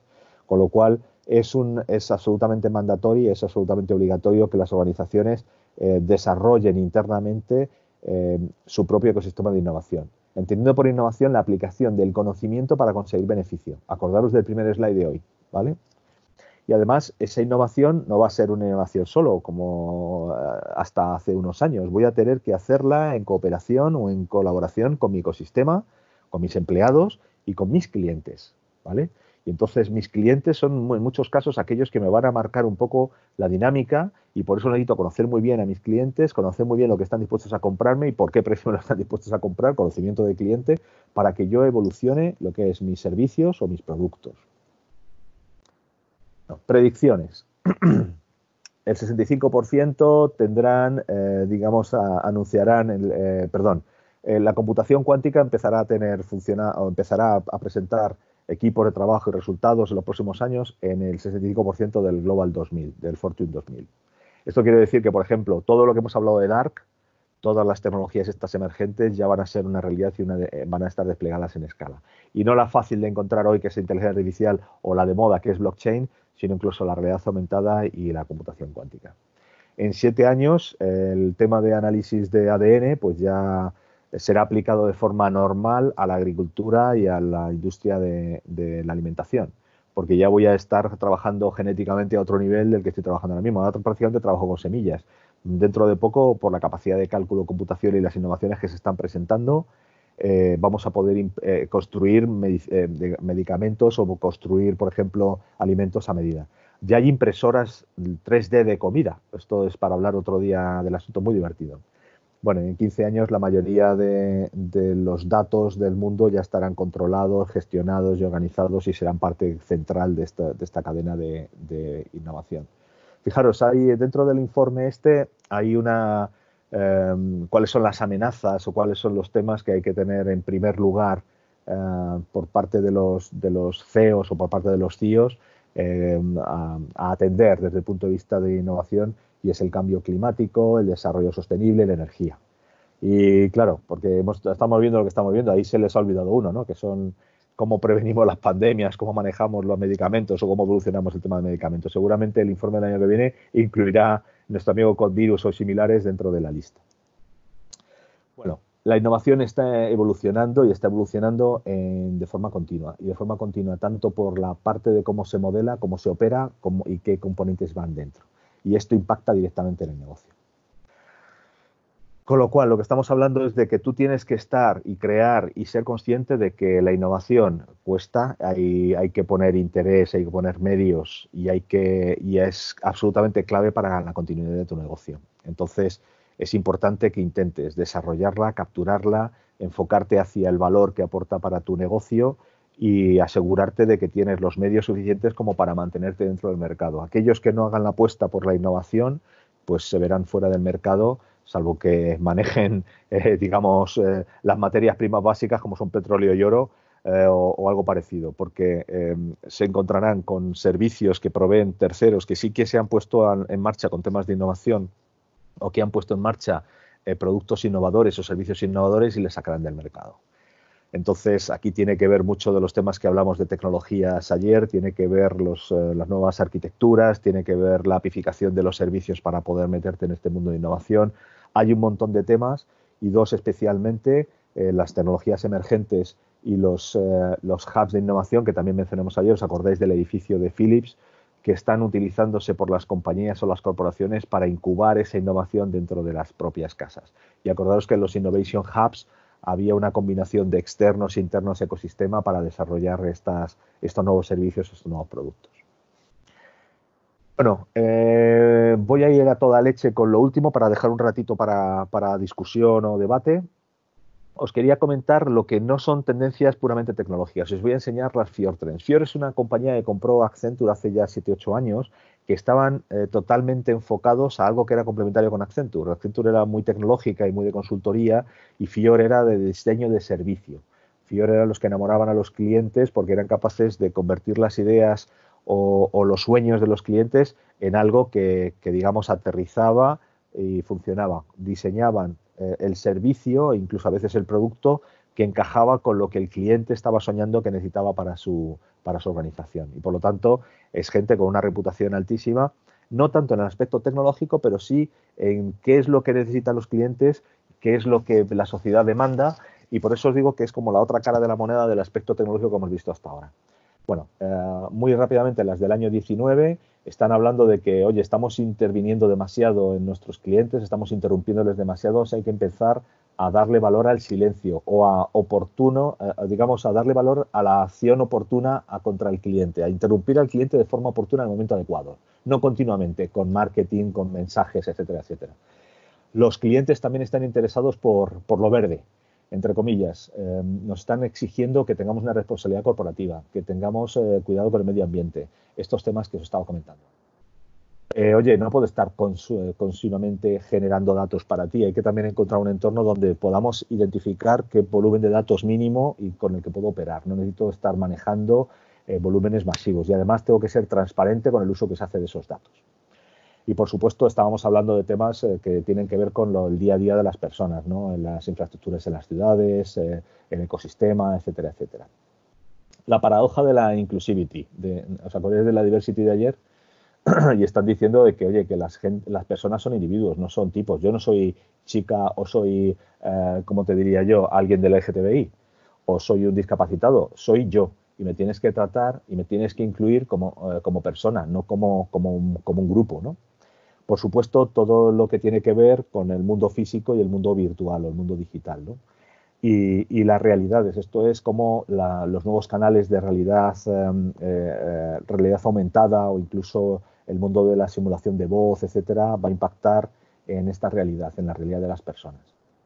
Con lo cual, es, un, es absolutamente mandatorio, es absolutamente obligatorio que las organizaciones eh, desarrollen internamente eh, su propio ecosistema de innovación. Entendiendo por innovación la aplicación del conocimiento para conseguir beneficio. Acordaros del primer slide de hoy, ¿vale? Y además, esa innovación no va a ser una innovación solo, como eh, hasta hace unos años. Voy a tener que hacerla en cooperación o en colaboración con mi ecosistema, con mis empleados y con mis clientes, ¿vale? Y entonces mis clientes son en muchos casos aquellos que me van a marcar un poco la dinámica y por eso necesito conocer muy bien a mis clientes, conocer muy bien lo que están dispuestos a comprarme y por qué precio (laughs) lo están dispuestos a comprar, conocimiento de cliente, para que yo evolucione lo que es mis servicios o mis productos. predicciones. (clears throat) El 65% tendrán, eh, digamos, anunciarán, el, eh, perdón, eh, la computación cuántica empezará a tener funciona, o empezará a presentar equipos de trabajo y resultados en los próximos años en el 65% del Global 2000, del Fortune 2000. Esto quiere decir que, por ejemplo, todo lo que hemos hablado de Dark, todas las tecnologías estas emergentes ya van a ser una realidad y eh, van a estar desplegadas en escala. Y no la fácil de encontrar hoy, que es inteligencia artificial, o la de moda, que es blockchain, sino incluso la realidad aumentada y la computación cuántica. En siete años, el tema de análisis de ADN, pues ya será aplicado de forma normal a la agricultura y a la industria de, la alimentación, porque ya voy a estar trabajando genéticamente a otro nivel del que estoy trabajando ahora mismo. Ahora prácticamente trabajo con semillas. Dentro de poco, por la capacidad de cálculo, computación y las innovaciones que se están presentando, eh, vamos a poder eh, construir eh, medicamentos o construir, por ejemplo, alimentos a medida. Ya hay impresoras 3D de comida. Esto es para hablar otro día del asunto muy divertido bueno, en 15 años la mayoría de, los datos del mundo ya estarán controlados, gestionados y organizados y serán parte central de esta, cadena de, innovación. Fijaros, hay dentro del informe este hay una em, cuáles son las amenazas o cuáles son los temas que hay que tener en primer lugar eh, por parte de los, de CEOs o por parte de los CIOs em, a, atender desde el punto de vista de innovación y es el cambio climático, el desarrollo sostenible, la energía. Y claro, porque estamos viendo lo que estamos viendo, ahí se les ha olvidado uno, ¿no? que son cómo prevenimos las pandemias, cómo manejamos los medicamentos o cómo evolucionamos el tema de medicamentos. Seguramente el informe del año que viene incluirá nuestro amigo con virus o similares dentro de la lista. Bueno, la innovación está evolucionando y está evolucionando de forma continua y de forma continua tanto por la parte de cómo se modela, cómo se opera y qué componentes van dentro. Y esto impacta directamente en el negocio. Con lo cual, lo que estamos hablando es de que tú tienes que estar y crear y ser consciente de que la innovación cuesta, hay, hay que poner interés, hay que poner medios y, hay que, y es absolutamente clave para la continuidad de tu negocio. Entonces, es importante que intentes desarrollarla, capturarla, enfocarte hacia el valor que aporta para tu negocio y asegurarte de que tienes los medios suficientes como para mantenerte dentro del mercado. Aquellos que no hagan la apuesta por la innovación, pues se verán fuera del mercado, salvo que manejen, (laughs) eh, digamos, eh, las materias primas básicas como son petróleo y oro eh, o, algo parecido, porque se encontrarán con servicios que proveen terceros que sí que se han puesto en marcha con temas de innovación o que han puesto en marcha eh, productos innovadores o servicios innovadores y les sacarán del mercado. Entonces, aquí tiene que ver mucho de los temas que hablamos de tecnologías ayer, tiene que ver eh, las nuevas arquitecturas, tiene que ver la apificación de los servicios para poder meterte en este mundo de innovación. Hay un montón de temas y dos especialmente, eh, las tecnologías emergentes y los, los hubs de innovación que también mencionamos ayer. ¿Os acordáis del edificio de Philips? que están utilizándose por las compañías o las corporaciones para incubar esa innovación dentro de las propias casas. Y acordaros que los Innovation Hubs había una combinación de externos e internos ecosistema para desarrollar estas, estos nuevos servicios, estos nuevos productos. Bueno, eh, voy a ir a toda leche con lo último para dejar un ratito para, para discusión o debate os quería comentar lo que no son tendencias puramente tecnológicas. Os voy a enseñar las Fior Trends. Fior es una compañía que compró Accenture hace ya 7-8 años que estaban eh, totalmente enfocados a algo que era complementario con Accenture. Accenture era muy tecnológica y muy de consultoría y Fior era de diseño de servicio. Fior eran los que enamoraban a los clientes porque eran capaces de convertir las ideas o, los sueños de los clientes en algo que, que digamos, aterrizaba y funcionaba. Diseñaban eh, el servicio incluso a veces el producto que encajaba con lo que el cliente estaba soñando que necesitaba para su, para su organización. Y por lo tanto es gente con una reputación altísima, no tanto en el aspecto tecnológico, pero sí en qué es lo que necesitan los clientes, qué es lo que la sociedad demanda y por eso os digo que es como la otra cara de la moneda del aspecto tecnológico que hemos visto hasta ahora. Bueno, eh, muy rápidamente las del año 19 están hablando de que, oye, estamos interviniendo demasiado en nuestros clientes, estamos interrumpiéndoles demasiado, hay que empezar a darle valor al silencio o a oportuno, eh, digamos, a darle valor a la acción oportuna contra el cliente, a interrumpir al cliente de forma oportuna en el momento adecuado, no continuamente con marketing, con mensajes, etcétera, etcétera. Los clientes también están interesados por, por lo verde, entre comillas, eh, nos están exigiendo que tengamos una responsabilidad corporativa, que tengamos eh, cuidado con el medio ambiente, estos temas que os estaba comentando. Eh, oye, no puedo estar continuamente generando datos para ti, hay que también encontrar un entorno donde podamos identificar qué volumen de datos mínimo y con el que puedo operar. No necesito estar manejando volúmenes masivos y además tengo que ser transparente con el uso que se hace de esos datos. Y por supuesto estábamos hablando de temas eh, que tienen que ver con el día a día de las personas, ¿no? en las infraestructuras en las ciudades, eh, el ecosistema, etcétera, etcétera. La paradoja de la inclusivity, de, ¿os acordáis de la diversity de ayer? (clears throat) y están diciendo de que, oye, que las, las personas son individuos, no son tipos. Yo no soy chica o soy, eh, como te diría yo, alguien del LGTBI o soy un discapacitado, soy yo y me tienes que tratar y me tienes que incluir como, eh, como persona, no como, como, un, como un grupo, ¿no? Por supuesto, todo lo que tiene que ver con el mundo físico y el mundo virtual o el mundo digital. Y, las realidades, esto es como los nuevos canales de realidad, em, eh, eh, realidad aumentada o incluso el mundo de la simulación de voz, etcétera, va a impactar en esta realidad, en la realidad de las personas.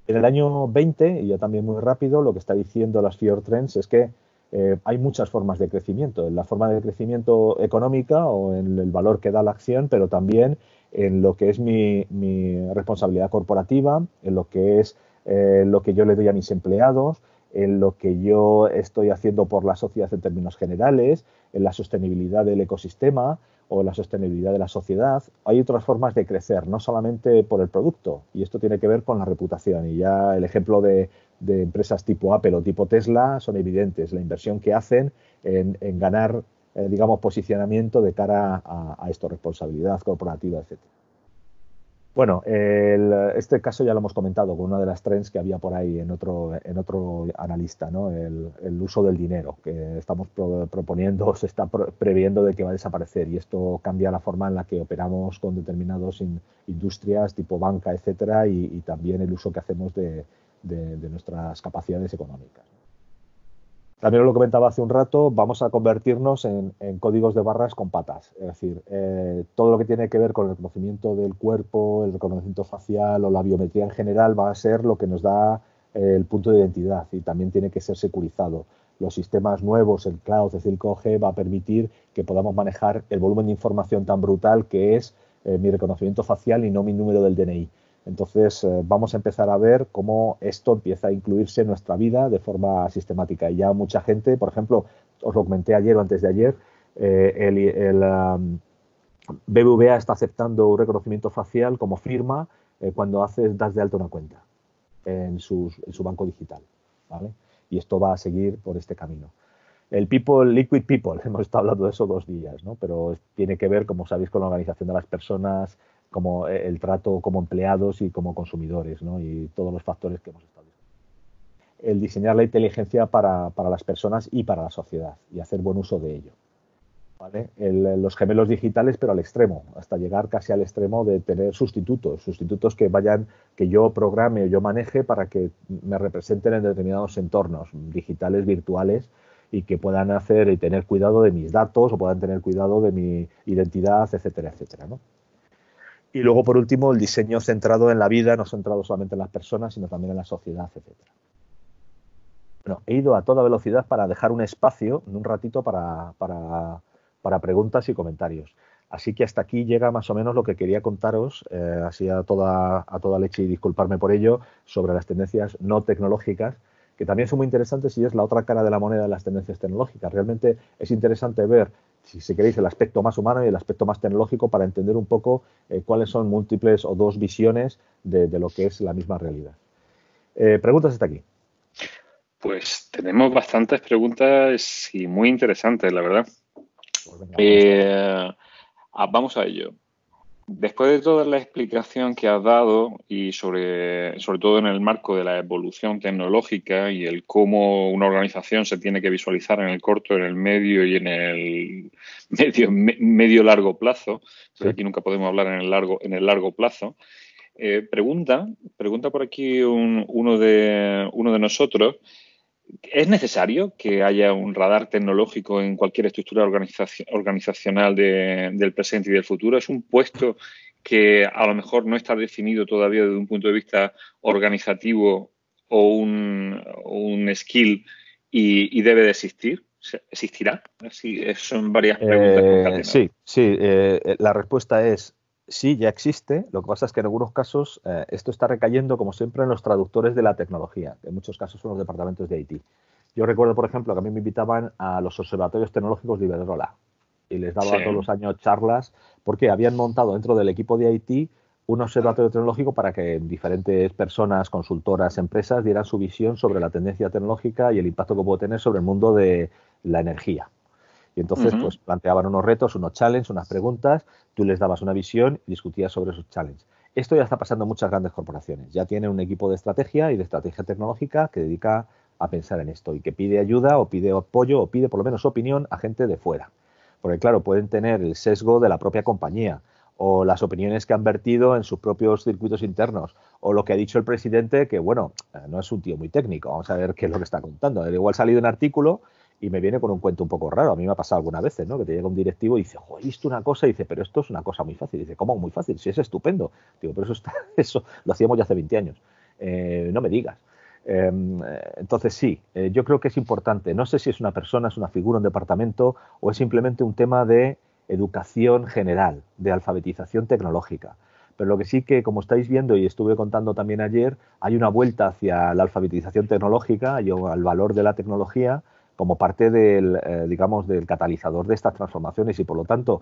En el año 20, y ya también muy rápido, lo que está diciendo las Fior Trends es que eh, hay muchas formas de crecimiento, en la forma de crecimiento económica o en el valor que da la acción, pero también en lo que es mi, responsabilidad corporativa, en lo que es eh, lo que yo le doy a mis empleados, en lo que yo estoy haciendo por la sociedad en términos generales, en la sostenibilidad del ecosistema o la sostenibilidad de la sociedad. Hay otras formas de crecer, no solamente por el producto, y esto tiene que ver con la reputación. Y ya el ejemplo de, empresas tipo Apple o tipo Tesla son evidentes, la inversión que hacen en, en ganar eh, digamos, posicionamiento de cara a, esto, responsabilidad corporativa, etc. Bueno, este caso ya lo hemos comentado con una de las trends que había por ahí en otro, en otro analista, ¿no? el, uso del dinero que estamos proponiendo, se está previendo de que va a desaparecer y esto cambia la forma en la que operamos con determinadas industrias tipo banca, etcétera, y, también el uso que hacemos de nuestras capacidades económicas. También lo comentaba hace un rato, vamos a convertirnos en, códigos de barras con patas. Es decir, eh, todo lo que tiene que ver con el conocimiento del cuerpo, el reconocimiento facial o la biometría en general va a ser lo que nos da eh, el punto de identidad y también tiene que ser securizado. Los sistemas nuevos, el cloud el 5G, va a permitir que podamos manejar el volumen de información tan brutal que es eh, mi reconocimiento facial y no mi número del DNI. Entonces eh, vamos a empezar a ver cómo esto empieza a incluirse en nuestra vida de forma sistemática. Y ya mucha gente, por ejemplo, os lo comenté ayer o antes de ayer, eh, el, BBVA está aceptando un reconocimiento facial como firma eh, cuando haces, das de alta una cuenta en, su banco digital. Y esto va a seguir por este camino. El People, Liquid People, (laughs) hemos estado hablando de eso dos días, ¿no? pero tiene que ver, como sabéis, con la organización de las personas, como eh, el trato como empleados y como consumidores, ¿no? y todos los factores que hemos estado El diseñar la inteligencia para, para, las personas y para la sociedad y hacer buen uso de ello. ¿vale? los gemelos digitales, pero al extremo, hasta llegar casi al extremo de tener sustitutos, sustitutos que vayan, que yo programe o yo maneje para que me representen en determinados entornos digitales, virtuales, y que puedan hacer y tener cuidado de mis datos o puedan tener cuidado de mi identidad, etcétera, etcétera. ¿no? Y luego, por último, el diseño centrado en la vida, no centrado solamente en las personas, sino también en la sociedad, etc. Bueno, he ido a toda velocidad para dejar un espacio, un ratito, para, para, preguntas y comentarios. Así que hasta aquí llega más o menos lo que quería contaros, eh, así a toda, a toda leche y disculparme por ello, sobre las tendencias no tecnológicas, que también son muy interesantes y es la otra cara de la moneda de las tendencias tecnológicas. Realmente es interesante ver si, queréis, el aspecto más humano y el aspecto más tecnológico para entender un poco eh, cuáles son múltiples o dos visiones de, lo que es la misma realidad. Eh, preguntas hasta aquí. Pues tenemos bastantes preguntas y muy interesantes, la verdad. Pues eh, ah, vamos a ello. Después de toda la explicación que has dado y sobre, sobre todo en el marco de la evolución tecnológica y el cómo una organización se tiene que visualizar en el corto, en el medio y en el (laughs) medio, medio largo plazo, aquí nunca podemos hablar en el largo, en el largo plazo, eh, pregunta, pregunta por aquí uno, de, uno de nosotros ¿Es necesario que haya un radar tecnológico en cualquier estructura organizacional del presente y del futuro? ¿Es un puesto que a lo mejor no está definido todavía desde un punto de vista organizativo o un, skill y, debe de existir? ¿Existirá? Sí, son varias preguntas. Eh, sí, sí. Eh, la respuesta es sí, ya existe. Lo que pasa es que en algunos casos eh, esto está recayendo, como siempre, en los traductores de la tecnología, que en muchos casos son los departamentos de IT. Yo recuerdo, por ejemplo, que a mí me invitaban a los observatorios tecnológicos de Iberdrola y les daba todos los años charlas porque habían montado dentro del equipo de IT un observatorio tecnológico para que diferentes personas, consultoras, empresas dieran su visión sobre la tendencia tecnológica y el impacto que puede tener sobre el mundo de la energía. Y entonces, pues planteaban unos retos, unos challenges, unas preguntas, tú les dabas una visión y discutías sobre esos challenges. Esto ya está pasando en muchas grandes corporaciones. Ya tienen un equipo de estrategia y de estrategia tecnológica que dedica a pensar en esto y que pide ayuda o pide apoyo o pide por lo menos opinión a gente de fuera. Porque claro, pueden tener el sesgo de la propia compañía o las opiniones que han vertido en sus propios circuitos internos o lo que ha dicho el presidente que, bueno, eh, no es un tío muy técnico. Vamos a ver qué es lo que está contando. Igual ha salido un artículo y me viene con un cuento un poco raro. A mí me ha pasado algunas veces, ¿no? Que te llega un directivo y dice, joder, visto una cosa? Y dice, pero esto es una cosa muy fácil. Y dice, ¿cómo muy fácil? Si es estupendo. Digo, pero eso, está, (laughs) eso lo hacíamos ya hace 20 años. Eh, no me digas. Em, entonces sí, eh, yo creo que es importante. No sé si es una persona, es una figura, un departamento o es simplemente un tema de educación general, de alfabetización tecnológica. Pero lo que sí que, como estáis viendo y estuve contando también ayer, hay una vuelta hacia la alfabetización tecnológica y al valor de la tecnología como parte del, eh, digamos, del catalizador de estas transformaciones y por lo tanto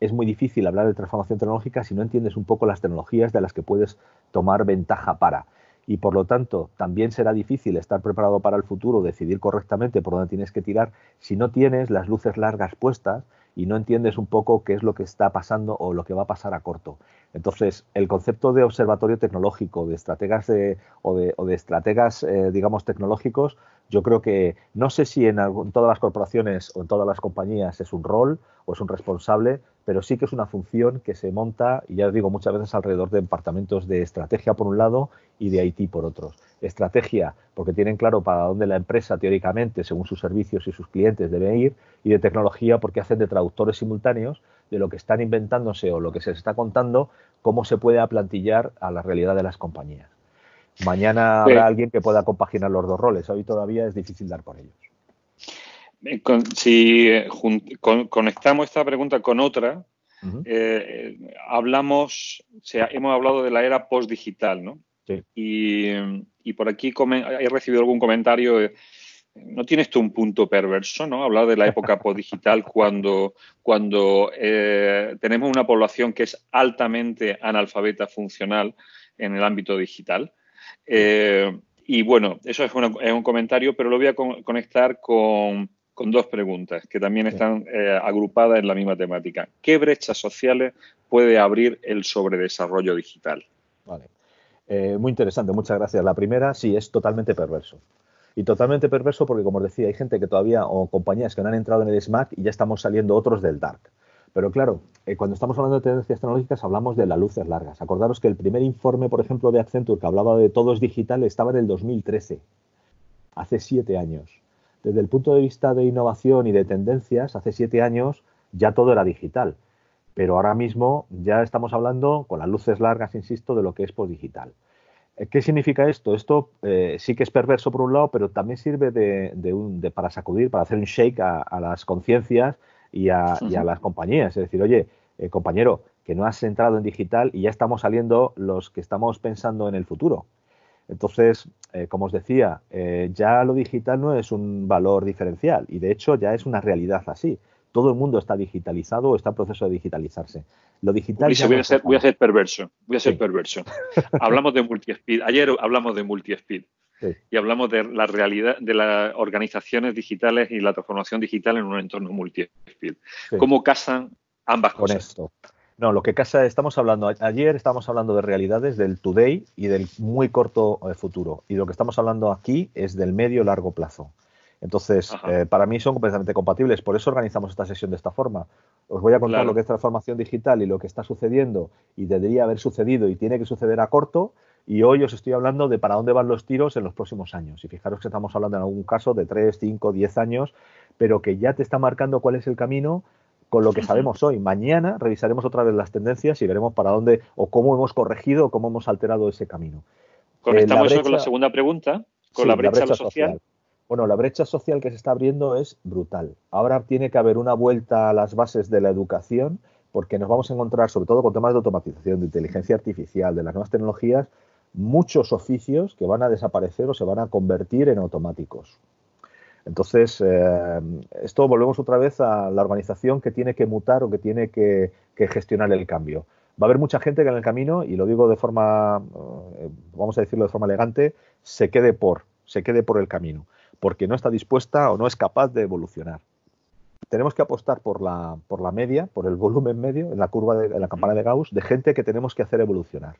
es muy difícil hablar de transformación tecnológica si no entiendes un poco las tecnologías de las que puedes tomar ventaja para. Y por lo tanto, también será difícil estar preparado para el futuro, decidir correctamente por dónde tienes que tirar, si no tienes las luces largas puestas y no entiendes un poco qué es lo que está pasando o lo que va a pasar a corto. Entonces, el concepto de observatorio tecnológico, de estrategas o, de, estrategas, eh, digamos, tecnológicos, yo creo que no sé si en, todas las corporaciones o en todas las compañías es un rol o es un responsable, pero sí que es una función que se monta, y ya os digo, muchas veces alrededor de departamentos de estrategia por un lado y de IT por otros. Estrategia, porque tienen claro para dónde la empresa teóricamente, según sus servicios y sus clientes, debe ir, y de tecnología, porque hacen de traductores simultáneos de lo que están inventándose o lo que se está contando, cómo se puede aplantillar a la realidad de las compañías. Mañana habrá alguien que pueda compaginar los dos roles. Hoy todavía es difícil dar por ellos. Eh, si eh, conectamos esta pregunta con otra, eh, hablamos, sea, hemos hablado de la era postdigital, ¿no? Sí. Y, por aquí he recibido algún comentario. ¿No tienes tú un punto perverso, ¿no? Hablar de la época postdigital (laughs) cuando, cuando tenemos una población que es altamente analfabeta funcional en el ámbito digital. Eh, y bueno, eso es, un comentario, pero lo voy a conectar con, dos preguntas que también están eh, agrupadas en la misma temática. ¿Qué brechas sociales puede abrir el sobredesarrollo digital? Vale. Eh, muy interesante, muchas gracias. La primera, sí, es totalmente perverso. Y totalmente perverso porque, como os decía, hay gente que todavía, o compañías que no han entrado en el SMAC y ya estamos saliendo otros del Dark. Pero claro, eh, cuando estamos hablando de tendencias tecnológicas hablamos de las luces largas. Acordaros que el primer informe, por ejemplo, de Accenture que hablaba de todo es digital estaba en el 2013, hace siete años. Desde el punto de vista de innovación y de tendencias, hace siete años ya todo era digital. Pero ahora mismo ya estamos hablando, con las luces largas, insisto, de lo que es digital. Eh, ¿Qué significa esto? Esto eh, sí que es perverso por un lado, pero también sirve de, para sacudir, para hacer un shake a las conciencias y a, las compañías. Es decir, oye, eh, compañero, que no has entrado en digital y ya estamos saliendo los que estamos pensando en el futuro. Entonces, eh, como os decía, eh, ya lo digital no es un valor diferencial y de hecho ya es una realidad así. Todo el mundo está digitalizado o está en proceso de digitalizarse. Lo digital. voy, a ser, voy, a ser, perverso. Voy a ser perverso. hablamos de multi-speed. Ayer hablamos de multi-speed y hablamos de la realidad de las organizaciones digitales y la transformación digital en un entorno multi-speed. ¿Cómo casan ambas Con cosas? Esto. No, lo que casa, estamos hablando, ayer estamos hablando de realidades del today y del muy corto eh, futuro. Y lo que estamos hablando aquí es del medio largo plazo. Entonces, eh, para mí son completamente compatibles. Por eso organizamos esta sesión de esta forma. Os voy a contar lo que es transformación digital y lo que está sucediendo y debería haber sucedido y tiene que suceder a corto. Y hoy os estoy hablando de para dónde van los tiros en los próximos años. Y fijaros que estamos hablando en algún caso de 3, 5, 10 años, pero que ya te está marcando cuál es el camino con lo que sabemos hoy. Mañana revisaremos otra vez las tendencias y veremos para dónde o cómo hemos corregido o cómo hemos alterado ese camino. Conectamos eso con la segunda pregunta, con la, brecha social. Bueno, la brecha social que se está abriendo es brutal. Ahora tiene que haber una vuelta a las bases de la educación porque nos vamos a encontrar, sobre todo con temas de automatización, de inteligencia artificial, de las nuevas tecnologías, muchos oficios que van a desaparecer o se van a convertir en automáticos. Entonces, eh, esto volvemos otra vez a la organización que tiene que mutar o que tiene que, gestionar el cambio. Va a haber mucha gente que en el camino, y lo digo de forma, eh, vamos a decirlo de forma elegante, se quede por, se quede por el camino, porque no está dispuesta o no es capaz de evolucionar tenemos que apostar por la, por la media, por el volumen medio, en la curva de en la campana de Gauss, de gente que tenemos que hacer evolucionar.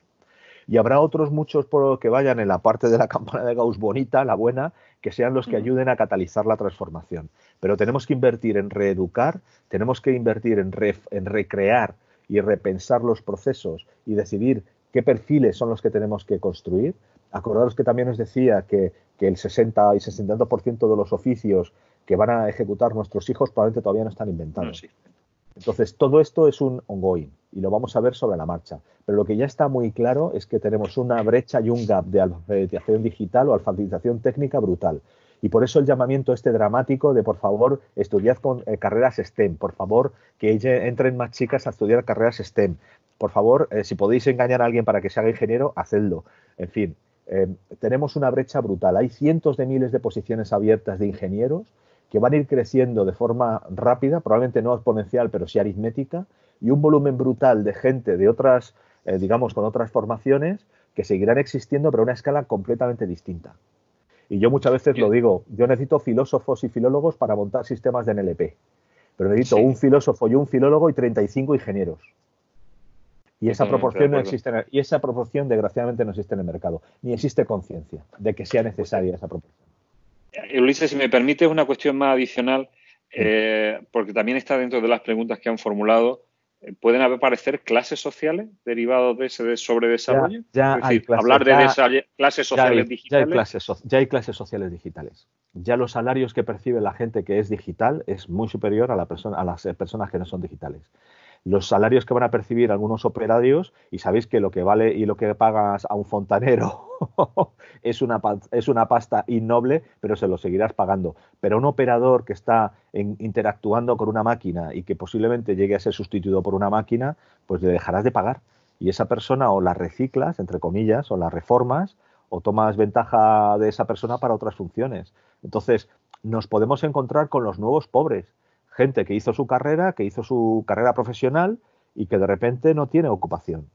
Y habrá otros muchos que vayan en la parte de la (laughs) campana de Gauss bonita, la buena, que sean los que ayuden a catalizar la transformación. Pero tenemos que invertir en reeducar, tenemos que invertir en, en recrear y repensar los procesos y decidir qué perfiles son los que tenemos que construir. Acordaros que también os decía que, que el 60 y 62% de los oficios que van a ejecutar nuestros hijos probablemente todavía no están inventados. Entonces, todo esto es un ongoing y lo vamos a ver sobre la marcha. Pero lo que ya está muy claro es que tenemos una brecha y un gap de alfabetización digital o alfabetización técnica brutal. Y por eso el llamamiento este dramático de, por favor, estudiad con eh, carreras STEM, por favor, que entren más chicas a estudiar carreras STEM. Por favor, eh, si podéis engañar a alguien para que se haga ingeniero, hacedlo. En fin, eh, tenemos una brecha brutal. Hay cientos de miles de posiciones abiertas de ingenieros que van a ir creciendo de forma rápida, probablemente no exponencial, pero sí aritmética, y un volumen brutal de gente de otras, eh, digamos, con otras formaciones que seguirán existiendo, pero a una escala completamente distinta. Y yo muchas veces lo digo, yo necesito filósofos y filólogos para montar sistemas de NLP. pero necesito un filósofo y un filólogo y 35 ingenieros. Y esa proporción no existe y esa proporción desgraciadamente no existe en el mercado, ni existe conciencia de que sea necesaria esa proporción. Eh, Ulises, si me permite una cuestión más adicional, eh, porque también está dentro de las preguntas que han formulado. ¿Pueden aparecer clases sociales derivadas de ese sobredesarrollo? Ya, hay clases, hablar de clases sociales digitales. Ya hay clases, sociales digitales. Ya los salarios que percibe la gente que es digital es muy superior a, la persona, a las personas que no son digitales los salarios que van a percibir algunos operarios y sabéis que lo que vale y lo que pagas a un fontanero (laughs) es, una, es una pasta innoble, pero se lo seguirás pagando. Pero un operador que está interactuando con una máquina y que posiblemente llegue a ser sustituido por una máquina, pues le dejarás de pagar. Y esa persona o la reciclas, entre comillas, o la reformas, o tomas ventaja de esa persona para otras funciones. Entonces, nos podemos encontrar con los nuevos pobres gente que hizo su carrera, que hizo su carrera profesional y que de repente no tiene ocupación.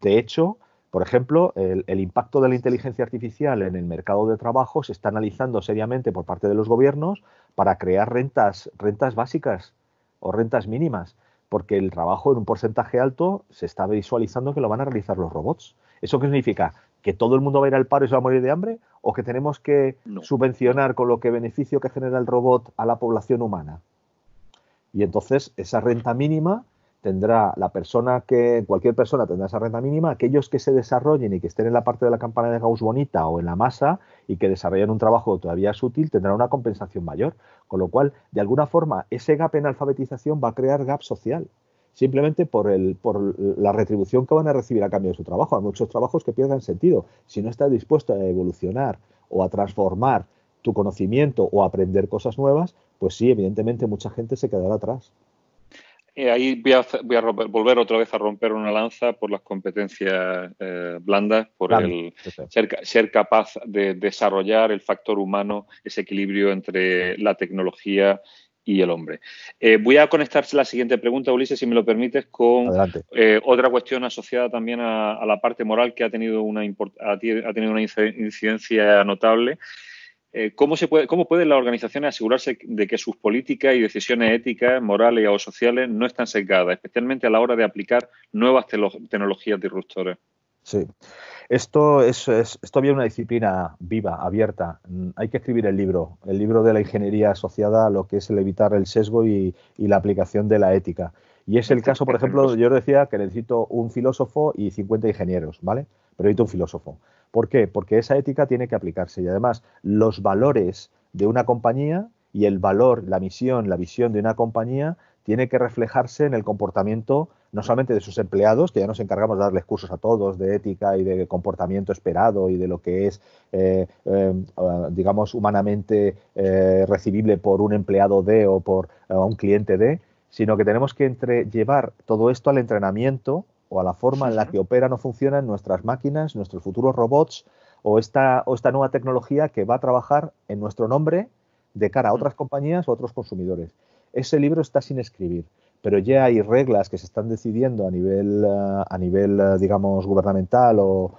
De hecho, por ejemplo, el, impacto de la inteligencia artificial en el mercado de trabajo se está analizando seriamente por parte de los gobiernos para crear rentas, rentas básicas o rentas mínimas, porque el trabajo en un porcentaje alto se está visualizando que lo van a realizar los robots. ¿Eso qué significa? ¿Que todo el mundo va a ir al paro y se va a morir de hambre? ¿O que tenemos que subvencionar con lo que beneficio que genera el robot a la población humana? Y entonces esa renta mínima tendrá la persona que, cualquier persona tendrá esa renta mínima, aquellos que se desarrollen y que estén en la parte de la campana de Gauss bonita o en la masa y que desarrollen un trabajo todavía es útil, tendrán una compensación mayor. Con lo cual, de alguna forma, ese gap en alfabetización va a crear gap social, simplemente por, el, por la retribución que van a recibir a cambio de su trabajo. Hay muchos trabajos que pierden sentido. Si no estás dispuesto a evolucionar o a transformar tu conocimiento o aprender cosas nuevas, pues sí, evidentemente mucha gente se quedará atrás. Eh, ahí voy a, volver otra vez a romper una lanza por las competencias eh, blandas, por el ser, capaz de desarrollar el factor humano, ese equilibrio entre la tecnología y el hombre. Eh, voy a conectarse la siguiente pregunta, Ulises, si me lo permites, con otra cuestión asociada también a, la parte moral que ha tenido una, ha tenido una incidencia notable eh, ¿cómo, se puede, ¿Cómo pueden las organizaciones asegurarse de que sus políticas y decisiones éticas, morales o sociales no están sesgadas, especialmente a la hora de aplicar nuevas tecnologías disruptoras? Sí. Esto es, es, todavía una disciplina viva, abierta. Mm, hay que escribir el libro, el libro de la ingeniería asociada a lo que es el evitar el sesgo y, y la aplicación de la ética. Y es el caso, por ejemplo, yo decía que necesito un filósofo y 50 ingenieros, ¿vale? Pero necesito un filósofo. ¿Por qué? Porque esa ética tiene que aplicarse y además los valores de una compañía y el valor, la misión, la visión de una compañía tiene que reflejarse en el comportamiento no solamente de sus empleados, que ya nos encargamos de darles cursos a todos de ética y de comportamiento esperado y de lo que es, eh, eh, digamos, humanamente eh, recibible por un empleado de o por un cliente de, sino que tenemos que entre, llevar todo esto al entrenamiento o a la forma en la que operan o funcionan nuestras máquinas, nuestros futuros robots o esta, o esta nueva tecnología que va a trabajar en nuestro nombre de cara a otras compañías o otros consumidores. Ese libro está sin escribir, pero ya hay reglas que se están decidiendo a nivel, eh, a nivel eh, digamos, gubernamental o,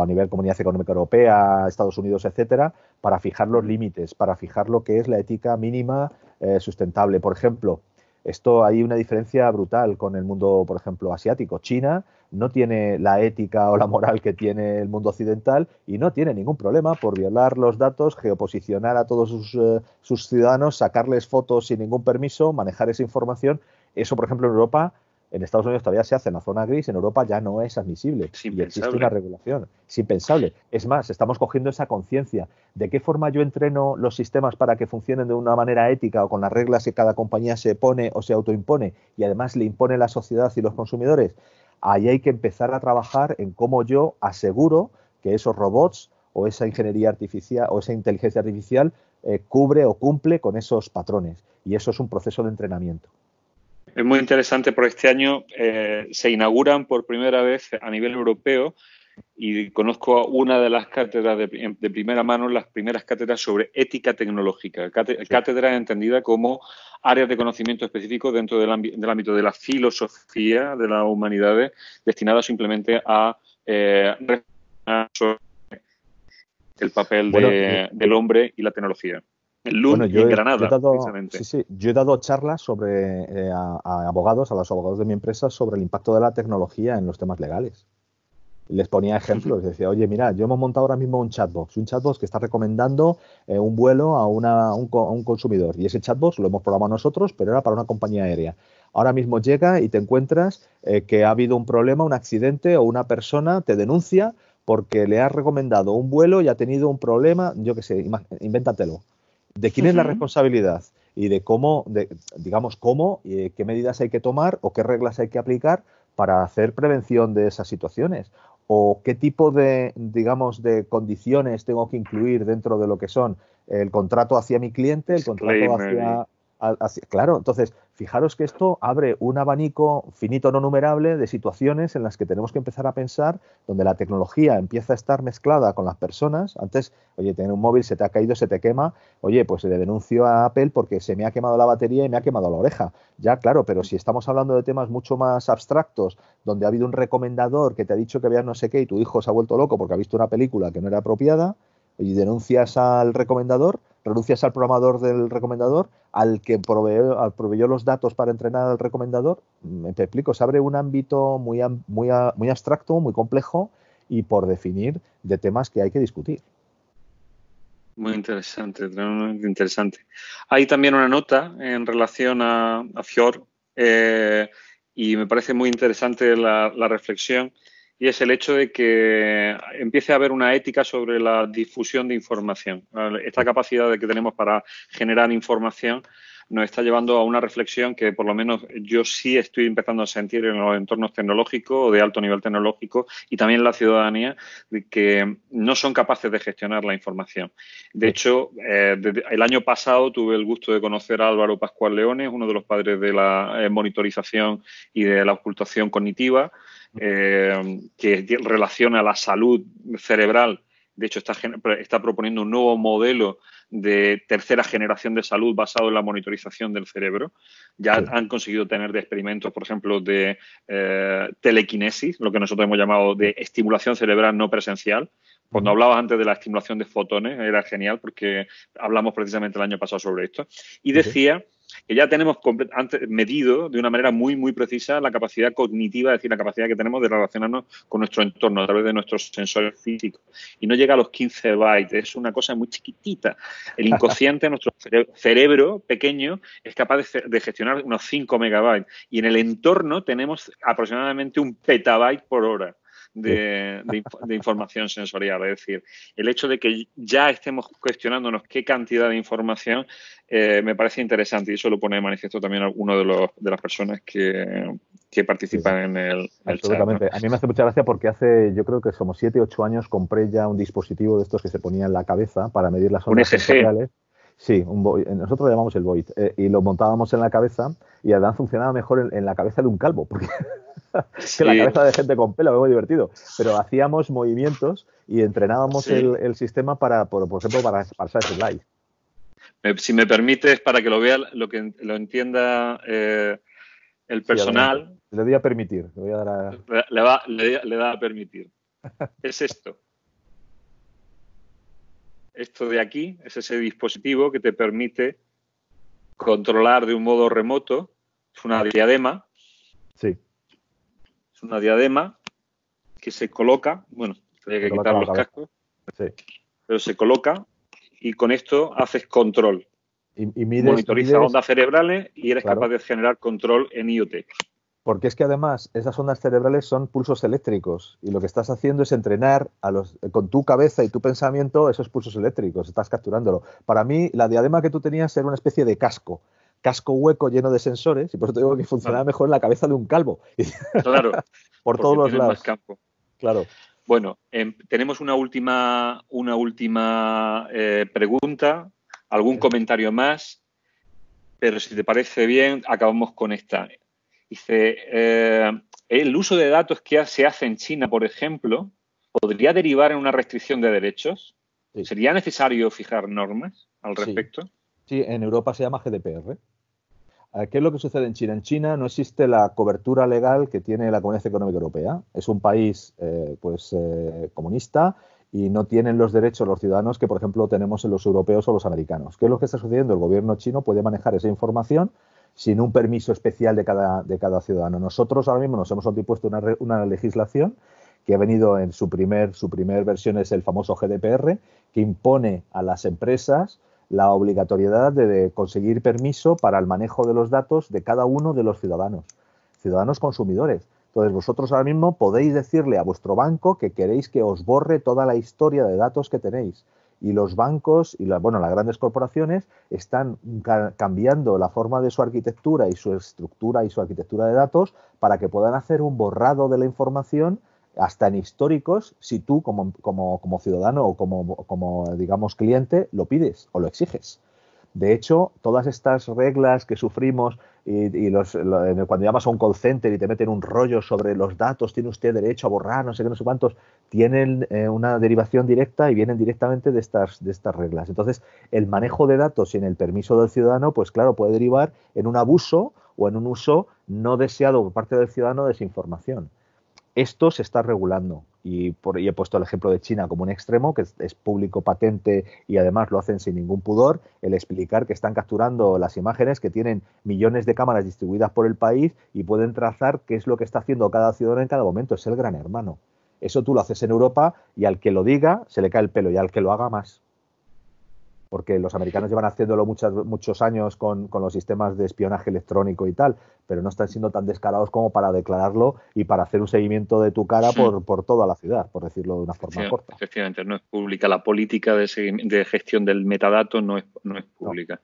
a nivel Comunidad Económica Europea, Estados Unidos, etcétera, para fijar los límites, para fijar lo que es la ética mínima eh, sustentable. Por ejemplo, esto hay una diferencia brutal con el mundo, por ejemplo, asiático. China no tiene la ética o la moral que tiene el mundo occidental y no tiene ningún problema por violar los datos, geoposicionar a todos sus, eh, sus ciudadanos, sacarles fotos sin ningún permiso, manejar esa información. Eso, por ejemplo, en Europa en Estados Unidos todavía se hace en la zona gris, en Europa ya no es admisible. Y existe una regulación. Es impensable. Es más, estamos cogiendo esa conciencia. ¿De qué forma yo entreno los sistemas para que funcionen de una manera ética o con las reglas que cada compañía se pone o se autoimpone y además le impone la sociedad y los consumidores? Ahí hay que empezar a trabajar en cómo yo aseguro que esos robots o esa ingeniería artificial o esa inteligencia artificial eh, cubre o cumple con esos patrones. Y eso es un proceso de entrenamiento. Es muy interesante porque este año eh, se inauguran por primera vez a nivel europeo y conozco una de las cátedras de, primera mano, las primeras cátedras sobre ética tecnológica. Cátedra entendida como áreas de conocimiento específico dentro del, ámbito de la filosofía de las humanidades, destinada simplemente a eh, el papel del hombre y la tecnología. En Lund y en Granada, sí, sí, yo he dado charlas sobre eh, a, abogados, a los abogados de mi empresa, sobre el impacto de la tecnología en los temas legales. Les ponía ejemplos, decía, oye, mira, yo hemos montado ahora mismo un chatbox, un chatbox que está recomendando eh, un vuelo a, una, un, consumidor. Y ese chatbox lo hemos programado nosotros, pero era para una compañía aérea. Ahora mismo llega y te encuentras eh, que ha habido un problema, un accidente o una persona te denuncia porque le has recomendado un vuelo y ha tenido un problema, yo qué sé, invéntatelo. ¿De quién es la responsabilidad? Y de cómo, de, digamos, cómo, y eh, qué medidas hay que tomar o qué reglas hay que aplicar para hacer prevención de esas situaciones o qué tipo de, digamos, de condiciones tengo que incluir dentro de lo que son el contrato hacia mi cliente, el contrato hacia, claro, entonces, fijaros que esto abre un abanico finito no numerable de situaciones en las que tenemos que empezar a pensar donde la tecnología empieza a estar mezclada con las personas. Antes, oye, tener un móvil se te ha caído, se te quema, oye, pues le denuncio a Apple porque se me ha quemado la batería y me ha quemado la oreja. Ya, claro, pero si estamos hablando de temas mucho más abstractos, donde ha habido un recomendador que te ha dicho que veas no sé qué y tu hijo se ha vuelto loco porque ha visto una película que no era apropiada, y denuncias al recomendador, renuncias al programador del recomendador, al que proveyó, proveyó los datos para entrenar al recomendador, me explico, se abre un ámbito muy, muy, muy abstracto, muy complejo y por definir de temas que hay que discutir. Muy interesante, interesante. Hay también una nota en relación a, a Fior eh, y me parece muy interesante la, la reflexión y es el hecho de que empiece a haber una ética sobre la difusión de información. Esta capacidad de que tenemos para generar información nos está llevando a una reflexión que por lo menos yo sí estoy empezando a sentir en los entornos tecnológicos o de alto nivel tecnológico y también en la ciudadanía de que no son capaces de gestionar la información. De hecho, eh, el año pasado tuve el gusto de conocer a Álvaro Pascual Leones, uno de los padres de la eh, monitorización y de la ocultación cognitiva eh, que relaciona la salud cerebral. De hecho, está, está proponiendo un nuevo modelo de tercera generación de salud basado en la monitorización del cerebro. Ya han conseguido tener de experimentos, por ejemplo, de eh, telequinesis, lo que nosotros hemos llamado de estimulación cerebral no presencial. Cuando hablabas antes de la estimulación de fotones, era genial porque hablamos precisamente el año pasado sobre esto. Y decía que ya tenemos medido de una manera muy, muy precisa la capacidad cognitiva, es decir, la capacidad que tenemos de relacionarnos con nuestro entorno a través de nuestros sensores físicos. Y no llega a los 15 bytes, es una cosa muy chiquitita. El inconsciente, (laughs) nuestro cerebro pequeño, es capaz de, gestionar unos 5 megabytes. Y en el entorno tenemos aproximadamente un petabyte por hora de, información sensorial. Es decir, el hecho de que ya estemos cuestionándonos qué cantidad de información eh, me parece interesante y eso lo pone de manifiesto también alguno de, los, de las personas que, participan en el, Absolutamente. A mí me hace mucha gracia porque hace, yo creo que somos 7, 8 años, compré ya un dispositivo de estos que se ponía en la cabeza para medir las ondas sensoriales. Sí, un nosotros lo llamamos el Void eh, y lo montábamos en la cabeza y además funcionaba mejor en, la cabeza de un calvo porque (laughs) que la cabeza de gente con pelo, muy divertido. Pero hacíamos movimientos y entrenábamos el, sistema para, por, ejemplo, para pasar slide. Si me permites, para que lo vea, lo que lo entienda eh, el personal. le voy a permitir. Le, voy a dar le, va, le da a permitir. (laughs) es esto. Esto de aquí es ese dispositivo que te permite controlar de un modo remoto. Es una diadema. Sí una diadema que se coloca, bueno, hay que quitar los cascos, pero se coloca y con esto haces control. Y, Monitoriza ondas cerebrales y eres capaz de generar control en IoT. Porque es que además esas ondas cerebrales son pulsos eléctricos y lo que estás haciendo es entrenar a los, con tu cabeza y tu pensamiento esos pulsos eléctricos, estás capturándolo. Para mí, la diadema que tú tenías era una especie de casco casco hueco lleno de sensores y por eso digo que funcionaba mejor en la cabeza de un calvo. (laughs) Claro. por todos los lados. campo. Claro. Bueno, em, tenemos una última, una última eh, pregunta, algún comentario más, pero si te parece bien, acabamos con esta. Dice, eh, el uso de datos que se hace en China, por ejemplo, podría derivar en una restricción de derechos. ¿Sería necesario fijar normas al respecto? sí, en Europa se llama GDPR. ¿Qué es lo que sucede en China? En China no existe la cobertura legal que tiene la Comunidad Económica Europea. Es un país eh, pues, eh, comunista y no tienen los derechos los ciudadanos que, por ejemplo, tenemos en los europeos o los americanos. ¿Qué es lo que está sucediendo? El gobierno chino puede manejar esa información sin un permiso especial de cada, de cada ciudadano. Nosotros ahora mismo nos hemos antepuesto una, una legislación que ha venido en su primer, su primer versión es el famoso GDPR, que impone a las empresas la obligatoriedad de, conseguir permiso para el manejo de los datos de cada uno de los ciudadanos, ciudadanos consumidores. Entonces, vosotros ahora mismo podéis decirle a vuestro banco que queréis que os borre toda la historia de datos que tenéis. Y los bancos y bueno, las grandes corporaciones están cambiando la forma de su arquitectura y su estructura y su arquitectura de datos para que puedan hacer un borrado de la información hasta en históricos si tú como, como, ciudadano o como, digamos, cliente lo pides o lo exiges. De hecho, todas estas reglas que sufrimos y, los, cuando llamas a un call center y te meten un rollo sobre los datos, tiene usted derecho a borrar, no sé qué, no sé cuántos, tienen eh, una derivación directa y vienen directamente de estas, de estas reglas. Entonces, el manejo de datos sin el permiso del ciudadano, pues claro, puede derivar en un abuso o en un uso no deseado por parte del ciudadano de esa información. Esto se está regulando y, por, he puesto el ejemplo de China como un extremo, que es, público patente y además lo hacen sin ningún pudor, el explicar que están capturando las imágenes, que tienen millones de cámaras distribuidas por el país y pueden trazar qué es lo que está haciendo cada ciudadano en cada momento. Es el gran hermano. Eso tú lo haces en Europa y al que lo diga se le cae el pelo y al que lo haga más porque los americanos llevan haciéndolo muchos, muchos años con, los sistemas de espionaje electrónico y tal, pero no están siendo tan descarados como para declararlo y para hacer un seguimiento de tu cara por, por toda la ciudad, por decirlo de una forma corta. Efectivamente, no es pública. La política de, gestión del metadato no es, no es pública.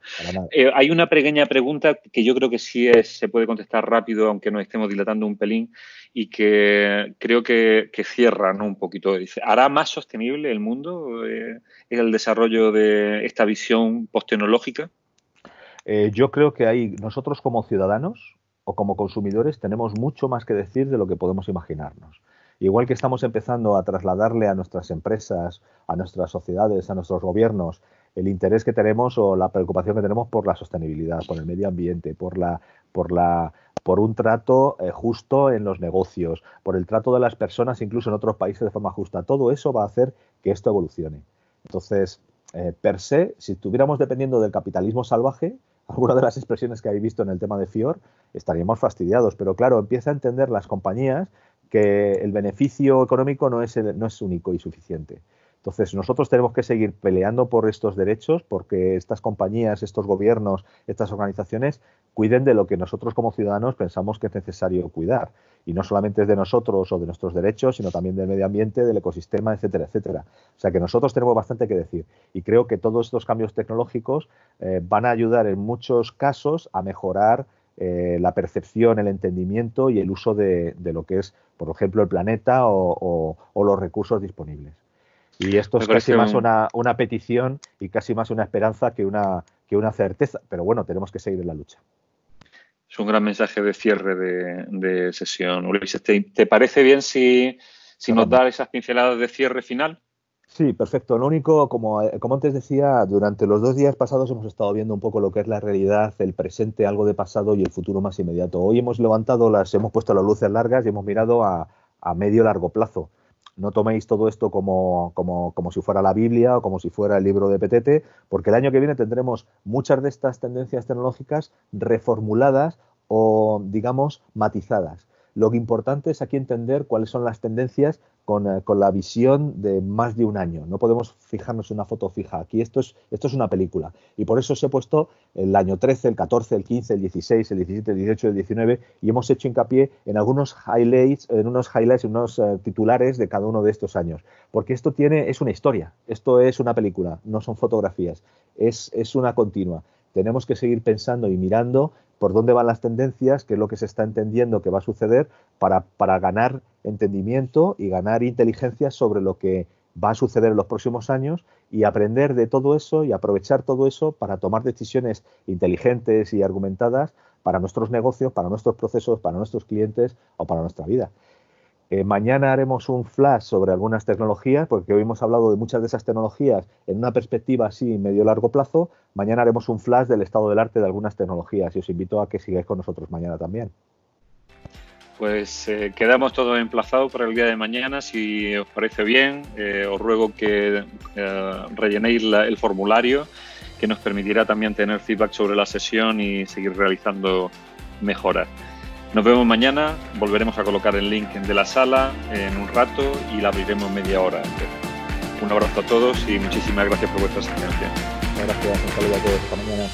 Eh, hay una pequeña pregunta que yo creo que sí se puede contestar rápido, aunque nos estemos dilatando un pelín, y que creo que, cierra un poquito. Dice, ¿hará más sostenible el mundo eh, el desarrollo de esta visión post-tecnológica? Eh, yo creo que hay, nosotros como ciudadanos o como consumidores tenemos mucho más que decir de lo que podemos imaginarnos. Igual que estamos empezando a trasladarle a nuestras empresas, a nuestras sociedades, a nuestros gobiernos, el interés que tenemos o la preocupación que tenemos por la sostenibilidad, por el medio ambiente, por la, por la, por un trato eh, justo en los negocios, por el trato de las personas, incluso en otros países de forma justa. Todo eso va a hacer que esto evolucione. Entonces, eh, per se, si estuviéramos dependiendo del capitalismo salvaje, (laughs) alguna de las expresiones que habéis visto en el tema de Fior, estaríamos fastidiados. Pero claro, empieza a entender las compañías que el beneficio económico no es, no es único y suficiente. Entonces, nosotros tenemos que seguir peleando por estos derechos porque estas compañías, estos gobiernos, estas organizaciones cuiden de lo que nosotros como ciudadanos pensamos que es necesario cuidar. Y no solamente es de nosotros o de nuestros derechos, sino también del medio ambiente, del ecosistema, etcétera, etcétera. O sea que nosotros tenemos bastante que decir. Y creo que todos estos cambios tecnológicos eh, van a ayudar en muchos casos a mejorar eh, la percepción, el entendimiento y el uso de, lo que es, por ejemplo, el planeta o los recursos disponibles. Y esto es casi más una, una, petición y casi más una esperanza que una, que una certeza. Pero bueno, tenemos que seguir en la lucha. Es un gran mensaje de cierre de, sesión. Ulises, ¿te, parece bien si, si nos da esas pinceladas de cierre final? Sí, perfecto. Lo único, como, como antes decía, durante los dos días pasados hemos estado viendo un poco lo que es la realidad, el presente, algo de pasado y el futuro más inmediato. Hoy hemos levantado las, hemos puesto las luces largas y hemos mirado a, a medio largo plazo no toméis todo esto como, como, como, si fuera la Biblia o como si fuera el libro de Petete, porque el año que viene tendremos muchas de estas tendencias tecnológicas reformuladas o, digamos, matizadas. Lo importante es aquí entender cuáles son las tendencias eh, con, la visión de más de un año. No podemos fijarnos en una foto fija. Aquí esto es, esto es una película. Y por eso se ha puesto el año 13, el 14, el 15, el 16, el 17, el 18, el 19 y hemos hecho hincapié en algunos highlights, en unos highlights, en unos eh, titulares de cada uno de estos años. Porque esto tiene, es una historia. Esto es una película, no son fotografías. Es, es una continua. Tenemos que seguir pensando y mirando por dónde van las tendencias, qué es lo que se está entendiendo que va a suceder para, para ganar entendimiento y ganar inteligencia sobre lo que va a suceder en los próximos años y aprender de todo eso y aprovechar todo eso para tomar decisiones inteligentes y argumentadas para nuestros negocios, para nuestros procesos, para nuestros clientes o para nuestra vida. Eh, mañana haremos un flash sobre algunas tecnologías, porque hoy hemos hablado de muchas de esas tecnologías en una perspectiva así medio-largo plazo. Mañana haremos un flash del estado del arte de algunas tecnologías y os invito a que sigáis con nosotros mañana también. pues eh, quedamos todos emplazados para el día de mañana. Si os parece bien, eh, os ruego que rellenéis el formulario que nos permitirá también tener feedback sobre la sesión y seguir realizando mejoras. Nos vemos mañana, volveremos a colocar el link de la sala en un rato y la abriremos media hora. Un abrazo a todos y muchísimas gracias por vuestra asistencia. Gracias, un saludo a todos. Hasta mañana.